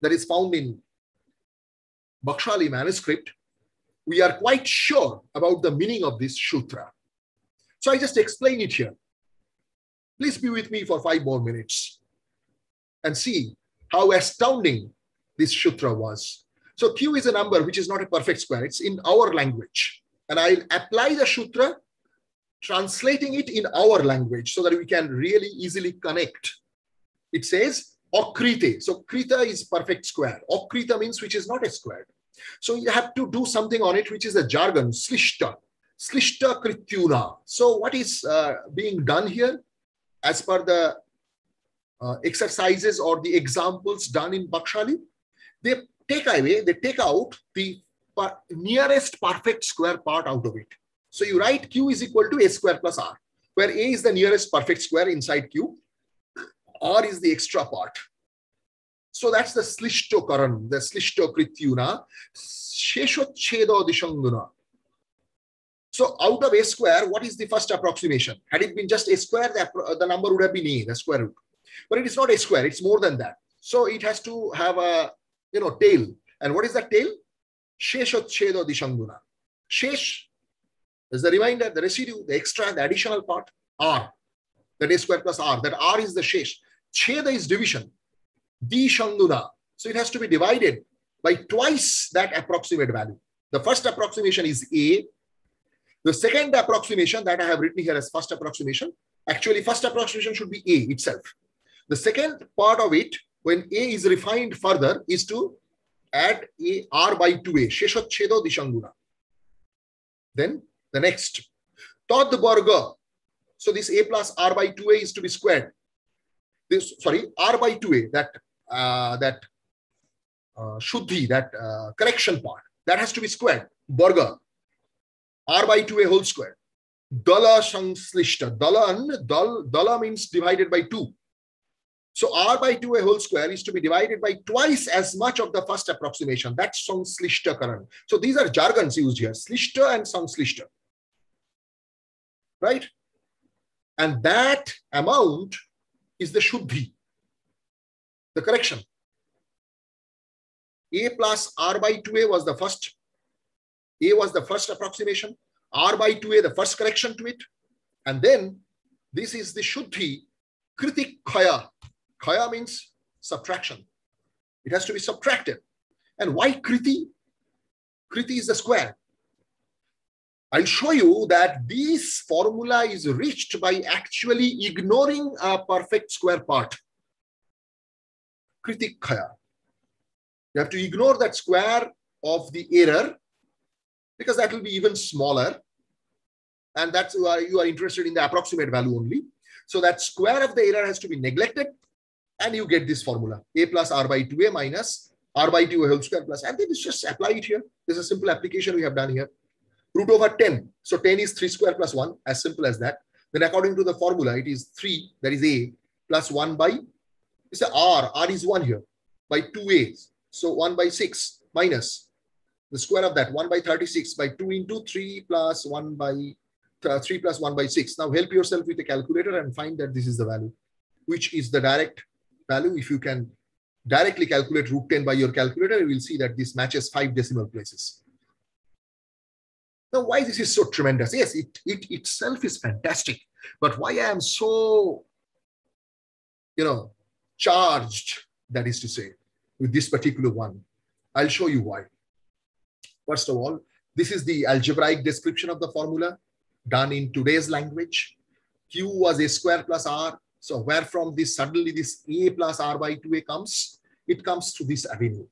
that is found in Bakshali manuscript we are quite sure about the meaning of this sutra so i just explain it here please be with me for five more minutes and see how astounding this sutra was. So Q is a number which is not a perfect square. It's in our language. And I'll apply the sutra, translating it in our language so that we can really easily connect. It says okrite. So krita is perfect square. Okrita means which is not a square. So you have to do something on it, which is a jargon, slishta. Slishta krityuna. So what is uh, being done here? As per the uh, exercises or the examples done in Bakshali, they take away, they take out the per nearest perfect square part out of it. So you write Q is equal to A square plus R, where A is the nearest perfect square inside Q, R is the extra part. So that's the Slishtokaran, the Slishtokrityuna, Sheshochedo Dishanguna. So out of A square, what is the first approximation? Had it been just A square, the, the number would have been A, the square root. But it is not a square, it's more than that. So it has to have a you know tail. And what is that tail? Sheshotchedo Dishanguna. Shesh is the remainder, the residue, the extra, the additional part, R. That is square plus R. That R is the Shesh. Cheda is division. Dishanguna. So it has to be divided by twice that approximate value. The first approximation is A. The second approximation that I have written here as first approximation, actually first approximation should be A itself. The second part of it, when A is refined further, is to add A R by 2A, Sheshotchedo Dishanguna. Then the next, Tod Burger. So this A plus R by 2A is to be squared. This, sorry, R by 2A, that, uh, that uh, Shuddhi, that uh, correction part, that has to be squared. Burger. R by 2A whole square. Dala Sangslishta. Dalan, dal, dala means divided by 2. So r by 2a whole square is to be divided by twice as much of the first approximation. That's Sangslishta Karan. So these are jargons used here, Slishta and Sangslishta. Right? And that amount is the Shuddhi, the correction. A plus R by 2A was the first. A was the first approximation. R by 2A, the first correction to it. And then this is the Shuddhi Kritik Khaya, Khaya means subtraction. It has to be subtracted. And why Kriti? Kriti is the square. I'll show you that this formula is reached by actually ignoring a perfect square part. Kritik khaya. You have to ignore that square of the error because that will be even smaller. And that's why you are interested in the approximate value only. So that square of the error has to be neglected and you get this formula a plus r by 2a minus r by 2 whole square plus and then it's just apply it here. There's a simple application we have done here. Root over 10. So 10 is 3 square plus 1, as simple as that. Then according to the formula, it is 3, that is a, plus 1 by, it's a r, r is 1 here, by 2a. So 1 by 6 minus the square of that, 1 by 36 by 2 into 3 plus 1 by uh, 3 plus 1 by 6. Now help yourself with a calculator and find that this is the value, which is the direct value. If you can directly calculate root 10 by your calculator, you will see that this matches five decimal places. Now, why this is so tremendous? Yes, it, it itself is fantastic, but why I am so, you know, charged, that is to say, with this particular one, I'll show you why. First of all, this is the algebraic description of the formula done in today's language. Q was a square plus R. So where from this suddenly this A plus R by 2A comes? It comes to this avenue.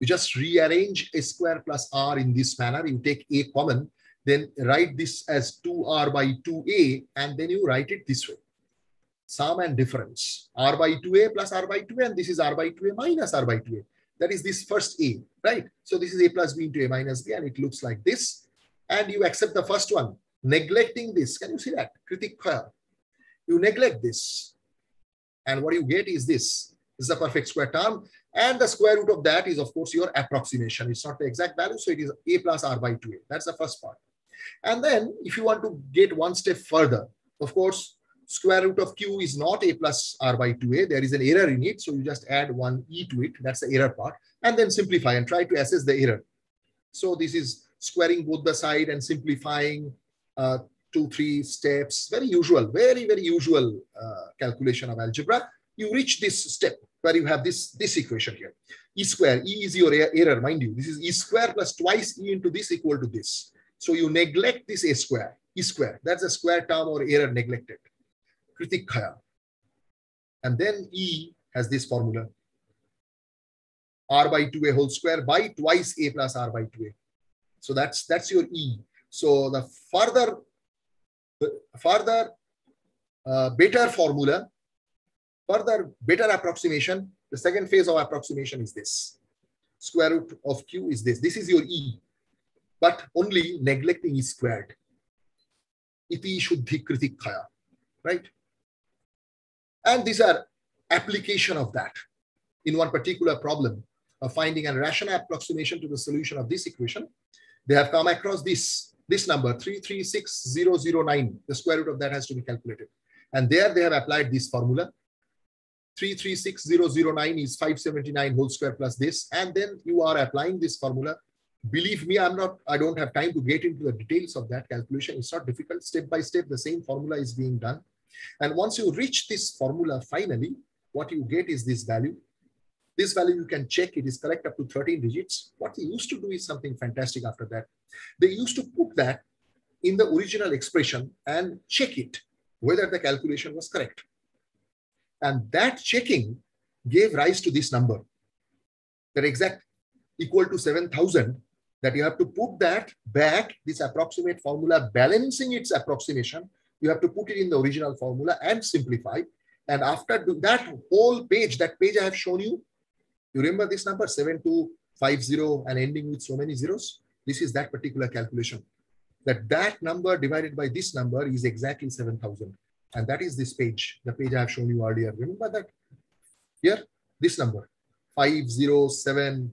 You just rearrange a square plus r in this manner. You take a common, then write this as 2r by 2a, and then you write it this way. Sum and difference. r by 2a plus r by 2a, and this is r by 2a minus r by 2a. That is this first a, right? So this is a plus b into a minus b, and it looks like this. And you accept the first one, neglecting this. Can you see that? Kritik You neglect this. And what you get is this. This is a perfect square term. And the square root of that is, of course, your approximation. It's not the exact value, so it is a plus r by 2a. That's the first part. And then if you want to get one step further, of course, square root of q is not a plus r by 2a. There is an error in it, so you just add one e to it. That's the error part. And then simplify and try to assess the error. So this is squaring both the side and simplifying uh, two, three steps. Very usual, very, very usual uh, calculation of algebra. You reach this step where you have this, this equation here. E square, E is your error, mind you. This is E square plus twice E into this equal to this. So you neglect this A square, E square. That's a square term or error neglected. Kritik khaya. And then E has this formula. R by 2A whole square by twice A plus R by 2A. So that's, that's your E. So the further, further uh, better formula Further better approximation, the second phase of approximation is this. Square root of q is this. This is your e, but only neglecting e squared. Iti shuddhi kritik khaya, right? And these are application of that in one particular problem of finding a rational approximation to the solution of this equation. They have come across this, this number 336009. The square root of that has to be calculated. And there they have applied this formula 336009 is 579 whole square plus this. And then you are applying this formula. Believe me, I'm not, I don't have time to get into the details of that calculation. It's not difficult. Step by step, the same formula is being done. And once you reach this formula finally, what you get is this value. This value you can check, it is correct up to 13 digits. What they used to do is something fantastic after that. They used to put that in the original expression and check it, whether the calculation was correct. And that checking gave rise to this number, that exact equal to 7,000, that you have to put that back, this approximate formula, balancing its approximation. You have to put it in the original formula and simplify. And after that whole page, that page I have shown you, you remember this number, 7250 and ending with so many zeros? This is that particular calculation. That that number divided by this number is exactly 7,000. And that is this page, the page I have shown you earlier. Remember that? Here, this number, 507.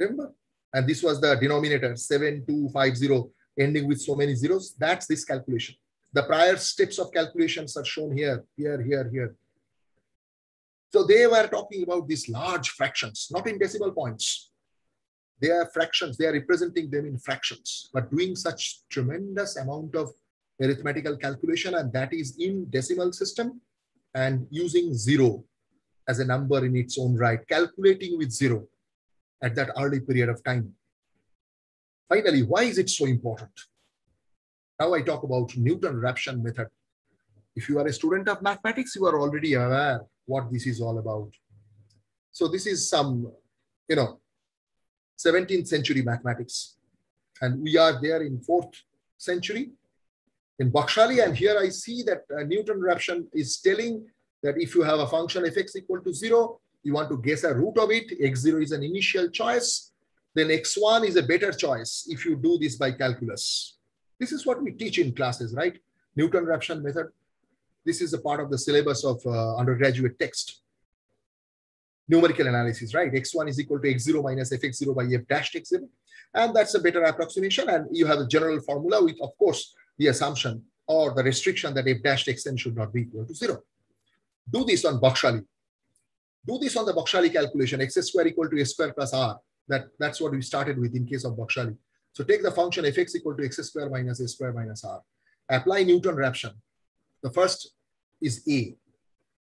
Remember? And this was the denominator, 7250, ending with so many zeros. That's this calculation. The prior steps of calculations are shown here, here, here, here. So they were talking about these large fractions, not in decimal points. They are fractions. They are representing them in fractions, but doing such tremendous amount of arithmetical calculation and that is in decimal system and using zero as a number in its own right, calculating with zero at that early period of time. Finally, why is it so important? Now I talk about Newton-Raphson method. If you are a student of mathematics, you are already aware what this is all about. So this is some, you know, 17th century mathematics. And we are there in fourth century in Bakshali. And here I see that uh, Newton-Raphson is telling that if you have a function fx equal to zero, you want to guess a root of it, x0 is an initial choice, then x1 is a better choice if you do this by calculus. This is what we teach in classes, right? Newton-Raphson method. This is a part of the syllabus of uh, undergraduate text. Numerical analysis, right? x1 is equal to x0 minus fx0 by f dash x0. And that's a better approximation. And you have a general formula with, of course, the assumption or the restriction that f dash xn should not be equal to zero. Do this on Bakshali. Do this on the Bakshali calculation, x square equal to a square plus r. That, that's what we started with in case of Bakshali. So take the function fx equal to x square minus a square minus r. Apply Newton-Raphson. The first is a.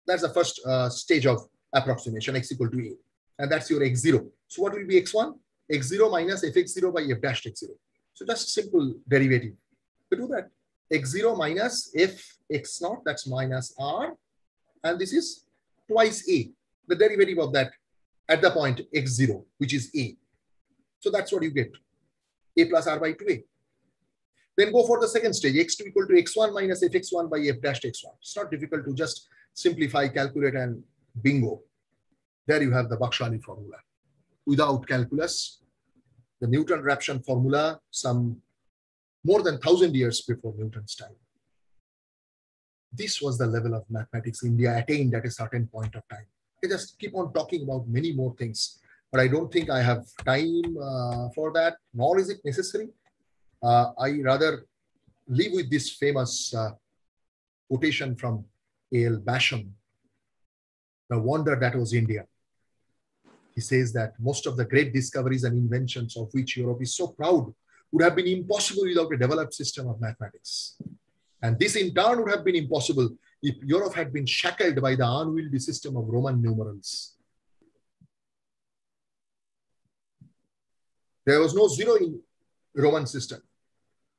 That's the first uh, stage of approximation, x equal to a. And that's your x0. So what will be x1? x0 minus fx0 by f dash x0. So just simple derivative. To do that, x0 minus f x naught, that's minus r. And this is twice a, the derivative of that at the point x0, which is a. So that's what you get, a plus r by 2a. Then go for the second stage, x2 equal to x1 minus fx1 by f dash x1. It's not difficult to just simplify, calculate, and bingo. There you have the Bakshali formula. Without calculus, the Newton-Raphson formula, some more than 1,000 years before Newton's time. This was the level of mathematics India attained at a certain point of time. I just keep on talking about many more things, but I don't think I have time uh, for that, nor is it necessary. Uh, I rather leave with this famous uh, quotation from A.L. Basham, the wonder that was India. He says that most of the great discoveries and inventions of which Europe is so proud would have been impossible without a developed system of mathematics. And this in turn would have been impossible if Europe had been shackled by the unwieldy system of Roman numerals. There was no zero in Roman system.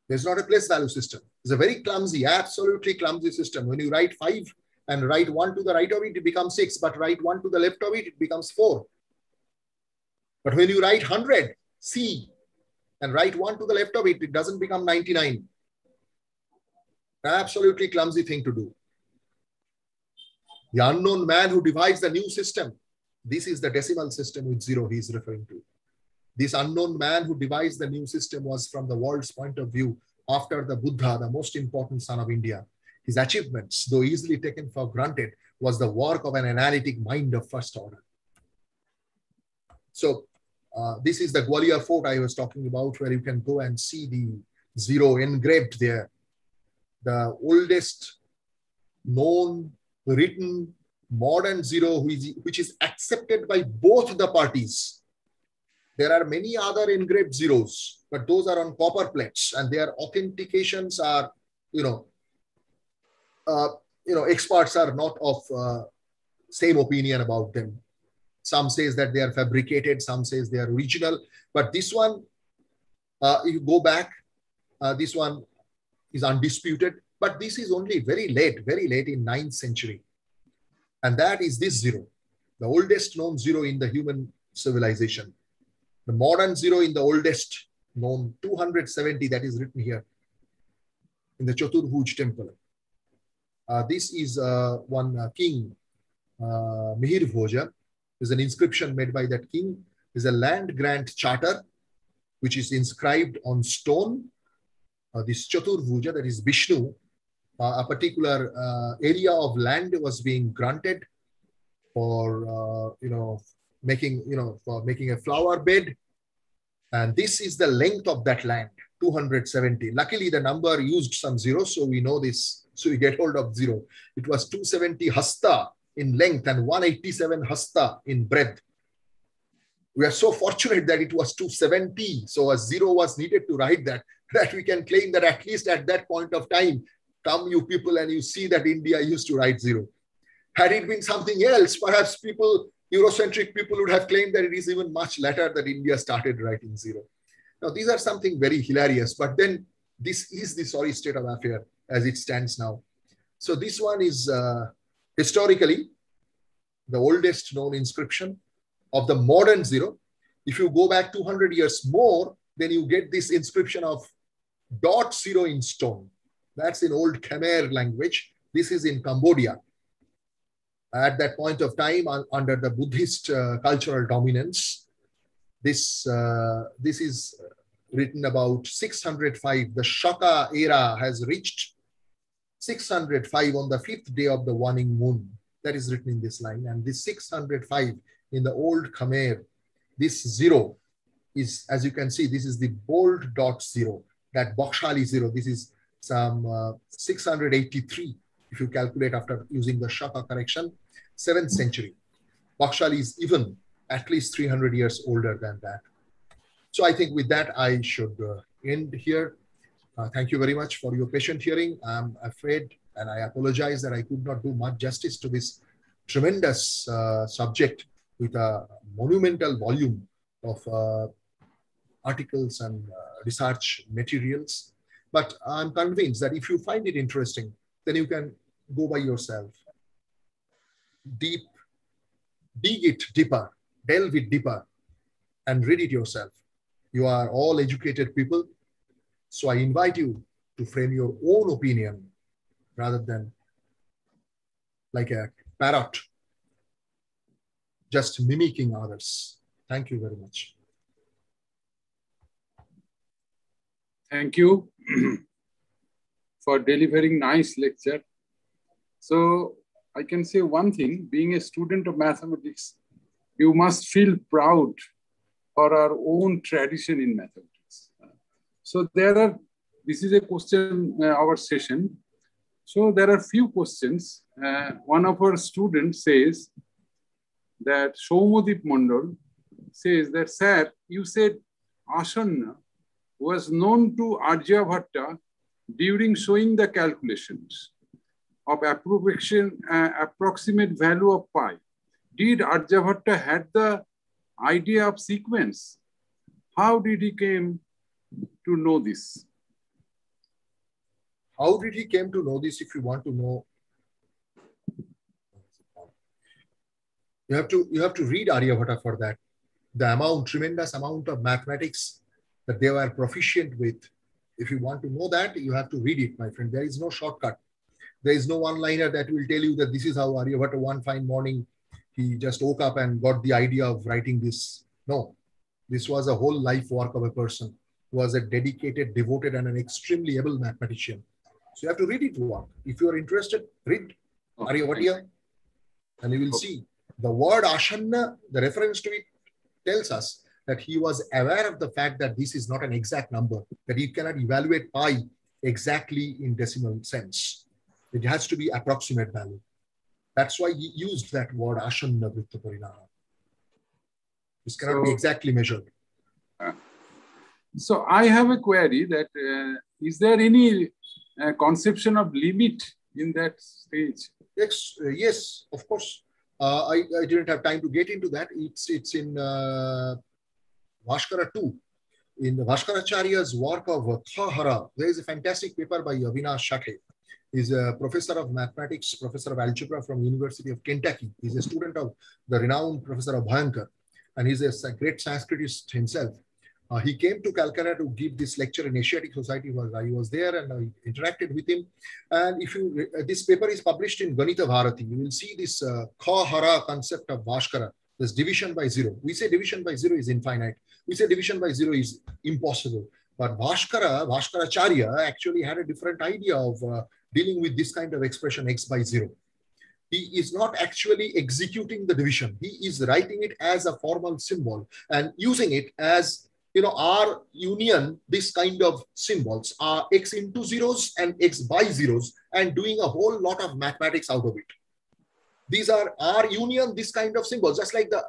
There's not a place value system. It's a very clumsy, absolutely clumsy system. When you write five and write one to the right of it, it becomes six, but write one to the left of it, it becomes four. But when you write 100, C, and write one to the left of it, it doesn't become 99. Absolutely clumsy thing to do. The unknown man who divides the new system. This is the decimal system with zero he is referring to. This unknown man who devised the new system was from the world's point of view after the Buddha, the most important son of India. His achievements, though easily taken for granted, was the work of an analytic mind of first order. So uh, this is the Gwalior fort I was talking about, where you can go and see the zero engraved there. The oldest known, written, modern zero, which is accepted by both the parties. There are many other engraved zeros, but those are on copper plates, and their authentications are, you know, uh, you know, experts are not of uh, same opinion about them. Some says that they are fabricated, some says they are original. But this one, uh, you go back, uh, this one is undisputed. But this is only very late, very late in 9th century. And that is this zero, the oldest known zero in the human civilization. The modern zero in the oldest known 270 that is written here in the Chaturbuj temple. Uh, this is uh, one uh, king, uh, Mihir Bhoja, there's an inscription made by that king. There's a land grant charter, which is inscribed on stone. Uh, this Chaturvuja, that is Vishnu, uh, a particular uh, area of land was being granted for, you know, making, you know, for making a flower bed. And this is the length of that land, 270. Luckily, the number used some zeros, so we know this. So we get hold of zero. It was 270 hasta, in length and 187 hasta in breadth. We are so fortunate that it was 270. So a zero was needed to write that, that we can claim that at least at that point of time, come you people and you see that India used to write zero. Had it been something else, perhaps people, Eurocentric people would have claimed that it is even much later that India started writing zero. Now, these are something very hilarious, but then this is the sorry state of affair as it stands now. So this one is uh, historically the oldest known inscription of the modern zero. If you go back 200 years more, then you get this inscription of dot zero in stone. That's in old Khmer language. This is in Cambodia. At that point of time, under the Buddhist uh, cultural dominance, this, uh, this is written about 605. The Shaka era has reached 605 on the fifth day of the waning moon. That is written in this line. And this 605 in the old Khmer, this zero is, as you can see, this is the bold dot zero, that Bakshali zero. This is some uh, 683, if you calculate after using the Shaka correction, 7th century. Bakshali is even at least 300 years older than that. So I think with that, I should uh, end here. Uh, thank you very much for your patient hearing. I'm afraid and I apologize that I could not do much justice to this tremendous uh, subject with a monumental volume of uh, articles and uh, research materials. But I'm convinced that if you find it interesting, then you can go by yourself, deep, dig it deeper, delve it deeper, and read it yourself. You are all educated people. So I invite you to frame your own opinion rather than like a parrot just mimicking others. Thank you very much. Thank you for delivering nice lecture. So I can say one thing, being a student of mathematics, you must feel proud for our own tradition in mathematics. So there are, this is a question, uh, our session. So there are few questions. Uh, one of our students says that Soumodip Mondal says that, sir, you said Asanna was known to Aryabhata during showing the calculations of uh, approximate value of pi. Did Aryabhata had the idea of sequence? How did he came to know this? How did he came to know this if you want to know? You have to, you have to read Aryabhata for that. The amount, tremendous amount of mathematics that they were proficient with. If you want to know that, you have to read it, my friend. There is no shortcut. There is no one-liner that will tell you that this is how Aryabhata one fine morning, he just woke up and got the idea of writing this. No, this was a whole life work of a person who was a dedicated, devoted, and an extremely able mathematician. So you have to read it work. If you are interested, read okay. Aryabhata and you will okay. see the word Ashanna, the reference to it tells us that he was aware of the fact that this is not an exact number, that you cannot evaluate pi exactly in decimal sense. It has to be approximate value. That's why he used that word ashanna vritta parinama. This cannot so, be exactly measured. Uh, so I have a query that uh, is there any uh, conception of limit in that stage? Yes, uh, yes, of course. Uh, I, I didn't have time to get into that. It's it's in uh, Bhaskara 2. In Bhaskaracharya's work of Khahara, there is a fantastic paper by Avinash Sathaye. He's a professor of mathematics, professor of algebra from University of Kentucky. He's a student of the renowned professor Abhyankar, and he's a great Sanskritist himself. Uh, he came to Calcutta to give this lecture in Asiatic Society. while I was there and I interacted with him. And if you uh, this paper is published in Ganita Bharati, you will see this uh, Khahara concept of Bhaskara, this division by zero. We say division by zero is infinite. We say division by zero is impossible. But Bhaskara, Bhaskaracharya actually had a different idea of uh, dealing with this kind of expression x by zero. He is not actually executing the division. He is writing it as a formal symbol and using it as, you know, our union, this kind of symbols are x into zeros and x by zeros and doing a whole lot of mathematics out of it. These are R union, this kind of symbols, just like the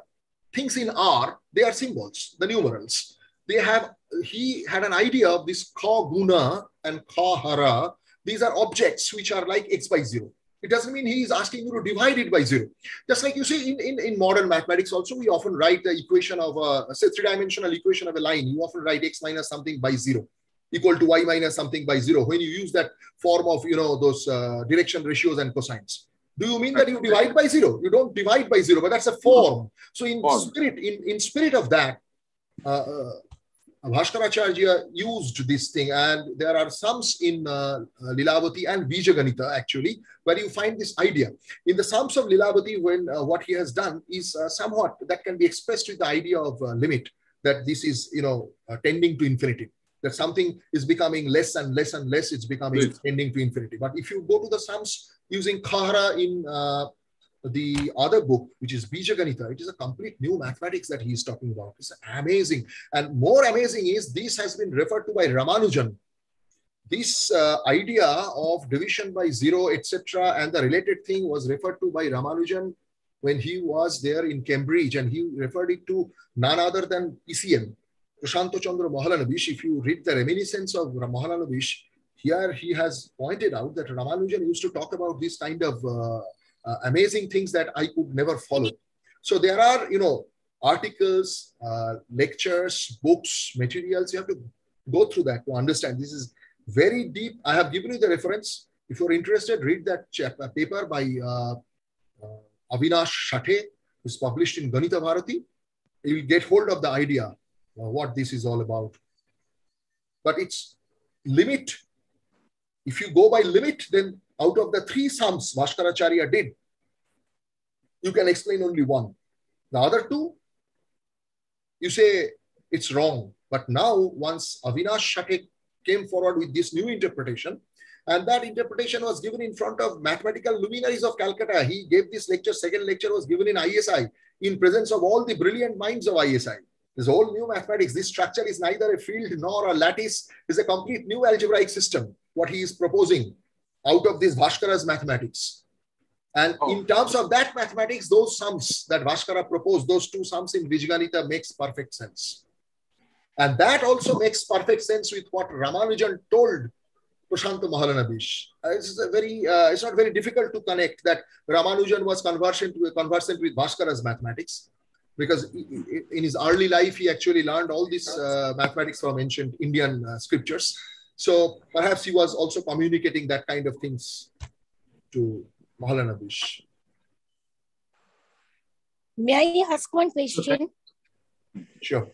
things in R, they are symbols, the numerals. They have, he had an idea of this ka guna and ka hara. These are objects which are like x by zero. It doesn't mean he is asking you to divide it by zero. Just like you see in, in, in modern mathematics also, we often write the equation of a, say three-dimensional equation of a line. You often write x minus something by zero. equal to y minus something by zero when you use that form of you know those uh, direction ratios and cosines do you mean that you divide by zero you don't divide by zero but that's a form so in Form. spirit in, in spirit of that uh, uh, Bhaskaracharya used this thing, and there are sums in uh, uh, Lilavati and Bijaganita actually, where you find this idea. In the sums of Lilavati, when uh, what he has done is uh, somewhat that can be expressed with the idea of uh, limit, that this is, you know, uh, tending to infinity, that something is becoming less and less and less, it's becoming Yes. tending to infinity. But if you go to the sums using Khara in uh, the other book, which is Bijaganita, it is a complete new mathematics that he is talking about. It's amazing. And more amazing is this has been referred to by Ramanujan. This uh, idea of division by zero, etc., and the related thing was referred to by Ramanujan when he was there in Cambridge, and he referred it to none other than PCM, Prashanto Chandra Mahalanabish. If you read the reminiscence of Mahalanabish, here he has pointed out that Ramanujan used to talk about these kind of uh, uh, amazing things that I could never follow. So there are, you know, articles, uh, lectures, books, materials. You have to go through that to understand. This is very deep. I have given you the reference. If you're interested, read that uh, paper by uh, uh, Avinash Sathaye, who's published in Ganita Bharati. You will get hold of the idea uh, what this is all about. But it's limit. If you go by limit, then out of the three sums Bhaskaracharya did, you can explain only one. The other two, you say it's wrong. But now, once Avinash Sathaye came forward with this new interpretation, and that interpretation was given in front of mathematical luminaries of Calcutta. He gave this lecture, second lecture was given in ISI, in presence of all the brilliant minds of ISI. This whole new mathematics, this structure is neither a field nor a lattice, is a complete new algebraic system, what he is proposing out of this Bhaskara's mathematics. And Oh. in terms of that mathematics, those sums that Bhaskara proposed, those two sums in Bijaganita makes perfect sense. And that also makes perfect sense with what Ramanujan told Prashanta Mahalanabish. Uh, It's a very, uh, it's not very difficult to connect that Ramanujan was conversant with, conversant with Bhaskara's mathematics because in his early life, he actually learned all this uh, mathematics from ancient Indian uh, scriptures. So perhaps he was also communicating that kind of things to Mahalanabish. May I ask one question? Sure.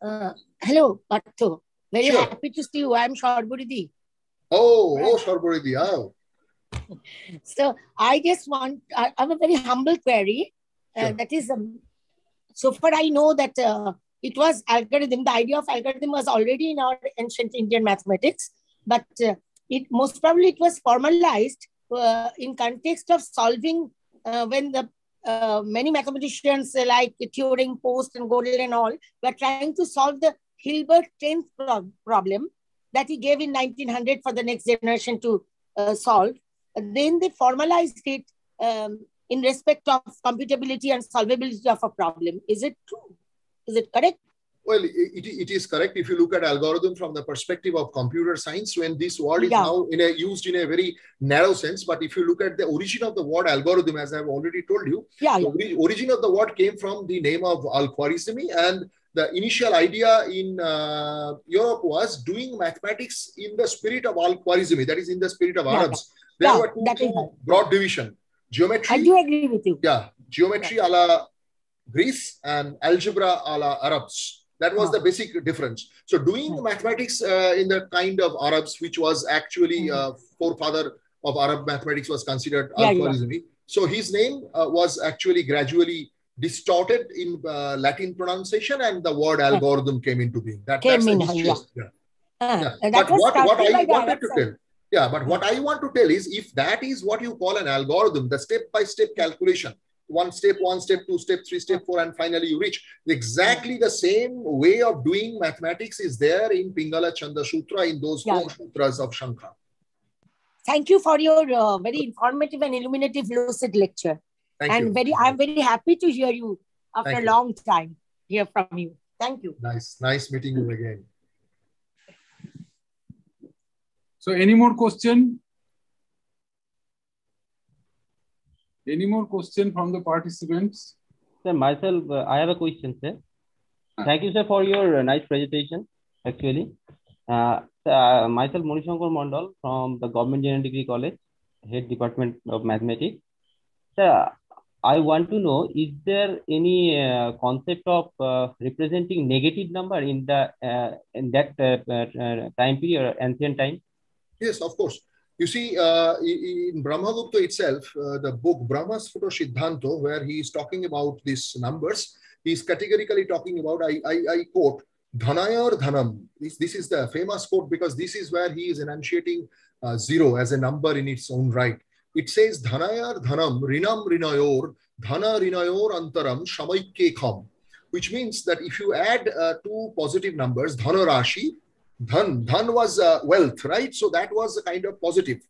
Uh, hello, Patto. Very Sure. happy to see you. I'm Sharbudidi. Oh, oh, Sharboridi. Oh, So I just want, I I have a very humble query. Uh, Sure. That is, um, so far I know that uh, it was algorithm. The idea of algorithm was already in our ancient Indian mathematics, but uh, it most probably it was formalized uh, in context of solving uh, when the uh, many mathematicians uh, like Turing, Post, and Gödel and all were trying to solve the Hilbert tenth pro- problem that he gave in 1900 for the next generation to uh, solve. Then they formalized it um, in respect of computability and solvability of a problem. Is it true? Is it correct? Well, it, it is correct if you look at algorithm from the perspective of computer science, when this word is Yeah. now in a, used in a very narrow sense. But if you look at the origin of the word algorithm, as I've already told you, Yeah, the yeah. origin of the word came from the name of Al-Khwarizmi and the initial idea in uh, Europe was doing mathematics in the spirit of Al-Khwarizmi, that is in the spirit of Yeah, Arabs. There Yeah, were two, that is two broad division, geometry, I do agree with you. yeah, geometry a la Greece and algebra a la Arabs. That was the basic difference. So doing mathematics uh, in the kind of Arabs, which was actually Hmm. uh, forefather of Arab mathematics was considered Yeah, yeah. Al-Khwarizmi. So his name uh, was actually gradually distorted in uh, Latin pronunciation and the word algorithm came into being. That, Came in, yeah. Yeah. But what, what I wanted to tell, yeah, but what I want to tell is if that is what you call an algorithm, the step by step calculation, one step, one step, two step, three step, four, and finally you reach exactly the same way of doing mathematics is there in Pingala Chanda Sutra in those Yeah. four sutras of Shankha. Thank you for your uh, very informative and illuminative lucid lecture. Thank and you. very, I'm very happy to hear you after Thank a you. long time. Hear from you. Thank you. Nice, nice meeting you again. So any more question? Any more question from the participants? Sir, myself, uh, I have a question, sir. Thank you, sir, for your uh, nice presentation, actually. Uh, uh, myself, Monishankar Mondal from the Government Engineering Degree College, Head Department of Mathematics. Sir, I want to know, is there any uh, concept of uh, representing negative number in the uh, in that uh, uh, time period, ancient time? Yes, of course. You see, uh, in Brahmagupta itself, the book Brahmasphuta Siddhanto, where he is talking about these numbers, he is categorically talking about, I, I, I quote, Dhanayar Dhanam. This, this is the famous quote because this is where he is enunciating zero as a number in its own right it says dhanayar dhanam rinam rinayor dhana rinayor antaram shamaikkekham, which means that if you add uh, two positive numbers, dhana rashi, dhan, dhan was uh, wealth, right? So that was a kind of positive.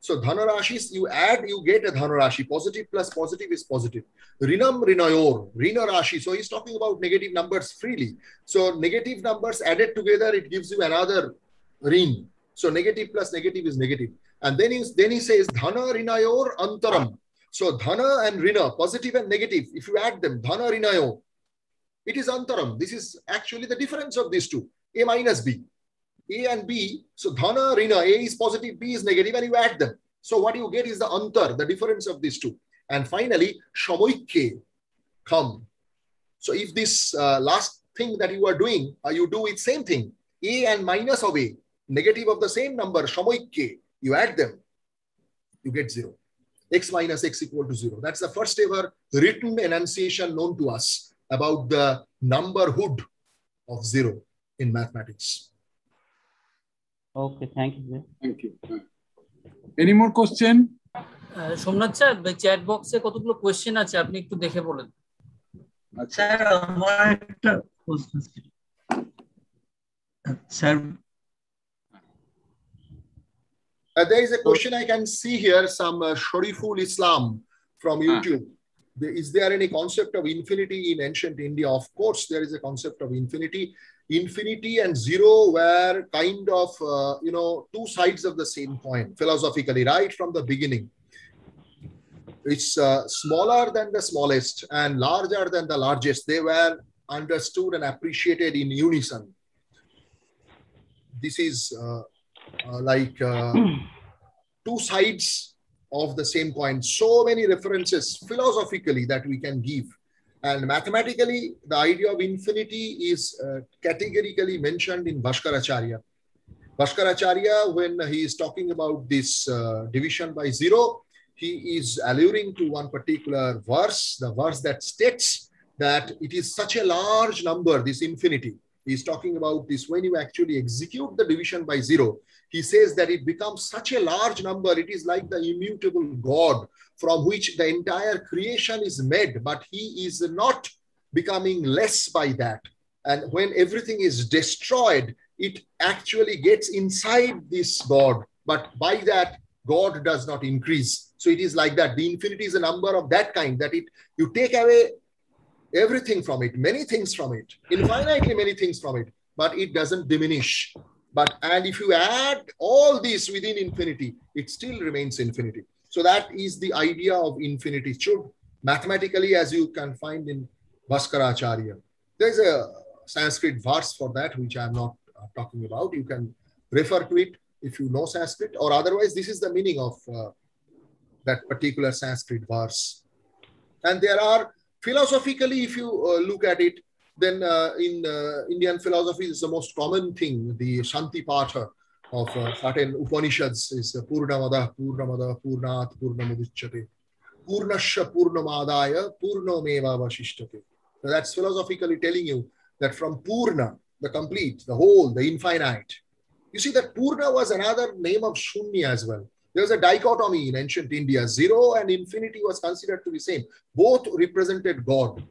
So dhana rashis, you add, you get a dhana rashi. Positive plus positive is positive. Rinam rinayor, rina rashi. So he's talking about negative numbers freely. So negative numbers added together, it gives you another rin. So negative plus negative is negative. And then he, then he says, Dhana rinayor antaram. So dhana and rina, positive and negative, if you add them, dhana rinayo, it is antaram. This is actually the difference of these two, A minus B. A and B, so dhana, rina, A is positive, B is negative, and you add them. So what you get is the antar, the difference of these two. And finally, shamoike, come. So if this uh, last thing that you are doing, uh, you do it same thing, A and minus of A, negative of the same number, shamoike, you add them, you get zero. x minus x equal to zero. That's the first ever written enunciation known to us about the numberhood of zero in mathematics. Okay, thank you. Thank you. Any more question? Somnath sir chat বক্সে কতগুলো question আছে আপনি একটু দেখে বলেন sir আমার একটা sir Uh, there is a question I can see here, some uh, Shariful Islam from ah. YouTube. Ah. Is there any concept of infinity in ancient India? Of course, there is a concept of infinity. Infinity and zero were kind of, uh, you know, two sides of the same coin, philosophically, right from the beginning. It's uh, smaller than the smallest and larger than the largest. They were understood and appreciated in unison. This is uh, uh, like uh, two sides of the same coin. So many references philosophically that we can give. And mathematically, the idea of infinity is uh, categorically mentioned in Bhaskaracharya. Bhaskaracharya, when he is talking about this uh, division by zero, he is alluding to one particular verse, the verse that states that it is such a large number, this infinity. He's talking about this when you actually execute the division by zero, he says that it becomes such a large number. It is like the immutable God from which the entire creation is made, but he is not becoming less by that. And when everything is destroyed, it actually gets inside this God. But by that, God does not increase. So it is like that. The infinity is a number of that kind that it you take away everything from it, many things from it, infinitely many things from it, but it doesn't diminish. But and if you add all these within infinity, it still remains infinity. So that is the idea of infinity. Should mathematically, as you can find in Bhaskaracharya, there's a Sanskrit verse for that, which I'm not uh, talking about. You can refer to it if you know Sanskrit, or otherwise, this is the meaning of uh, that particular Sanskrit verse. And there are philosophically, if you uh, look at it, then uh, in uh, Indian philosophy, is the most common thing. The Shanti Patha of uh, certain Upanishads is Purnamada, Purnamada, Purnat, Purnamudichyate. Purnasya Purnamadaya, Purnomeva Vashishtate. So that's philosophically telling you that from Purna, the complete, the whole, the infinite. You see that Purna was another name of Shunya as well. There was a dichotomy in ancient India. Zero and infinity was considered to be same. Both represented God.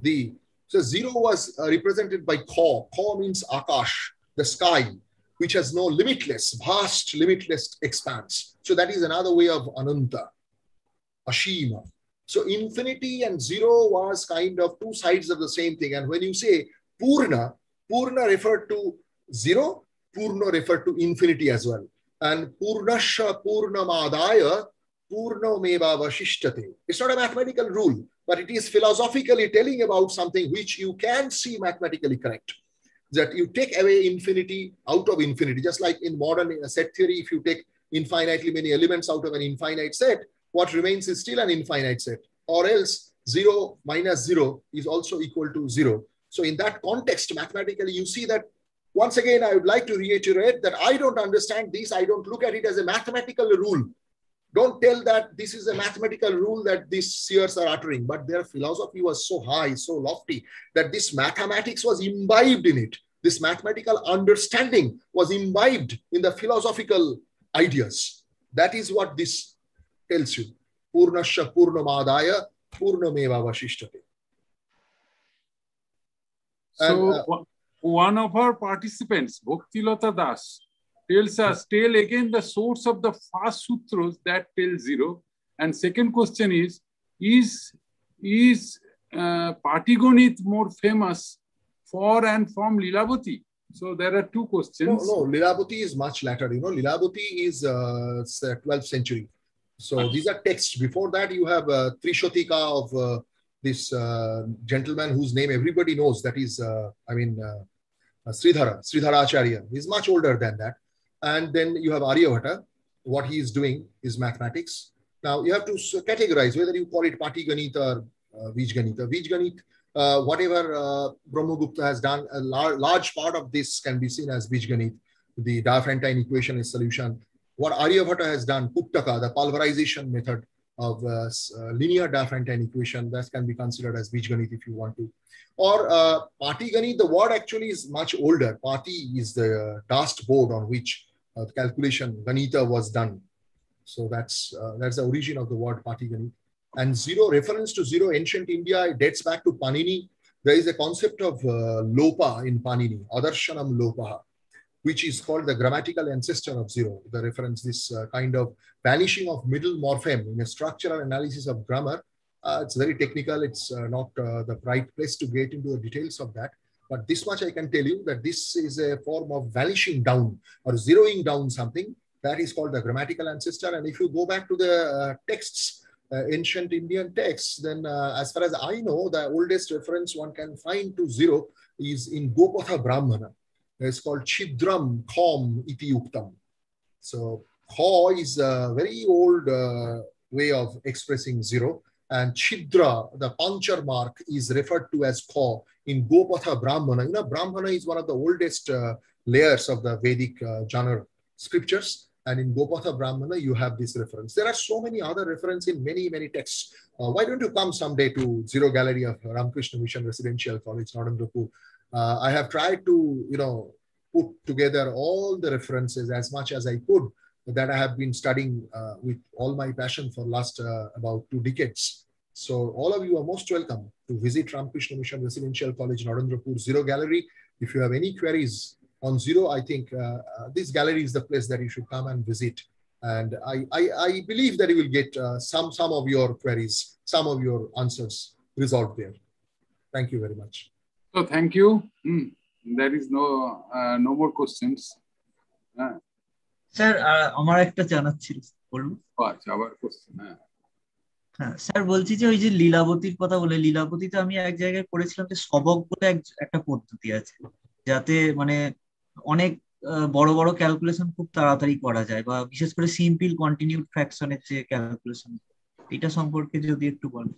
The so zero was uh, represented by Ka. Ka means Akash, the sky, which has no limitless, vast, limitless expanse. So that is another way of Ananta, Ashima. So infinity and zero was kind of two sides of the same thing. And when you say Purna, Purna referred to zero, Purna referred to infinity as well. And Purnasha Purnameva Vashishtate. It's not a mathematical rule but it is philosophically telling about something which you can see mathematically correct. That you take away infinity out of infinity, just like in modern set theory, if you take infinitely many elements out of an infinite set, what remains is still an infinite set, or else zero minus zero is also equal to zero. So in that context, mathematically, you see that once again, I would like to reiterate that I don't understand this. I don't look at it as a mathematical rule. Don't tell that this is a mathematical rule that these seers are uttering, but their philosophy was so high, so lofty, that this mathematics was imbibed in it. This mathematical understanding was imbibed in the philosophical ideas. That is what this tells you. Purnasya Purnamadaya Purnameva Vasishtate. So, uh, one of our participants, Bhaktilata Das, tells us, tell again the source of the fast sutras that tell zero. And second question is, is, is uh, Patigonit more famous for and from Lilavati? So there are two questions. No, no, Lilavati is much later. You know, Lilavati is uh, 12th century. So these are texts. Before that, you have uh, Trishotika of uh, this uh, gentleman whose name everybody knows. That is, uh, I mean, uh, uh, Sridhara, Sridhara Acharya. He's much older than that. And then you have Aryabhata. What he is doing is mathematics. Now you have to categorize whether you call it Patiganita or uh, Vijganita. Vijganit, uh, whatever uh, Brahmagupta has done, a lar large part of this can be seen as Vijganit. The Diophantine equation is solution. What Aryabhata has done, Kuttaka, the pulverization method of uh, uh, linear Diophantine equation, that can be considered as Vijganit if you want to. Or uh, Patigani, the word actually is much older. Pati is the dust board on which uh, the calculation Ganita was done. So that's uh, that's the origin of the word Patigani. And zero reference to zero ancient India dates back to Panini. There is a concept of uh, lopa in Panini, Adarshanam lopaha, which is called the grammatical ancestor of zero. The reference this uh, kind of vanishing of middle morpheme in a structural analysis of grammar uh, it's very technical. It's uh, not uh, the right place to get into the details of that. But this much I can tell you that this is a form of vanishing down or zeroing down something that is called the grammatical ancestor. And if you go back to the uh, texts, uh, ancient Indian texts, then uh, as far as I know, the oldest reference one can find to zero is in Gopatha Brahmana. It's called Chidram Khom Iti Uktam. So Kha is a very old way of expressing zero and Chidra, the puncture mark, is referred to as Kha in Gopatha Brahmana. You know, Brahmana is one of the oldest uh, layers of the Vedic uh, genre scriptures. And in Gopatha Brahmana, you have this reference. There are so many other references in many, many texts. Uh, why don't you come someday to Zero Gallery of Ramakrishna Mission Residential College, Narendrapur? Uh, I have tried to, you know, put together all the references as much as I could that I have been studying uh, with all my passion for last uh, about two decades. So all of you are most welcome to visit Ramakrishna Mission Residential College, Narendrapur Zero Gallery. If you have any queries on Zero, I think uh, uh, this gallery is the place that you should come and visit. And I, I, I believe that you will get uh, some, some of your queries, some of your answers resolved there. Thank you very much. So thank you. Mm. There is no, uh, no more questions. Sir আমার একটা জানার ছিল বলুন আচ্ছা আবার question হ্যাঁ হ্যাঁ sir বলছি যে ওই যে লীলাবতীর কথা বলে লীলাবতীতে আমি এক জায়গায় পড়েছিলাম যে সবক বলে একটা পদ্ধতি আছে যাতে মানে অনেক বড় বড় ক্যালকুলেশন খুব তাড়াতাড়ি করা যায় বা বিশেষ করে সিম্পল কন্টিনিউড ফ্র্যাকশনের যে ক্যালকুলেশন এটা সম্পর্কে যদি একটু বলেন।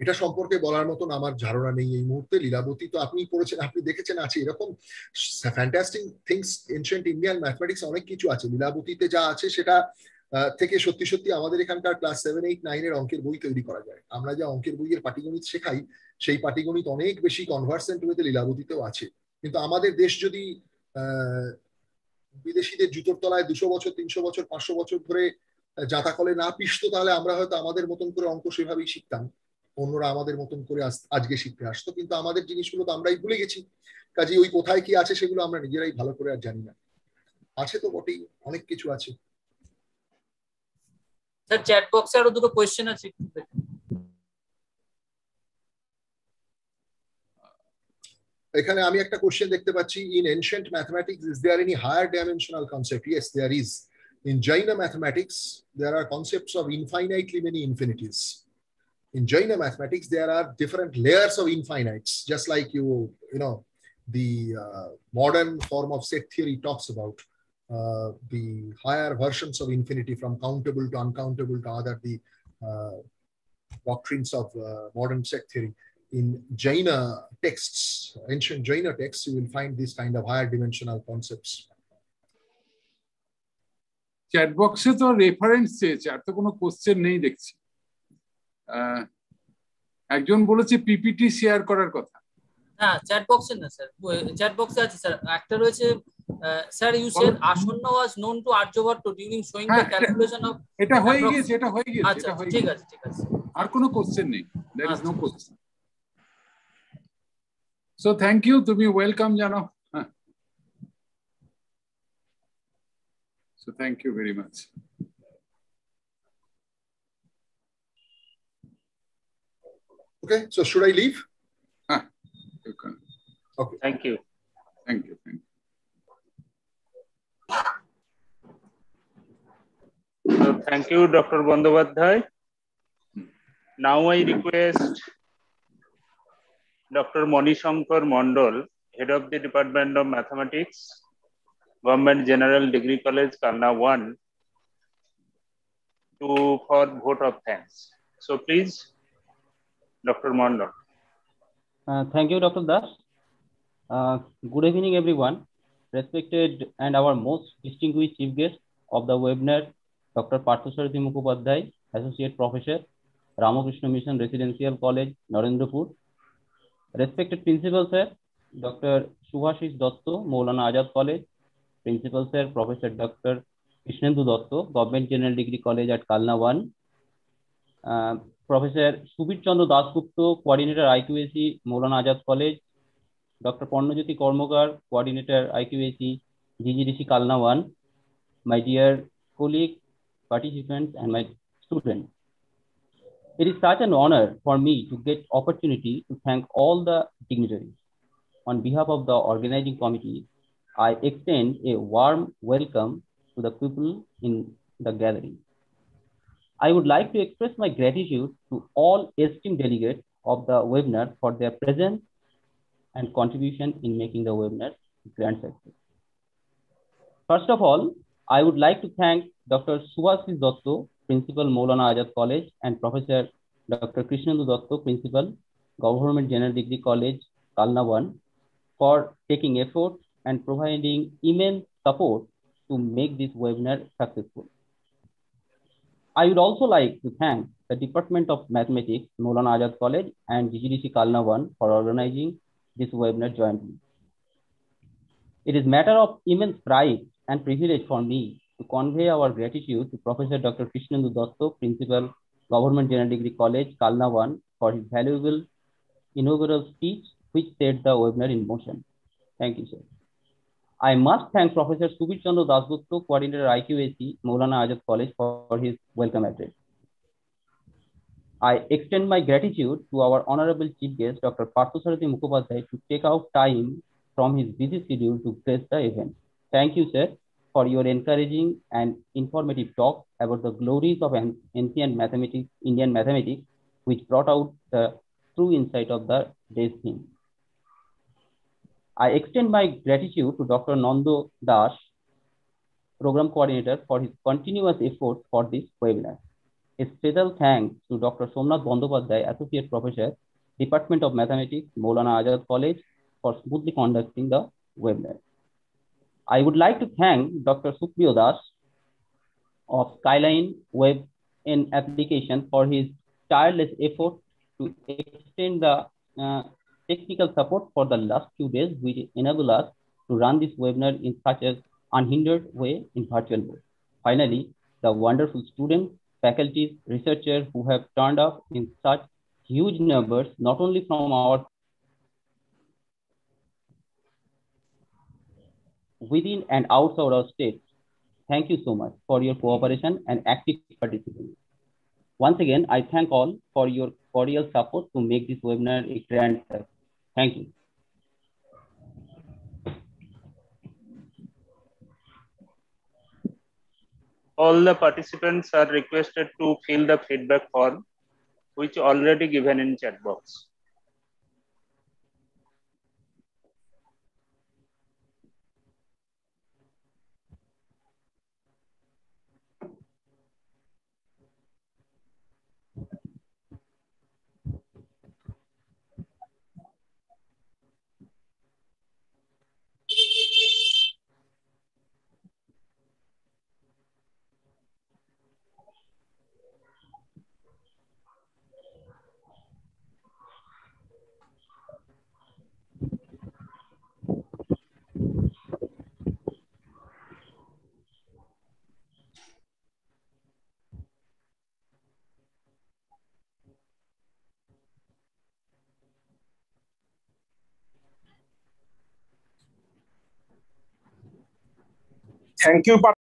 এটা সম্পর্কে বলার মতন আমার ধারণা নেই এই মুহূর্তে। লীলাবতী তো আপনি পড়েছেন, আপনি দেখেছেন, আছে এরকম fantastic things ancient Indian mathematics অনেক কিছু আছে। লীলাবতীতে যা আছে সেটা থেকে সত্যি সত্যি আমাদের এখানকার ক্লাস সেভেন এইট নাইনের অঙ্কের বই তৈরি করা যায়। আমরা যে অঙ্কের বইয়ের পাটিগণিত শেখাই, সেই পাটিগণিত অনেক বেশি কনভার্সেন্ট হয়েতে লীলাবতীতেও আছে। কিন্তু আমাদের দেশ যদি বিদেশিদের জুতোর তলায় দুশো বছর, তিনশো বছর, পাঁচশো বছর ধরে জাতাকলে না পিসতো তাহলে আমরা হয়তো আমাদের মতন করে অঙ্ক সেভাবেই শিখতাম। অন্যরা আমাদের মতন করে আজকে শিখতে আসতো। কিন্তু আমাদের জিনিসগুলো তো আমরাই ভুলে গেছি। কাজে ওই কোথায় কি আছে সেগুলো আমরা নিজেরাই ভালো করে আর জানি না। আছে তো বটেই, অনেক কিছু আছে। স্যার চ্যাট বক্সে আরও দুটো কোয়েশ্চেন আছে। এখানে আমি একটা কোশ্চেন দেখতে পাচ্ছি in ancient mathematics is there any higher dimensional concept yes there is in Jaina mathematics, there are concepts of infinitely many infinities. In Jaina mathematics, there are different layers of infinites, just like you, you know, the uh, modern form of set theory talks about uh, the higher versions of infinity from countable to uncountable to other the uh, doctrines of uh, modern set theory. In Jaina texts, ancient Jaina texts, you will find these kind of higher dimensional concepts. Chat বক্সে তো reference চেয়েছে আর তো কোনো question নেই দেখছি। একজন বলেছে PPT share করার কথা। হ্যাঁ চ্যাট বক্সে না স্যার চ্যাট বক্সে আছে স্যার একটা রয়েছে স্যার ইউ সেড আসন্ন was known to Aryabhata during showing the calculation of এটা হয়ে গিয়েছে এটা হয়ে গিয়েছে আচ্ছা ঠিক আছে ঠিক আছে। আর কোনো কোশ্চেন নেই। There is no question So thank you. To be welcome, Jano. So thank you very much. Okay, so should I leave? Ah, you can. Okay. Thank you. Thank you. Thank you. So thank you, Dr. Bandyopadhyay. Now I request Moni Shankar Mondol, Head of the Department of Mathematics, Government General Degree College, Kalna 1, to for vote of thanks. So please, Dr. Mondol. Uh, thank you, Dr. Das. Uh, good evening, everyone. Respected and our most distinguished chief guest of the webinar, Dr. Parthasarathi Mukhopadhyay, Associate Professor, Ramakrishna Mission Residential College, Narendrapur. Respected principal sir doctor Subhasis Dutta Maulana Azad college principal sir professor doctor Krishnendu Dutta government general degree college at Kalna one professor Subirchandra Dasgupta coordinator IQAC Maulana Azad college doctor Parnajyoti Karmakar coordinator IQAC GGDC Kalna one my dear colleague participant and my student It is such an honor for me to get opportunity to thank all the dignitaries. On behalf of the organizing committee, I extend a warm welcome to the people in the gathering. I would like to express my gratitude to all esteemed delegates of the webinar for their presence and contribution in making the webinar grand success. First of all, I would like to thank Dr. Subhasis Dutta, Principal Maulana Azad College, and Professor Dr. Krishnendu Dutta, Principal, Government General Degree College, Kalna 1, for taking effort and providing immense support to make this webinar successful. I would also like to thank the Department of Mathematics, Maulana Azad College, and GGDC Kalna 1 for organizing this webinar jointly. It is matter of immense pride and privilege for me to convey our gratitude to Professor Dr. Krishnendu Dutta, Principal, Government General Degree College, Kalna 1, for his valuable inaugural speech, which set the webinar in motion. Thank you, sir. I must thank Professor Subir Chandra Dasgupta, Coordinator IQAC, Maulana Azad College, for his welcome address. I extend my gratitude to our honorable chief guest, Dr. Parthasarathi Mukhopadhyay, to take out time from his busy schedule to grace the event. Thank you, sir, for your encouraging and informative talk about the glories of ancient mathematics, Indian mathematics, which brought out the true insight of the day's theme. I extend my gratitude to Dr. Nando Das, Program Coordinator, for his continuous efforts for this webinar. A special thanks to Dr. Somnath Bandyopadhyay, Associate Professor, Department of Mathematics, Maulana Azad College, for smoothly conducting the webinar. I would like to thank Dr. Supriyo Das of Skyline Web in application for his tireless effort to extend the uh, technical support for the last few days, which enable us to run this webinar in such an unhindered way in virtual mode. Finally, the wonderful students, faculties, researchers who have turned up in such huge numbers, not only from our within and outside our state. Thank you so much for your cooperation and active participation. Once again, I thank all for your cordial support to make this webinar a grand success. Thank you. All the participants are requested to fill the feedback form, which already given in chat box.